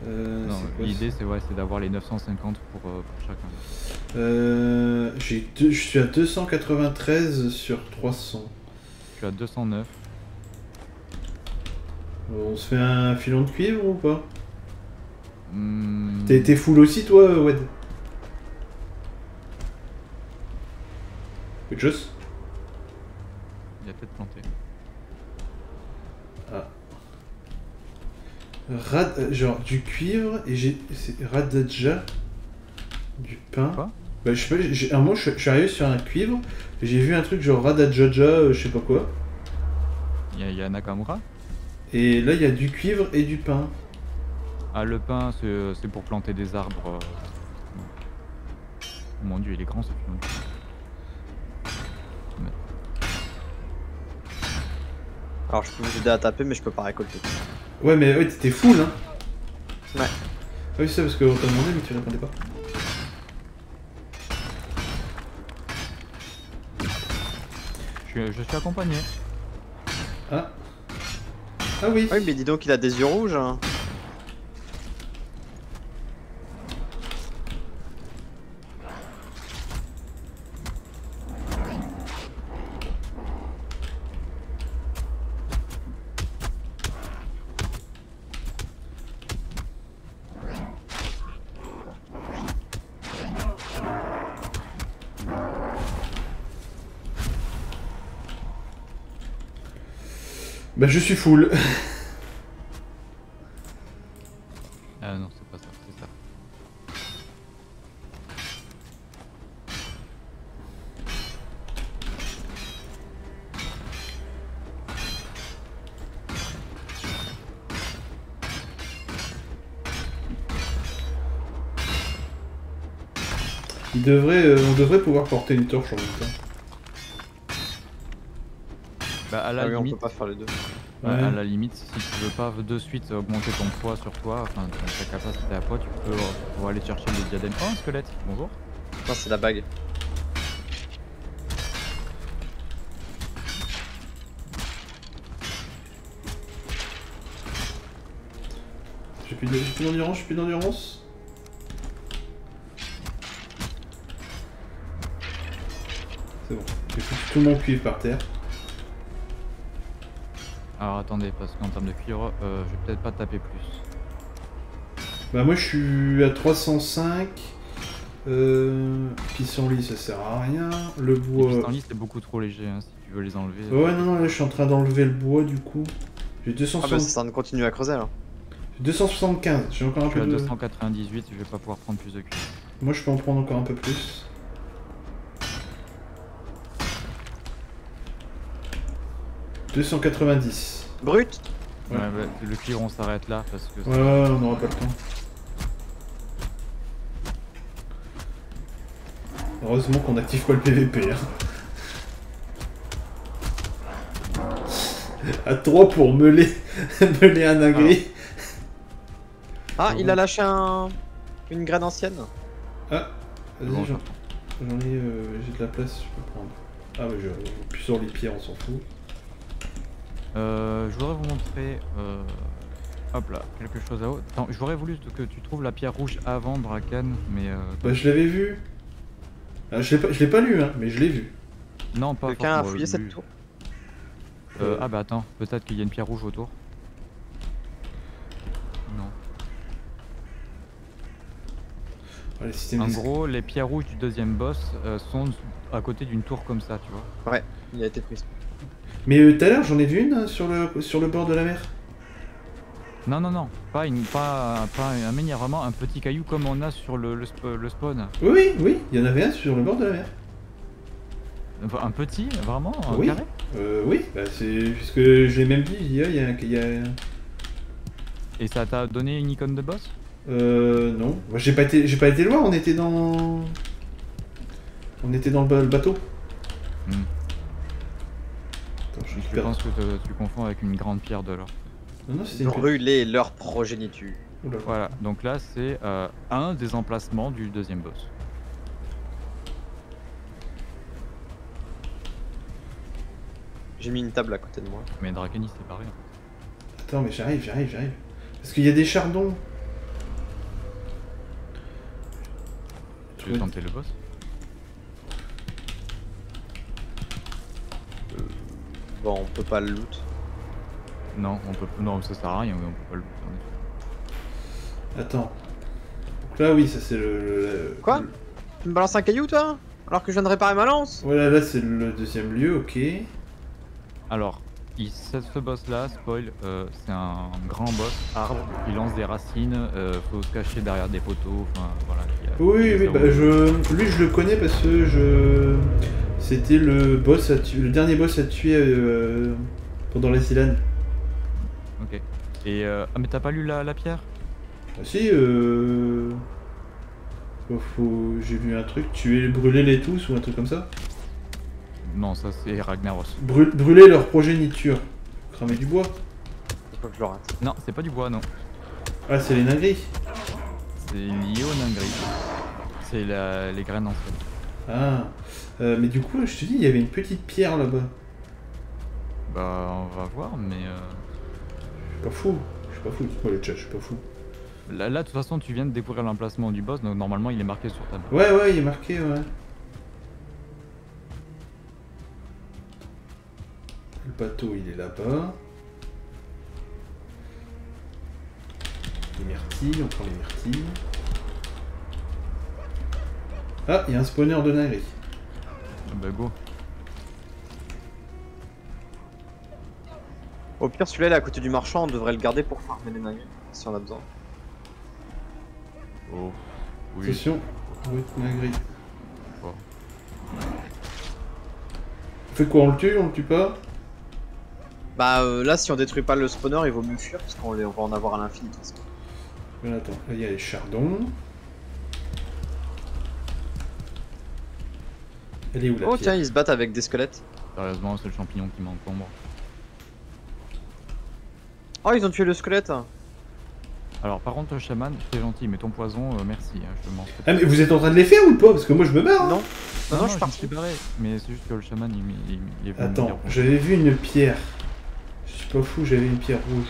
Euh, L'idée, c'est ouais, d'avoir les 950 pour, euh, pour chacun. Euh, deux- je suis à 293 sur 300. suis à 209. On se fait un filon de cuivre ou pas? Hmm, T'es full aussi toi, Wed? Quelque chose Il a peut-être planté. Rad, euh, genre du cuivre et j'ai. C'est Radadja Du pain. Quoi? Bah je sais pas, j'ai- un moment je, suis arrivé sur un cuivre et j'ai vu un truc genre Radadjaja, euh, je sais pas quoi. Il y, a- il y a Nakamura? Et là il y a du cuivre et du pain. Ah, le pain, c'est euh, c'est pour planter des arbres. euh. Oh mon dieu, il est grand ce film. Alors je peux vous aider à taper, mais je peux pas récolter. Ouais mais ouais t'étais full hein Ouais. Ah oui c'est parce qu'on t'a demandé mais tu répondais pas. Je suis, je suis accompagné. Ah. Ah oui. Oui, mais dis donc, il a des yeux rouges. hein. Je suis full. Ah non, c'est pas ça, c'est ça. Il devrait, euh, on devrait pouvoir porter une torche en même temps. Bah, à la Ah oui, on limite, peut pas faire les deux. Ouais, à la limite, si tu veux pas de suite augmenter ton poids sur toi, enfin ta capacité à poids, tu peux euh, pour aller chercher le diadème. Oh, un squelette, bonjour. Non, c'est la bague. J'ai plus de- j'ai plus d'endurance, j'ai plus d'endurance. C'est bon. J'ai tout mon cuivre par terre. Alors attendez, parce qu'en termes de cuivre, euh, je vais peut-être pas taper plus. Bah moi je suis à 305. Euh, pissenlit ça sert à rien. Le Les bois. pissenlits, c'est beaucoup trop léger, hein, si tu veux les enlever. Ouais non non là je suis en train d'enlever le bois du coup. J'ai Ah bah 260 c'est ça de continuer à creuser là. 275. J'ai encore un Je suis peu à de. 298, je vais pas pouvoir prendre plus de cuivre. Moi je peux en prendre encore un peu plus. « 290. Brut Ouais. Ouais, bah, le cuivre, on s'arrête là parce que Ouais, ouais, on n'aura pas le temps. Heureusement qu'on active pas le PVP. Hein. à 3 pour meuler, meuler un agri. Ah, il a lâché un... une graine ancienne. Ah, vas-y, Bon, j'en ai, euh, j'ai de la place, je peux prendre. Ah, mais je, plus sur les pierres, on s'en fout. Euh, je voudrais vous montrer. euh, Hop là, quelque chose à haut. Attends, j'aurais voulu que tu trouves la pierre rouge avant Bracken, mais. Euh... Bah, je l'avais vu. Ah, je l'ai pas, je l'ai pas lu, hein, mais je l'ai vu. Non, pas Quelqu'un a fouillé cette tour Euh, ah bah attends, peut-être qu'il y a une pierre rouge autour. Non. Ah, En gros, les pierres rouges du deuxième boss euh, sont à côté d'une tour comme ça, tu vois. Ouais, il a été pris. Mais euh, tout à l'heure, j'en ai vu une hein, sur, le, sur le bord de la mer. Non, non, non, pas, une, pas, pas un a vraiment un petit caillou comme on a sur le, le, sp- le spawn. Oui, oui, oui, il y en avait un sur le bord de la mer. Un petit, vraiment, un Oui. carré Euh, oui, bah c'est puisque je l'ai même dit, il y a, il y a, Et ça t'a donné une icône de boss? Euh, non. Moi, j'ai pas été, j'ai pas été loin, on était dans... On était dans le bateau. Hmm. Je pense que te- tu confonds avec une grande pierre de l'or. Non, non, c'était une... Brûler leur progéniture. Oula. Voilà, donc là c'est euh, un des emplacements du deuxième boss. J'ai mis une table à côté de moi. Mais Drakeni c'est pareil. Attends, mais j'arrive, j'arrive, j'arrive. Parce qu'il y a des chardons. Tu veux tenter le boss? Bon, on peut pas le loot. Non, on peut non, ça sert à rien, mais on peut pas le loot. Attends. Donc là, oui, ça c'est le, le- Quoi le- Tu me balances un caillou, toi? Alors que je viens de réparer ma lance? Voilà, là c'est le deuxième lieu, ok. Alors, il, ce, boss là, spoil, euh, c'est un grand boss arbre, il lance des racines, euh, faut se cacher derrière des poteaux, enfin voilà. il y a- Oui, oui, bah, je... lui je le connais parce que je. C'était le boss à tu- le dernier boss à tuer euh, pendant les Ilan. Ok. Et euh, ah mais t'as pas lu la, la pierre? Ah si, euh... faut- j'ai vu un truc, tuer, brûler les tous ou un truc comme ça. Non, ça c'est Ragnaros. Brû- brûler leur progéniture. Cramer du bois. Faut que je le rate. Non, c'est pas du bois, non. Ah, c'est les nagris. C'est lié au ningri. C'est les graines anciennes. Ah, Euh, mais du coup, je te dis, il y avait une petite pierre là-bas. Bah, on va voir, mais euh, Je suis pas fou. Je suis pas fou. Dites-moi le chat, je suis pas fou. là, là, de toute façon, tu viens de découvrir l'emplacement du boss, donc normalement, il est marqué sur ta map. Ouais, ouais, il est marqué, ouais. Le bateau, il est là-bas. Les myrtilles, on prend les myrtilles. Ah, il y a un spawner de nagri. Ah Bah, go. Au pire, celui-là, il est à côté du marchand, on devrait le garder pour farmer les nagris, si on a besoin. Oh. Oui. Attention, oui, nagri. Bon. On fait quoi, on le tue, on le tue pas? Bah euh, là, si on détruit pas le spawner, il vaut mieux fuir, parce qu'on va en avoir à l'infini. Voilà, attends, là il y a les chardons. Elle est où la Oh pierre tiens, ils se battent avec des squelettes. Sérieusement, c'est le champignon qui m'encombre. Oh, ils ont tué le squelette Alors, par contre, chaman, c'est gentil, mais ton poison, euh, merci, hein, je te mange. Ah mais vous êtes en train de les faire ou pas? Parce que moi je me barre. hein. Non Non, non, je suis me parti. suis barré, mais c'est juste que le chaman, il, il- est venu Attends, j'avais vu une pierre. Suis pas fou, j'avais une pierre rouge.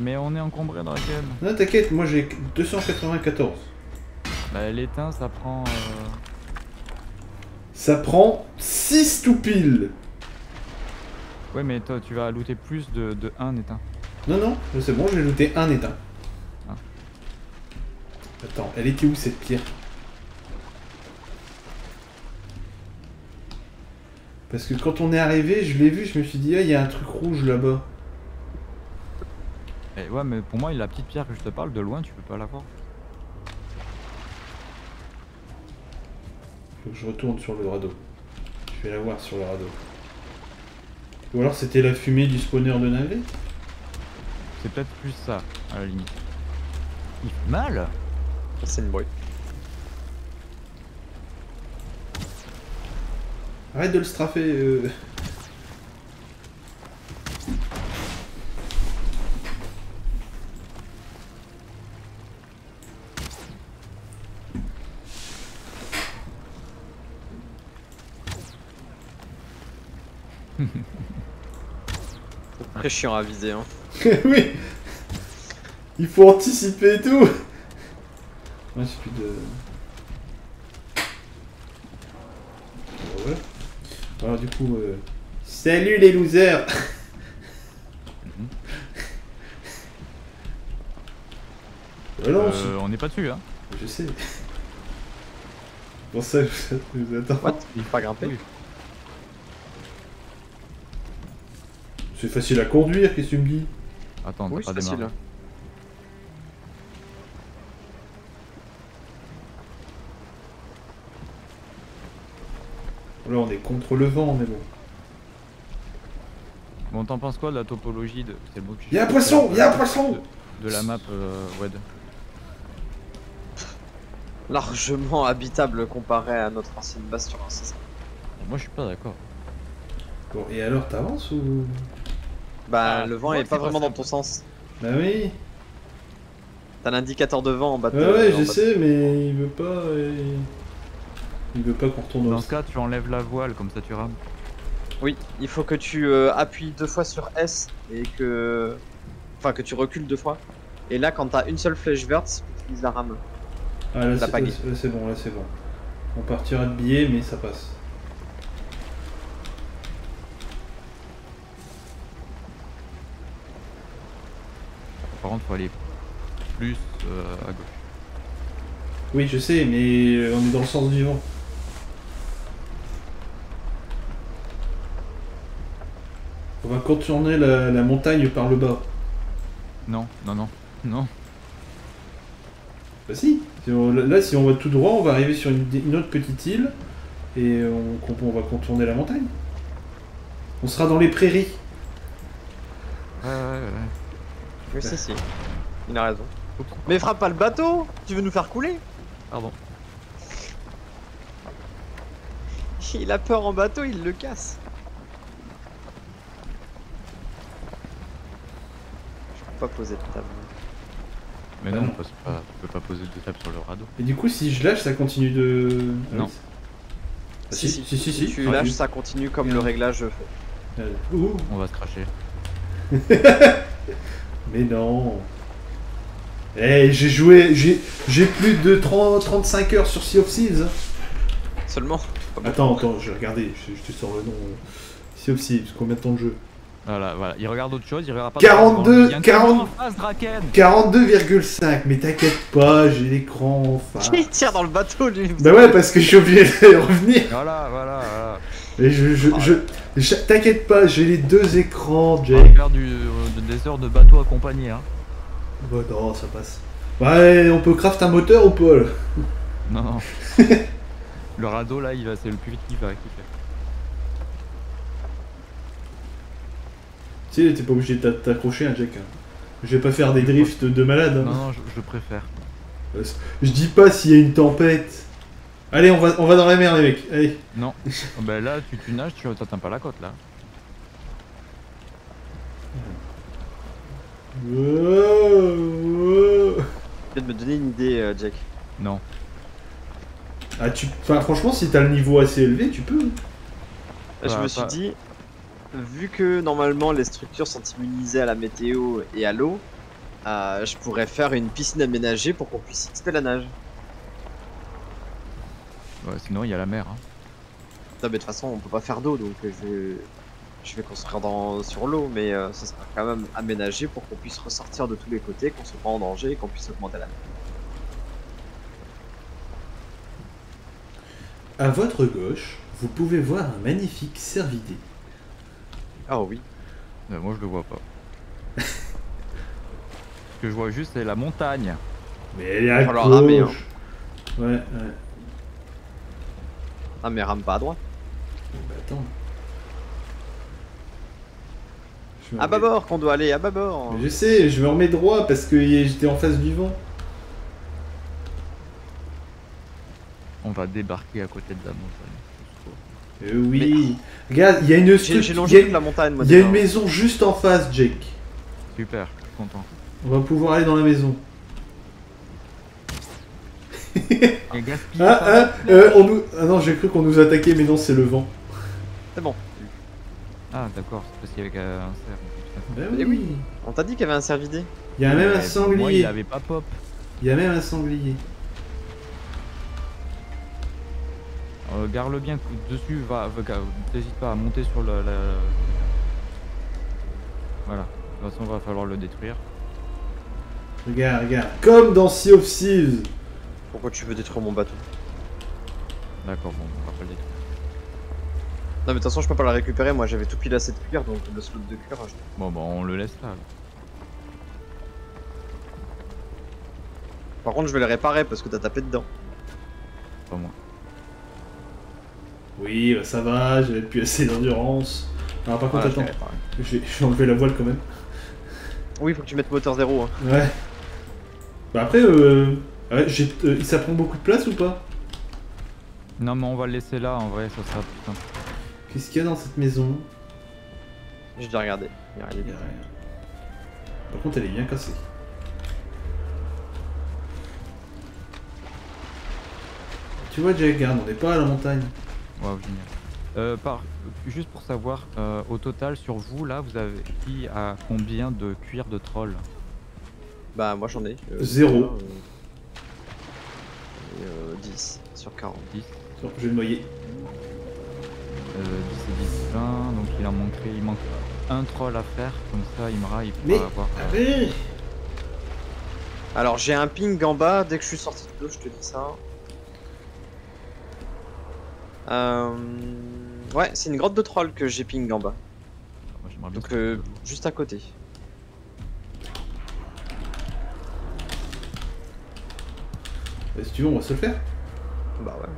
Mais on est encombré dans la game. Non, t'inquiète, moi j'ai 294. Bah, l'étain, ça prend. euh, Ça prend 6 tout pile. Ouais, mais toi, tu vas looter plus de, de 1 éteint. Non, non, c'est bon, j'ai looté un éteint. Ah. Attends, elle était où cette pierre? Parce que quand on est arrivé, je l'ai vu, je me suis dit, ah, il y a un truc rouge là-bas. Eh, ouais, mais pour moi, la petite pierre que je te parle, de loin, tu peux pas la voir. Faut que je retourne sur le radeau. Je vais la voir sur le radeau. Ou alors c'était la fumée du spawner de navet C'est peut-être plus ça, à la limite. Il fait mal C'est une bruit. Arrête de le straffer. euh. Très chiant à viser, hein. oui Il faut anticiper et tout Ouais, j'ai plus de... Voilà. Alors du coup... euh, Salut les losers Euh, On n'est pas dessus, hein. Je sais. Pour ça, je vous attends. What? Il peut pas grimper. C'est facile à conduire, qu'est-ce que tu me dis? Attends, Oui, pas facile. démarré. Là, on est contre le vent, mais bon. Bon, t'en penses quoi de la topologie de. C'est le mot que Y'a un poisson Y'a un poisson de, de la map euh, WED. Largement habitable comparé à notre ancienne base sur un c'est ça. Moi, je suis pas d'accord. Bon, et alors, t'avances ou... Bah, Ah, le vent est pas vraiment dans ton sens. Bah oui T'as l'indicateur de vent en bas de Ouais, ouais, je sais, mais il veut pas... Il, il veut pas qu'on retourne Dans ce cas, tu enlèves la voile, comme ça tu rames. Oui, il faut que tu euh, appuies deux fois sur S et que. Enfin, que tu recules deux fois. Et là, quand t'as une seule flèche verte, tu utilises la rame. Ah, là, la c'est pagaie. là, c'est bon, là, c'est bon. On partira de billets, mais ça passe. Par contre, faut aller plus euh, à gauche. Oui, je sais, mais on est dans le sens du vent. On va contourner la, la montagne par le bas. Non, non, non, non. Bah si, Si on- là si on va tout droit, on va arriver sur une, une autre petite île et on, on va contourner la montagne. On sera dans les prairies. Ouais, ouais, ouais. Oui, si, si. Il a raison. Mais frappe pas le bateau Tu veux nous faire couler? Pardon. Il a peur en bateau, il le casse. Je peux pas poser de table. Mais Bah non, non. parce que pas, tu peux pas poser deux tables sur le radeau. Et du coup, si je lâche, ça continue de. Non. Ah, si, si, si, si. tu Ah, lâches, ça continue comme le réglage fait. Euh, ouh, On va se cracher. mais non. Eh, j'ai joué, j'ai j'ai plus de 30, 35 heures sur Sea of Thieves. hein. Seulement. Attends, attends, je vais regarder, je, je te sors le nom. euh. Sea of Thieves, combien de temps de jeu? Voilà, voilà. Il regarde autre chose, il regarde pas. 42, Il y a un 40. camion en face, Draken 42,5, mais t'inquiète pas, j'ai l'écran en face. Il tire dans le bateau lui. Bah ouais, parce que je suis obligé de revenir. Voilà, voilà, voilà. Et je, je, je, je- t'inquiète pas, j'ai les deux écrans, On va Jake. faire du, euh, de- des heures de bateau accompagné, hein. Bah non, ça passe. Ouais, on peut craft un moteur ou pas là? Non, non. le radeau, là, il va, c'est le plus vite qu'il va. qu'il fait. Tu sais, t'es pas obligé de t'a- t'accrocher un Jack. hein. Je vais pas faire des drifts de malade. hein. Non, non, je, je préfère. Je dis pas s'il y a une tempête. Allez, on va, on va dans la mer, les mecs. Allez. Non. Oh, bah là, tu, tu nages, tu t'atteins pas la côte, là. De me donner une idée, euh, Jack. Non. Ah, tu... Enfin, franchement, si t'as le niveau assez élevé, tu peux. je Bah, me suis pas- dit, vu que normalement les structures sont immunisées à la météo et à l'eau, euh, je pourrais faire une piscine aménagée pour qu'on puisse XP la nage. Ouais, sinon, il y a la mer. Hein. Non, mais de toute façon, on peut pas faire d'eau donc euh, je, je vais construire dans, sur l'eau, mais euh, ça sera quand même aménagé pour qu'on puisse ressortir de tous les côtés, qu'on soit pas en danger et qu'on puisse augmenter la mer. À votre gauche, vous pouvez voir un magnifique cervidé. Ah oui. Euh, moi, je le vois pas. Ce que je vois juste, c'est la montagne. Mais elle est à falloir ramer, gauche. Ouais, ouais. Ah, mais rame pas à droite. Bah attends. À remets- bâbord qu'on doit aller, à bâbord. Mais Je sais, je me remets droit parce que j'étais en face du vent. On va débarquer à côté de la montagne. Euh, oui. Regarde, il y a une J'ai stru- j'ai il longé y a- toute la montagne, moi. Il y a une maison juste en face, Jake. Super, je suis content. On va pouvoir aller dans la maison. Ah, ah, euh, on nous... ah non, j'ai cru qu'on nous attaquait, mais non, c'est le vent. C'est bon. Ah, d'accord, c'est parce qu'il y avait un cerf. Bah Eh oui. oui. On t'a dit qu'il y avait un cervidé. Il y a même un Ouais, Moi, il sanglier. avait pas pop. Il y a même un sanglier. Euh, Garde-le bien dessus, va, n'hésite pas à monter sur le, la... Voilà, de toute façon, va falloir le détruire. Regarde, regarde. Comme dans Sea of Thieves. Pourquoi tu veux détruire mon bateau? D'accord, bon, on va pas le détruire. Non, mais de toute façon, je peux pas la récupérer. Moi, j'avais tout pile assez de cuir, donc le slot de cuir. je- Bon, bah, on le laisse là. Par contre, je vais le réparer parce que t'as tapé dedans. Pas moi. Oui, bah ça va, j'avais plus assez d'endurance. Alors par contre, Voilà, attends, je vais, je vais enlever la voile quand même. Oui, faut que tu mettes moteur zéro. Hein. Ouais. Bah après, euh, ouais, j'ai- euh, ça prend beaucoup de place ou pas? Non, mais on va le laisser là, en vrai, ça sera simple. Qu'est-ce qu'il y a dans cette maison? Je vais regarder. Il y a rien. Il y a rien. Par contre, elle est bien cassée. Tu vois, Jack, regarde, on n'est pas à la montagne. Wow, génial. Euh, par... Juste pour savoir, euh, au total, sur vous, là, vous avez qui a combien de cuir de troll? Bah, moi j'en ai. euh, Zéro. euh, et, euh, 10 sur 40. 10 Bon, je vais le noyer. Euh, 10 et 10, 20, donc il en manquerait, il manque un troll à faire, comme ça Imra il pourra Mais- avoir... euh, Allez Alors j'ai un ping en bas, dès que je suis sorti de l'eau, je te dis ça. Euh... Ouais, c'est une grotte de troll que j'ai ping en bas. moi, bien Donc euh, juste à côté. Bah, Si tu veux, on va se le faire. Bah ouais.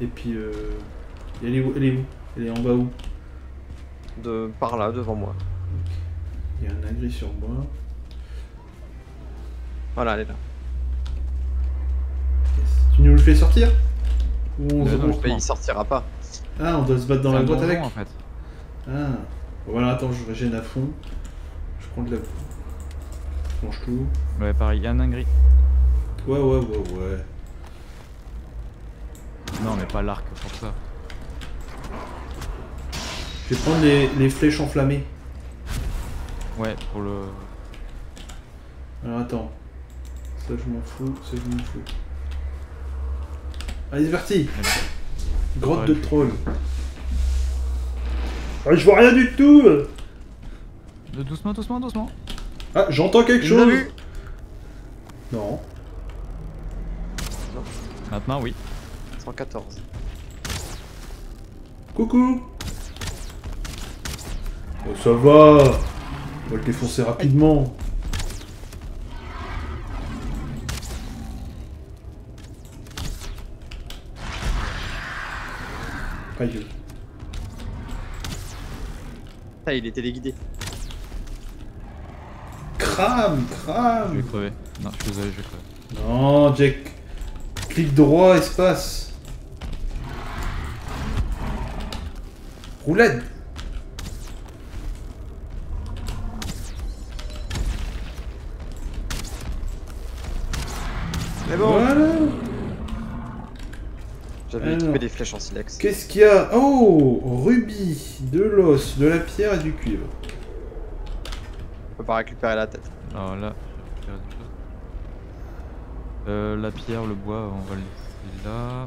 Et puis, euh... Elle est où Elle est où? Elle est en bas où? De par là, devant moi. Il y a un agri sur moi. Voilà, elle est là. Yes. Tu nous le fais sortir? On se non, il sortira pas. Ah, on doit se battre dans la grotte donjon, avec en fait. Ah. Bon, voilà, attends, je régène à fond. Je prends de la... Je mange tout. Ouais, pareil, il y a un ingri. Ouais, ouais, ouais, ouais. Non, mais pas l'arc pour ça. Je vais prendre les, les flèches enflammées. Ouais, pour le... Alors attends. Ça je m'en fous, ça je m'en fous. Allez c'est parti Grotte de troll. Ah je vois rien du tout De doucement, doucement, doucement. Ah j'entends quelque Il chose vu Non. Maintenant, oui. 114. Coucou Oh ça va On va le défoncer rapidement. Ah, il est téléguidé. Crame, Je crame vais crever. Non, je suis désolé, je vais crever. Non, Jack. Clic droit, espace. Roulade. Mais bon, Voilà. J'avais équipé des flèches en silex. Qu'est-ce qu'il y a? Oh, rubis, de l'os, de la pierre et du cuivre. On peut pas récupérer la tête. Alors là, je vais des choses. Euh, la pierre, le bois, on va le laisser là.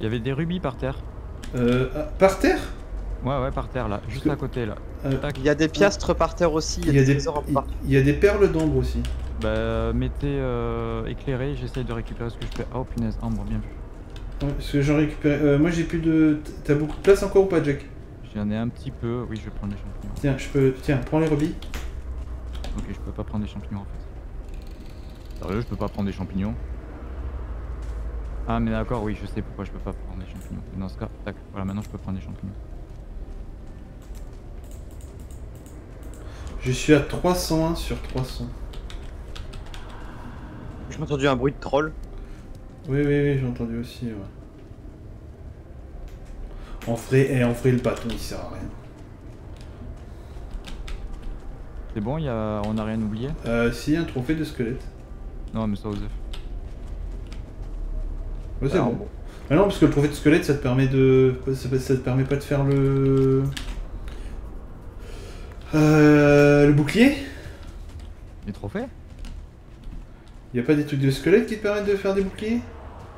Il y avait des rubis par terre. Euh, ah, par terre? Ouais, ouais, par terre là, juste Que- à côté là. Euh. Il y a des piastres par terre aussi, il y a, des, il y a des perles d'ambre aussi. Bah, mettez euh, éclairé, j'essaye de récupérer ce que je peux. Oh punaise, ambre, bien vu. Ouais, parce que j'en récupère. euh, moi j'ai plus de. T'as beaucoup de place encore ou pas, Jack? J'en ai un petit peu. Oui, je vais prendre des champignons. Tiens, je peux. Tiens, prends les rubis. Ok, je peux pas prendre des champignons en fait. Sérieux, je peux pas prendre des champignons? Ah, mais d'accord, oui, je sais pourquoi je peux pas prendre des champignons. Dans ce cas, tac, voilà, maintenant je peux prendre des champignons. Je suis à 301 sur 300. J'ai entendu un bruit de troll. Oui, oui, oui, j'ai entendu aussi, ouais. En vrai, eh, en vrai, le bâton il sert à rien. C'est bon, y a... on a rien oublié? Euh, si, un trophée de squelette. Non, mais ça, Osef. Ouais, c'est Alors, bon. Ah non, parce que le trophée de squelette, ça te permet de. Ça, ça te permet pas de faire le. Euh, le bouclier? Les trophées? Y a pas des trucs de squelette qui te permettent de faire des boucliers?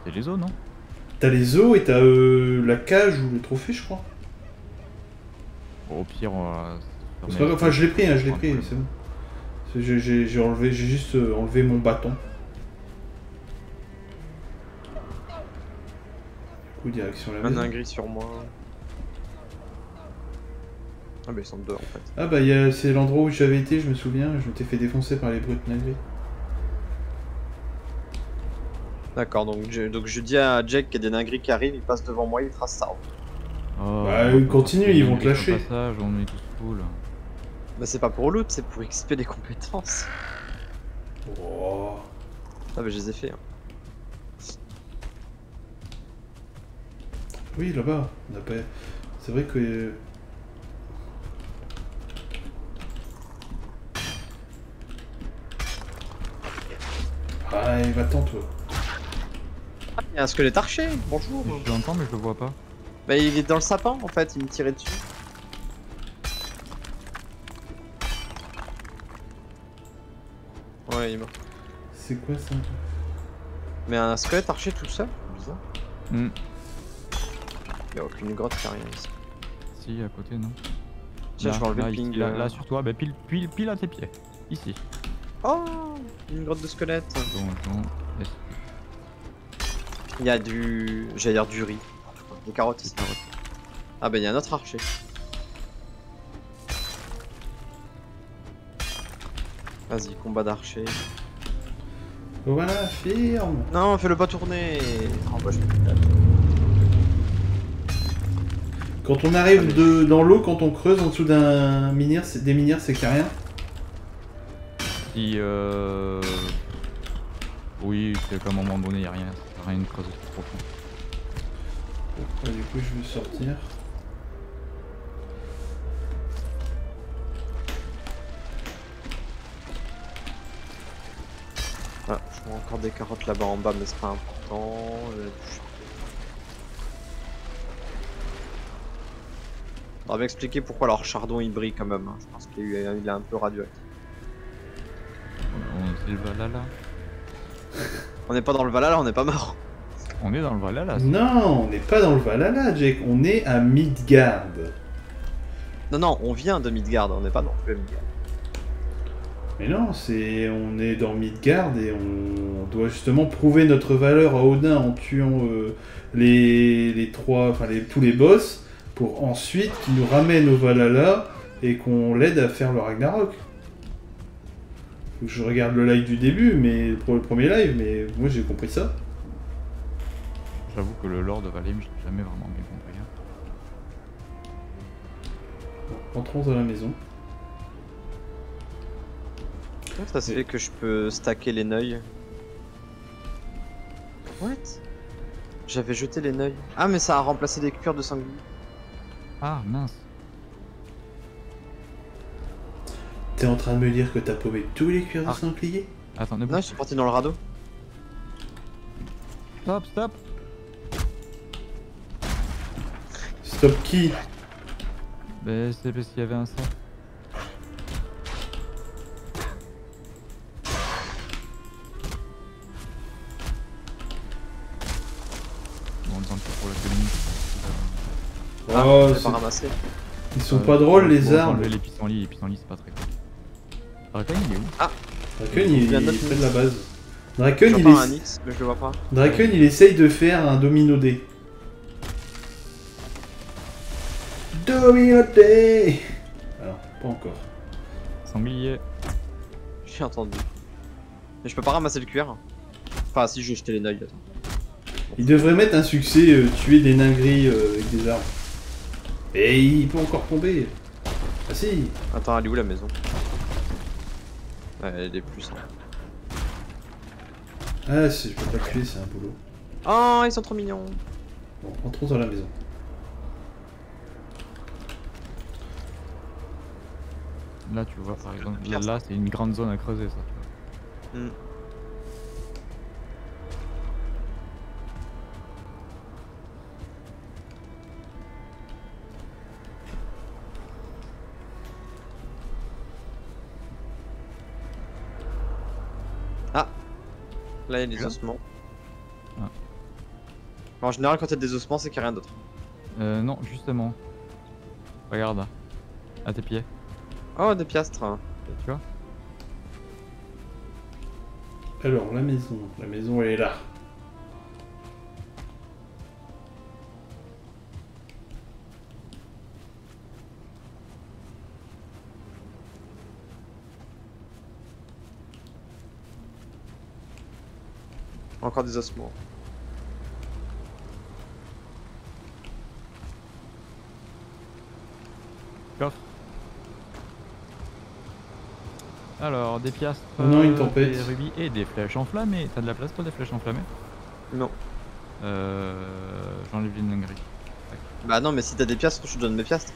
C'est les os, non? T'as les os et t'as euh, la cage ou le trophée, je crois. Au pire, on va... Enfin, je l'ai pris, hein, je l'ai pris, c'est bon. J'ai- enlevé, j'ai juste euh, enlevé mon bâton. Du coup, direction la Un maison. ingris sur moi. Ah bah ils sont deux en fait. Ah bah, c'est l'endroit où j'avais été, je me souviens, je m'étais fait défoncer par les brutes nagrées. D'accord, donc je, donc je dis à Jack qu'il y a des nagris qui arrivent, il passe devant moi, il trace ça. Oh, Bah, on va continue, ils vont te lâcher. sur le Passage, on est tous full. Bah c'est pas pour loot, c'est pour XP des compétences. Oh. Ah bah je les ai fait. hein. Oui, là-bas, on a pas... C'est vrai que... euh, Ah, va-t'en, toi. Il y a un squelette archer, bonjour. Je l'entends, mais je le vois pas. Bah il est dans le sapin en fait, il me tirait dessus. Ouais, il est mort. C'est quoi ça Mais un squelette archer tout seul Bizarre. Hmm. Y'a aucune grotte, y'a rien ici. Si, à côté, non Tiens, Là, je vais enlever là, le ici, ping. là, euh. là, sur toi, bah, pile, pile, pile à tes pieds. Ici. Oh Une grotte de squelette. Donjon. Est- Il y a du. J'allais dire du riz. Des carottes ici. carottes. Ah bah il y a un autre archer. Vas-y, combat d'archer. Voilà, firme. Non, fais-le pas tourner Oh bah je Quand on arrive de, dans l'eau, quand on creuse en dessous d'un minière, c'est des minières, c'est qu'il y a rien? Si, euh... Oui, c'est qu'à un moment donné, y a rien. Rien de trop profond. Ouais, du coup, je vais sortir. Ah, je vois encore des carottes là-bas en bas, mais c'est pas important. Euh, On va m'expliquer pourquoi leur chardon il brille quand même. hein. Je pense qu'il est, il est un peu radioactif. On, c'est le Valhalla. On n'est pas dans le Valhalla, on n'est pas mort. On est dans le Valhalla. Non, on n'est pas dans le Valhalla, Jake. On est à Midgard. Non, non, on vient de Midgard, on n'est pas non plus à Midgard. Mais non, c'est on est dans Midgard et on doit justement prouver notre valeur à Odin en tuant euh, les, les trois, enfin les, tous les boss, pour ensuite qu'ils nous ramènent au Valhalla et qu'on l'aide à faire le Ragnarok. Faut que je regarde le live du début, mais pour le premier live, mais moi j'ai compris ça. J'avoue que le Lord of Valheim, je l'ai jamais vraiment bien compris. hein. Bon, entrons dans la maison. Ça se fait que je peux stacker les neuils What? J'avais jeté les neuils. Ah, mais ça a remplacé des cuirs de sanglier. Ah, mince. T'es en train de me dire que t'as paumé tous les cuirs de Ah. sanglier? Attendez, Non, ils sont partis dans le radeau. stop, stop. Stop qui? Ben, c'est parce qu'il y avait un. Bon, pis pour la. Ah, Oh, c'est- pas ramassé. Ils sont pas drôles les arbres. Les pissenlits, les pissenlits, c'est pas très cool. Draken, il est où? Draken il, est près de la base. Draken il, parle un est... X, mais je le vois pas. Draken il essaye de faire un domino D. Domino D Alors, pas encore. Sanglier. J'ai entendu. Mais je peux pas ramasser le cuir. Enfin, si je vais jeter les attends. Il devrait mettre un succès, euh, tuer des nains gris euh, avec des arbres. Et il peut encore tomber. Ah si Attends, elle est où la maison? Ouais, elle est plus. hein. Ah si, je peux pas tuer, c'est un boulot. Oh, ils sont trop mignons. Bon, entrons dans la maison. Là, tu vois, par exemple, là, c'est une grande zone à creuser, ça. tu Là, il y a des ossements. Ah. En général, quand il y a des ossements, c'est qu'il n'y a rien d'autre. Euh, non, justement. Regarde. À tes pieds. Oh, des piastres. Tu vois Alors, la maison. La maison, elle est là. Encore des ossements. Coffre. Alors, des piastres, Oh non, une euh, tempête. des rubis et des flèches enflammées. T'as de la place pour des flèches enflammées? Non. Euh. J'enlève les dingueries. Bah non, mais si t'as des piastres, je te donne mes piastres.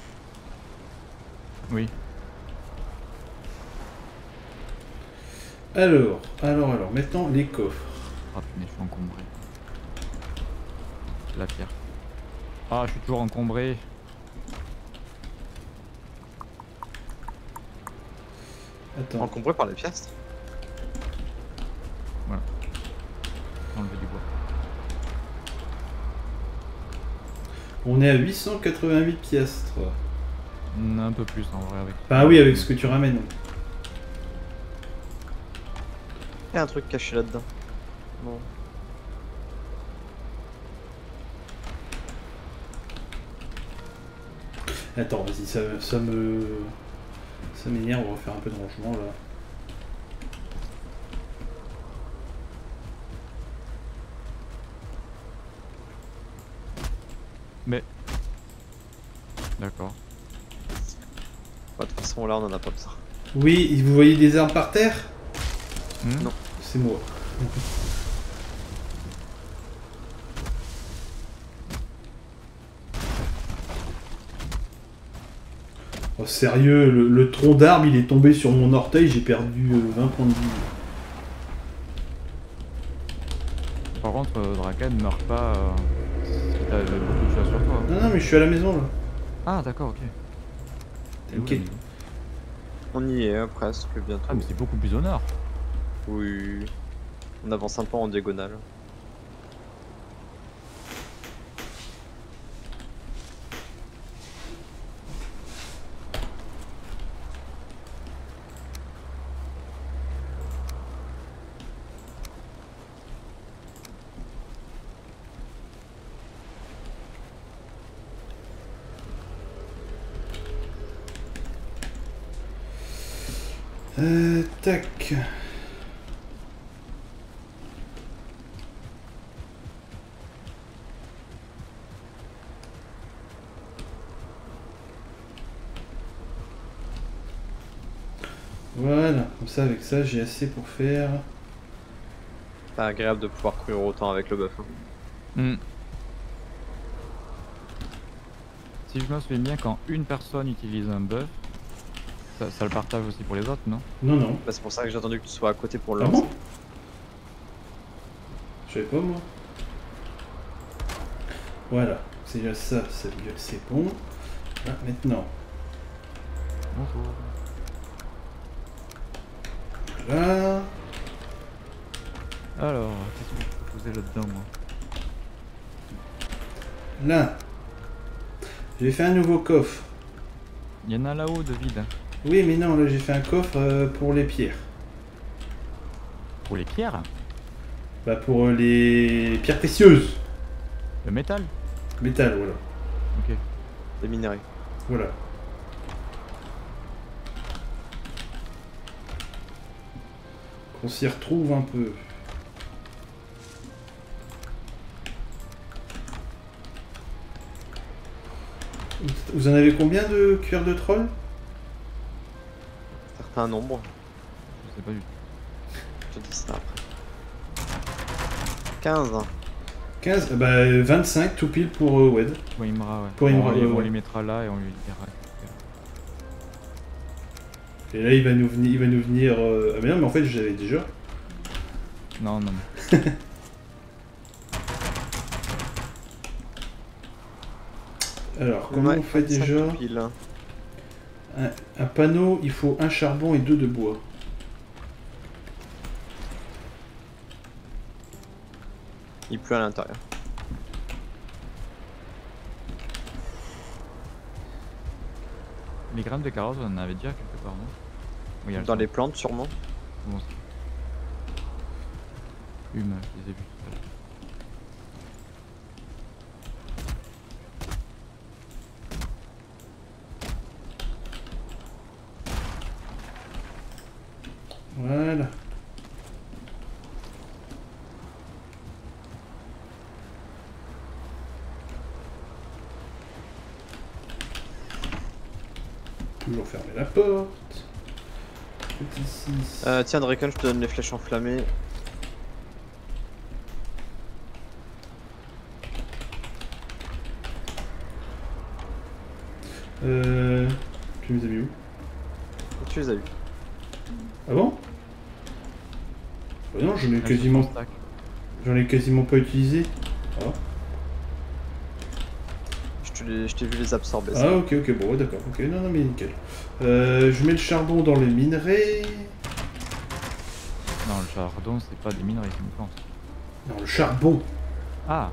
Oui. Alors, alors, alors, maintenant les coffres. Ah putain, je suis encombré. La pierre. Ah, je suis toujours encombré. Attends. Encombré par les piastres. enlever du bois. On est à 888 piastres. Hmm, Un peu plus en vrai avec. Bah oui, avec ce que tu ramènes. Il y a un truc caché là-dedans. Non. Attends, vas-y, ça, ça me. Ça m'énerve, on va faire un peu de rangement là. D'accord. Bah, de toute façon, là, on en a pas besoin. Oui, vous voyez des armes par terre? Hmm? Non. C'est moi. Sérieux, le, le tronc d'arbre il est tombé sur mon orteil, j'ai perdu euh, 20 points de vie. Par contre, euh, Draken ne meurt pas euh, si t'avais beaucoup de choses sur toi. Non, non, mais je suis à la maison là. Ah, d'accord, ok. Maison On y est, hein, presque, bientôt. Ah, mais c'est beaucoup plus au nord. Oui. On avance un peu en diagonale. Euh, tac. Voilà, comme ça j'ai assez pour faire. C'est agréable de pouvoir courir autant avec le buff. hein. Hmm. Si je me souviens bien, quand une personne utilise un buff, ça, ça le partage aussi pour les autres, non? Non, non. Bah, c'est pour ça que j'ai attendu que tu sois à côté pour le Ah lancer. bon? Je savais pas moi. Voilà, c'est déjà ça, c'est bon. Là, maintenant, Bonjour. Là. Alors, qu'est-ce que je peux poser là-dedans, moi? Là. J'ai fait un nouveau coffre. Il y en a là-haut de vide. Oui, mais non, là j'ai fait un coffre euh, pour les pierres. Pour les pierres? Bah pour euh, les pierres précieuses. Le métal? Métal, voilà. Ok. Les minerais. Voilà. Qu'on s'y retrouve un peu. Vous en avez combien de cuir de troll? Certains nombres. Je sais pas du tout. Je te dis ça après. 15. 15 Ah Bah 25 tout pile pour euh, Wed. Pour Imra, ouais. Pour Imra, on, ouais, on les mettra là et on lui dira. Et là il va nous venir. Il va nous venir euh, Ah mais non mais en fait j'avais déjà. Non, non. Alors comment Ouais, on fait 25 déjà piles. un, un panneau, il faut un charbon et deux de bois. Il pleut à l'intérieur. Les grammes de carottes, on en avait déjà part, non Oui, elles Dans les plantes, sûrement. Bon, je les ai vus tout à l'heure. Voilà. Toujours fermer la porte. Petit 6. Euh, tiens, Draken, je te donne les flèches enflammées. Euh. Tu les as mis où? Tu les as eu. Ah bon? Bah non, j'en ai sont quasiment, j'en ai quasiment pas utilisé. Ah, Je t'ai vu les absorber. ça. ah ok, ok, bon, ouais, d'accord, ok, non, non, mais nickel. Euh, je mets le charbon dans les minerais. Non, le chardon, c'est pas des minerais, c'est une plante. Non, le charbon. Ah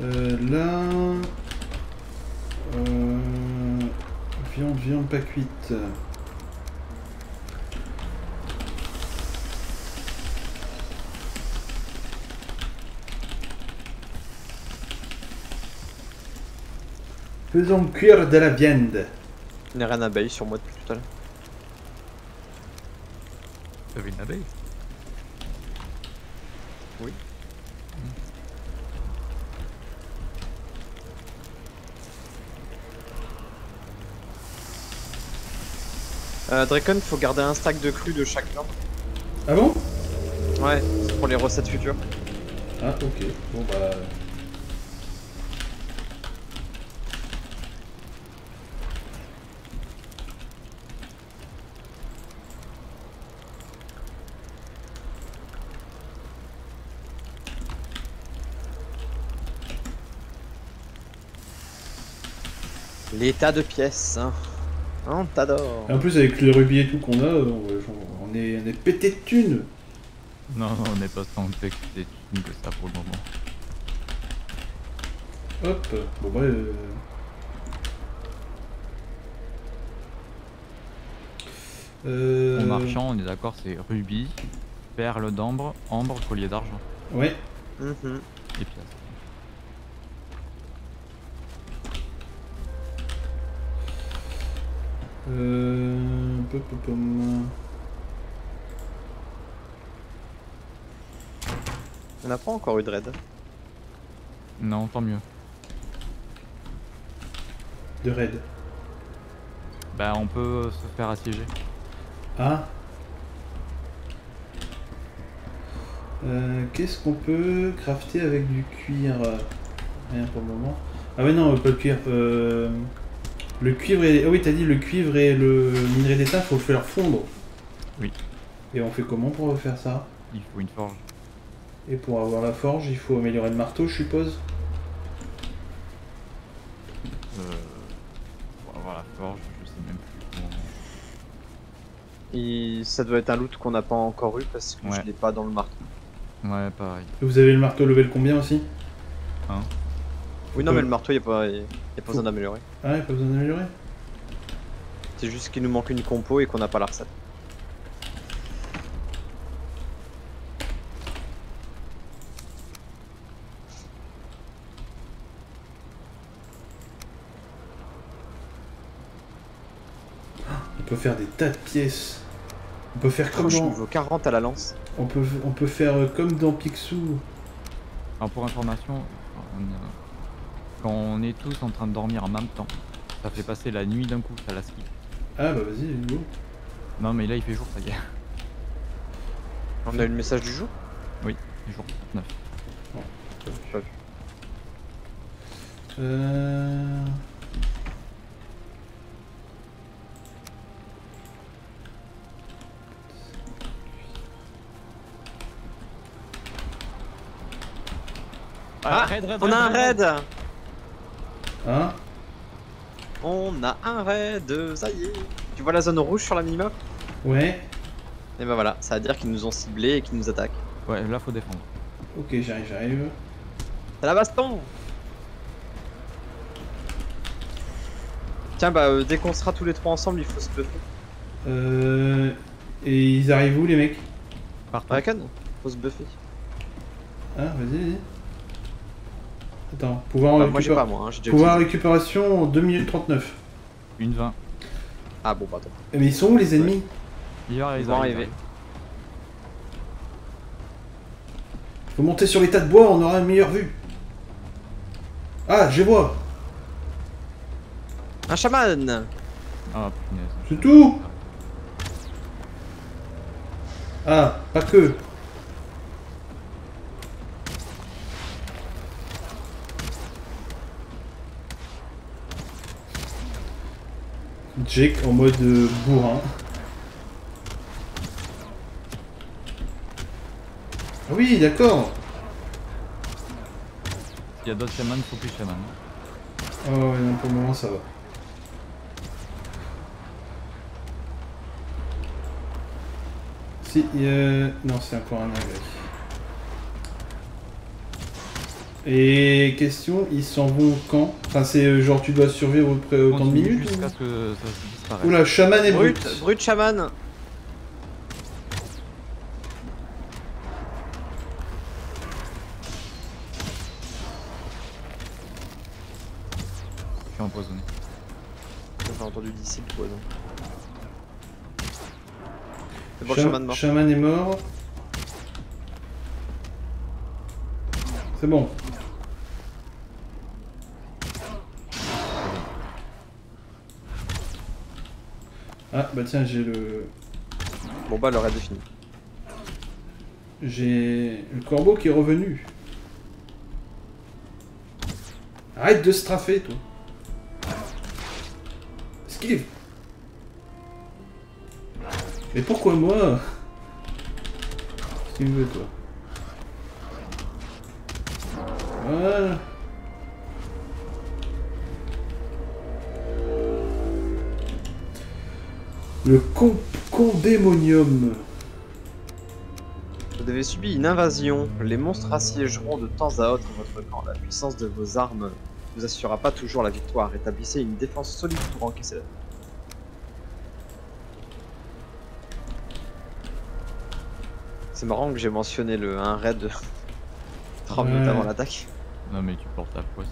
Euh, là... Euh, viande, viande pas cuite. Faisons cuire de la viande. Il n'y a rien à bailler sur moi depuis tout à l'heure. T'avais une abeille? Oui. Euh, Dracon, faut garder un stack de cru de chaque viande. Ah bon? Ouais, c'est pour les recettes futures. Ah ok. Bon bah... L'état de pièces, hein. On t'adore. Et en plus avec les rubis et tout qu'on a, on, est, on est pété de thunes. Non, non, on n'est pas tant que des thunes que ça pour le moment. Hop. Bon bah... euh, Euh... En marchand, on est d'accord, c'est rubis, perle d'ambre, ambre, collier d'argent Ouais. Mhm. et pièces. Euh... On n'a pas encore eu de raid. Non, tant mieux. De raid. Bah, on peut se faire assiéger. Ah. Euh, Qu'est-ce qu'on peut crafter avec du cuir? Rien pour le moment. Ah ouais non, pas le cuir. Euh, le cuivre et... Ah oui, t'as dit le cuivre et le minerai d'étain, faut le faire fondre. Oui. Et on fait comment pour faire ça? Il faut une forge. Et pour avoir la forge, il faut améliorer le marteau, je suppose? Euh, pour avoir la forge, je sais même plus comment. Et ça doit être un loot qu'on n'a pas encore eu parce que Ouais. je l'ai pas dans le marteau. Ouais, pareil. Et Vous avez le marteau level combien aussi? Oui, non, mais le marteau, il n'y a pas, y a pas besoin d'améliorer. Ah ouais, pas besoin d'améliorer C'est juste qu'il nous manque une compo et qu'on n'a pas la recette. On peut faire des tas de pièces. On peut faire comme dans... niveau 40 à la lance. On peut, on peut faire euh, comme dans Picsou. Alors, pour information, on, euh, quand on est tous en train de dormir en même temps, ça fait passer la nuit d'un coup, ça la skip. Ah bah vas-y, go. Non, mais là il fait jour, ça y est. On a eu le message du jour? Il fait jour 39. Pas vu. Euh... Ah, raid, raid, On a un raid, raid Hein On a un raid, ça y est Tu vois la zone rouge sur la minimap Ouais. Et ben voilà, ça veut dire qu'ils nous ont ciblés et qu'ils nous attaquent. Ouais, là faut défendre. Ok, j'arrive, j'arrive. C'est la baston Tiens, bah euh, dès qu'on sera tous les trois ensemble, il faut se buffer. Euh... Et ils arrivent où les mecs? Partout. Rakan Faut se buffer. Ah, vas-y, vas-y. Attends, pouvoir, Bah, moi j'ai récupér- pas moi, hein, j'ai déjà pouvoir utilisé. récupération en 2 minutes 39. Une 20. Ah bon, bah attends. Eh, Mais ils sont où les ennemis? Ils vont Ils vont arriver. arriver. Faut monter sur les tas de bois, on aura une meilleure vue. Ah, je vois. Un chaman Ah punaise. C'est tout Ah, pas que. Jake en mode euh, bourrin. Ah oui, d'accord. S'il y a d'autres chamans, faut plus chaman. Oh ouais, non, pour le moment ça va. Si, euh, non, c'est encore un agrès. Et question, ils s'en vont quand? Enfin, c'est euh, genre tu dois survivre auprès- autant de minutes Jusqu'à ou- ce que ça se disparaisse. Oula, chaman et brut. Brut, brut chaman. Je suis empoisonné. J'ai entendu d'ici le poison. C'est bon, Cha- le chaman mort. chaman est mort. C'est bon. Ah bah tiens j'ai le Bon bah, le raid est fini. j'ai le corbeau qui est revenu. Arrête de straffer toi. Esquive. Mais pourquoi moi Qu'est-ce que tu veux toi? Voilà. Le con condémonium. Vous avez subi une invasion. Les monstres assiégeront de temps à autre votre camp. La puissance de vos armes ne vous assurera pas toujours la victoire. Établissez une défense solide pour encaisser la C'est marrant que j'ai mentionné le un raid 30 minutes Ouais. avant l'attaque. Non mais tu portes la poisse.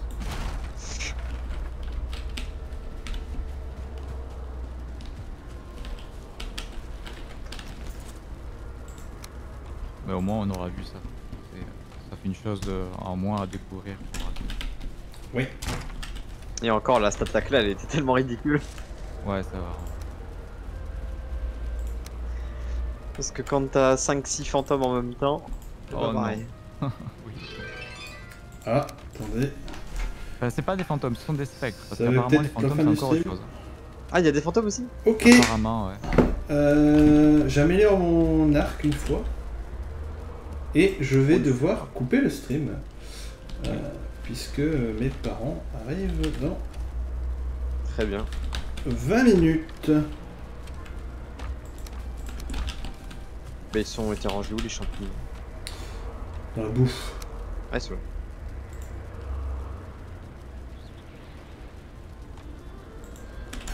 Mais au moins on aura vu ça. Ça fait une chose de, en moins à découvrir. Oui. Et encore là, cette attaque là, elle était tellement ridicule. Ouais ça va. Parce que quand t'as 5-6 fantômes en même temps, c'est Oh pas pareil. Oui. Ah, attendez. Enfin, c'est pas des fantômes, ce sont des spectres. Parce qu'apparemment les la fantômes c'est encore autre chose. Ah, il y a des fantômes aussi? Ok. Apparemment ouais. Euh, J'améliore mon arc une fois. Et je vais devoir couper le stream. Euh, puisque mes parents arrivent dans Très bien. 20 minutes. Mais ils sont été rangés où les champignons? Dans la bouffe. Ah, c'est vrai.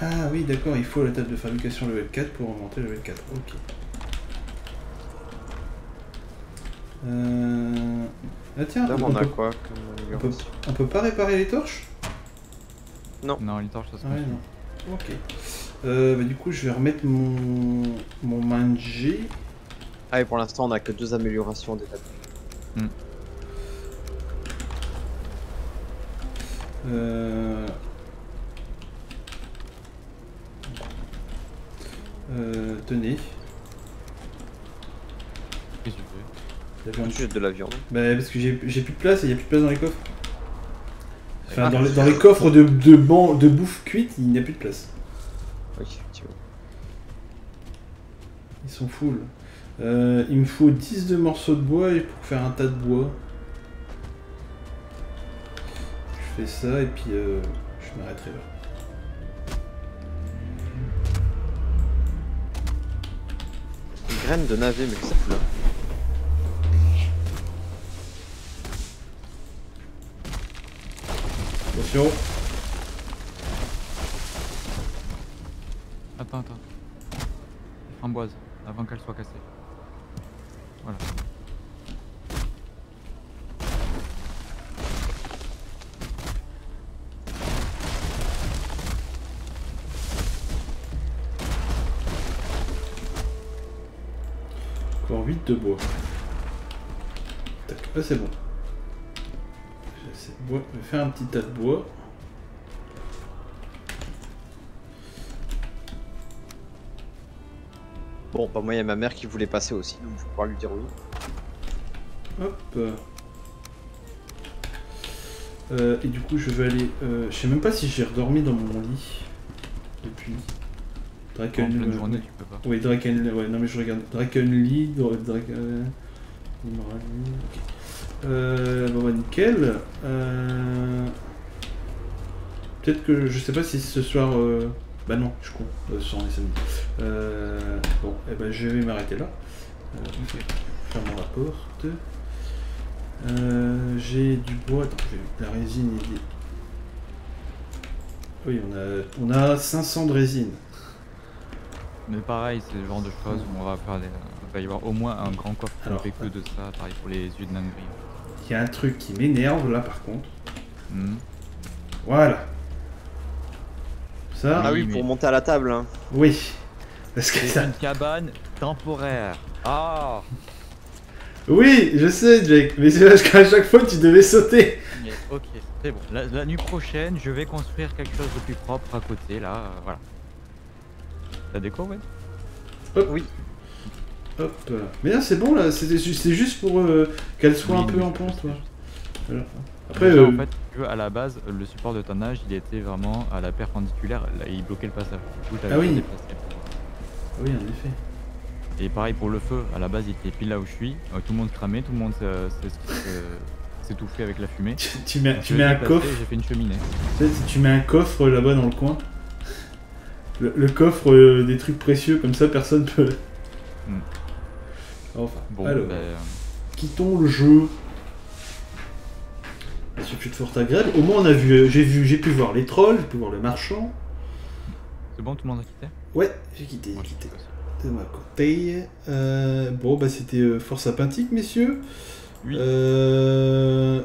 Ah oui, d'accord, il faut la table de fabrication level 4 pour augmenter le level 4. Ok. Euh... Ah tiens, Là, on, on a peut, quoi comme on, peut, amélioration on peut pas réparer les torches? Non les torches ça se Ah ouais, non. Ok. Euh, bah, du coup, je vais remettre mon, mon manger. Ah, et pour l'instant, on a que deux améliorations des tables. Euh... Euh, tenez, Qu'est-ce que tu viande. Juste de la viande? Bah, parce que j'ai plus de place et il n'y a plus de place dans les coffres. Enfin, Ah. dans, les, dans les coffres de, de, ban- de bouffe cuite, il n'y a plus de place. Oui, effectivement. Ils sont full. Euh, il me faut 10 de morceaux de bois pour faire un tas de bois. Je fais ça et puis euh, je m'arrêterai là. Une graine de navet, mais que ça fout là. Attention. Attends, attends. Framboise, avant qu'elle soit cassée. Voilà. Encore 8 de bois. Tac, là c'est bon. Bois. Je vais faire un petit tas de bois. Bon, bah, moi, il y a ma mère qui voulait passer aussi, donc je vais pouvoir lui dire oui. Hop. Euh, et du coup, je vais aller. euh, je sais même pas si j'ai redormi dans mon lit depuis. En Draken. pleine euh, journée, ouais. tu peux pas. Oui, Draken. Ouais, non, mais je regarde. Draken. Immorali, ok. Euh, bon, bah, nickel. Euh, Peut-être que je sais pas si ce soir. euh, Bah non, je suis con. Euh, ce soir on est samedi. Euh, Bon, et ben je vais m'arrêter là. Ok. Fermons la porte. Euh, j'ai du bois. Attends, j'ai la résine. Oui, on a, on a 500 de résine. Mais pareil, c'est le genre de choses où on va faire des... Il va y avoir au moins un grand coffre que de ça, pareil pour les yeux de. Il y a un truc qui m'énerve là par contre. Hmm. Voilà. Ça, Ah oui, mais- pour monter à la table. hein. oui. Parce que C'est ça. une cabane temporaire. Ah Oui, je sais, Jake, mais c'est parce qu'à chaque fois tu devais sauter. Yes, Ok, c'est bon. La, la nuit prochaine, je vais construire quelque chose de plus propre à côté, là, euh, voilà. La déco, ouais? Oui. Hop. Mais là, c'est bon là, c'est juste pour euh, qu'elle soit Oui, un peu en pente. ouais. Voilà. Après, Déjà, euh, en fait, à la base, le support de tonnage, il était vraiment à la perpendiculaire, là, il bloquait le passage. Du coup, j'avais Ah oui. déplacé pour- oui, en effet. Et pareil pour le feu, à la base, il était pile là où je suis. Euh, tout le monde cramait, tout le monde s'étouffait avec la fumée. Tu, tu mets, tu un coffre. J'ai fait une cheminée. Tu sais, tu mets un coffre là-bas dans le coin. Le, le coffre euh, des trucs précieux, comme ça personne peut. Hmm. Enfin, Bon, alors, ben, euh, quittons le jeu. Ce fut fort agréable. Au moins, on a vu, euh, j'ai vu, j'ai pu voir les trolls, j'ai pu voir le marchand. c'est bon, tout le monde a quitté Ouais, j'ai quitté, j'ai quitté. De ma côté. Euh, bon, bah c'était Force Apintique, messieurs. Oui. Euh,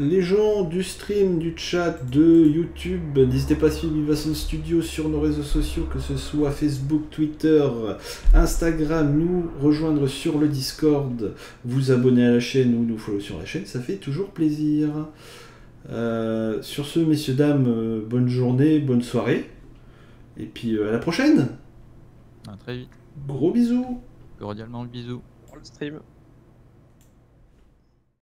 les gens du stream, du chat, de YouTube, n'hésitez pas à suivre Vivason Studio sur nos réseaux sociaux, que ce soit Facebook, Twitter, Instagram, nous rejoindre sur le Discord, vous abonner à la pas ou nous follow sur la chaîne, ça fait toujours plaisir. Euh, sur ce, messieurs, dames, euh, bonne journée, bonne soirée. Et puis euh, à la prochaine À très vite. Gros bisous Cordialement le bisou. Pour le stream.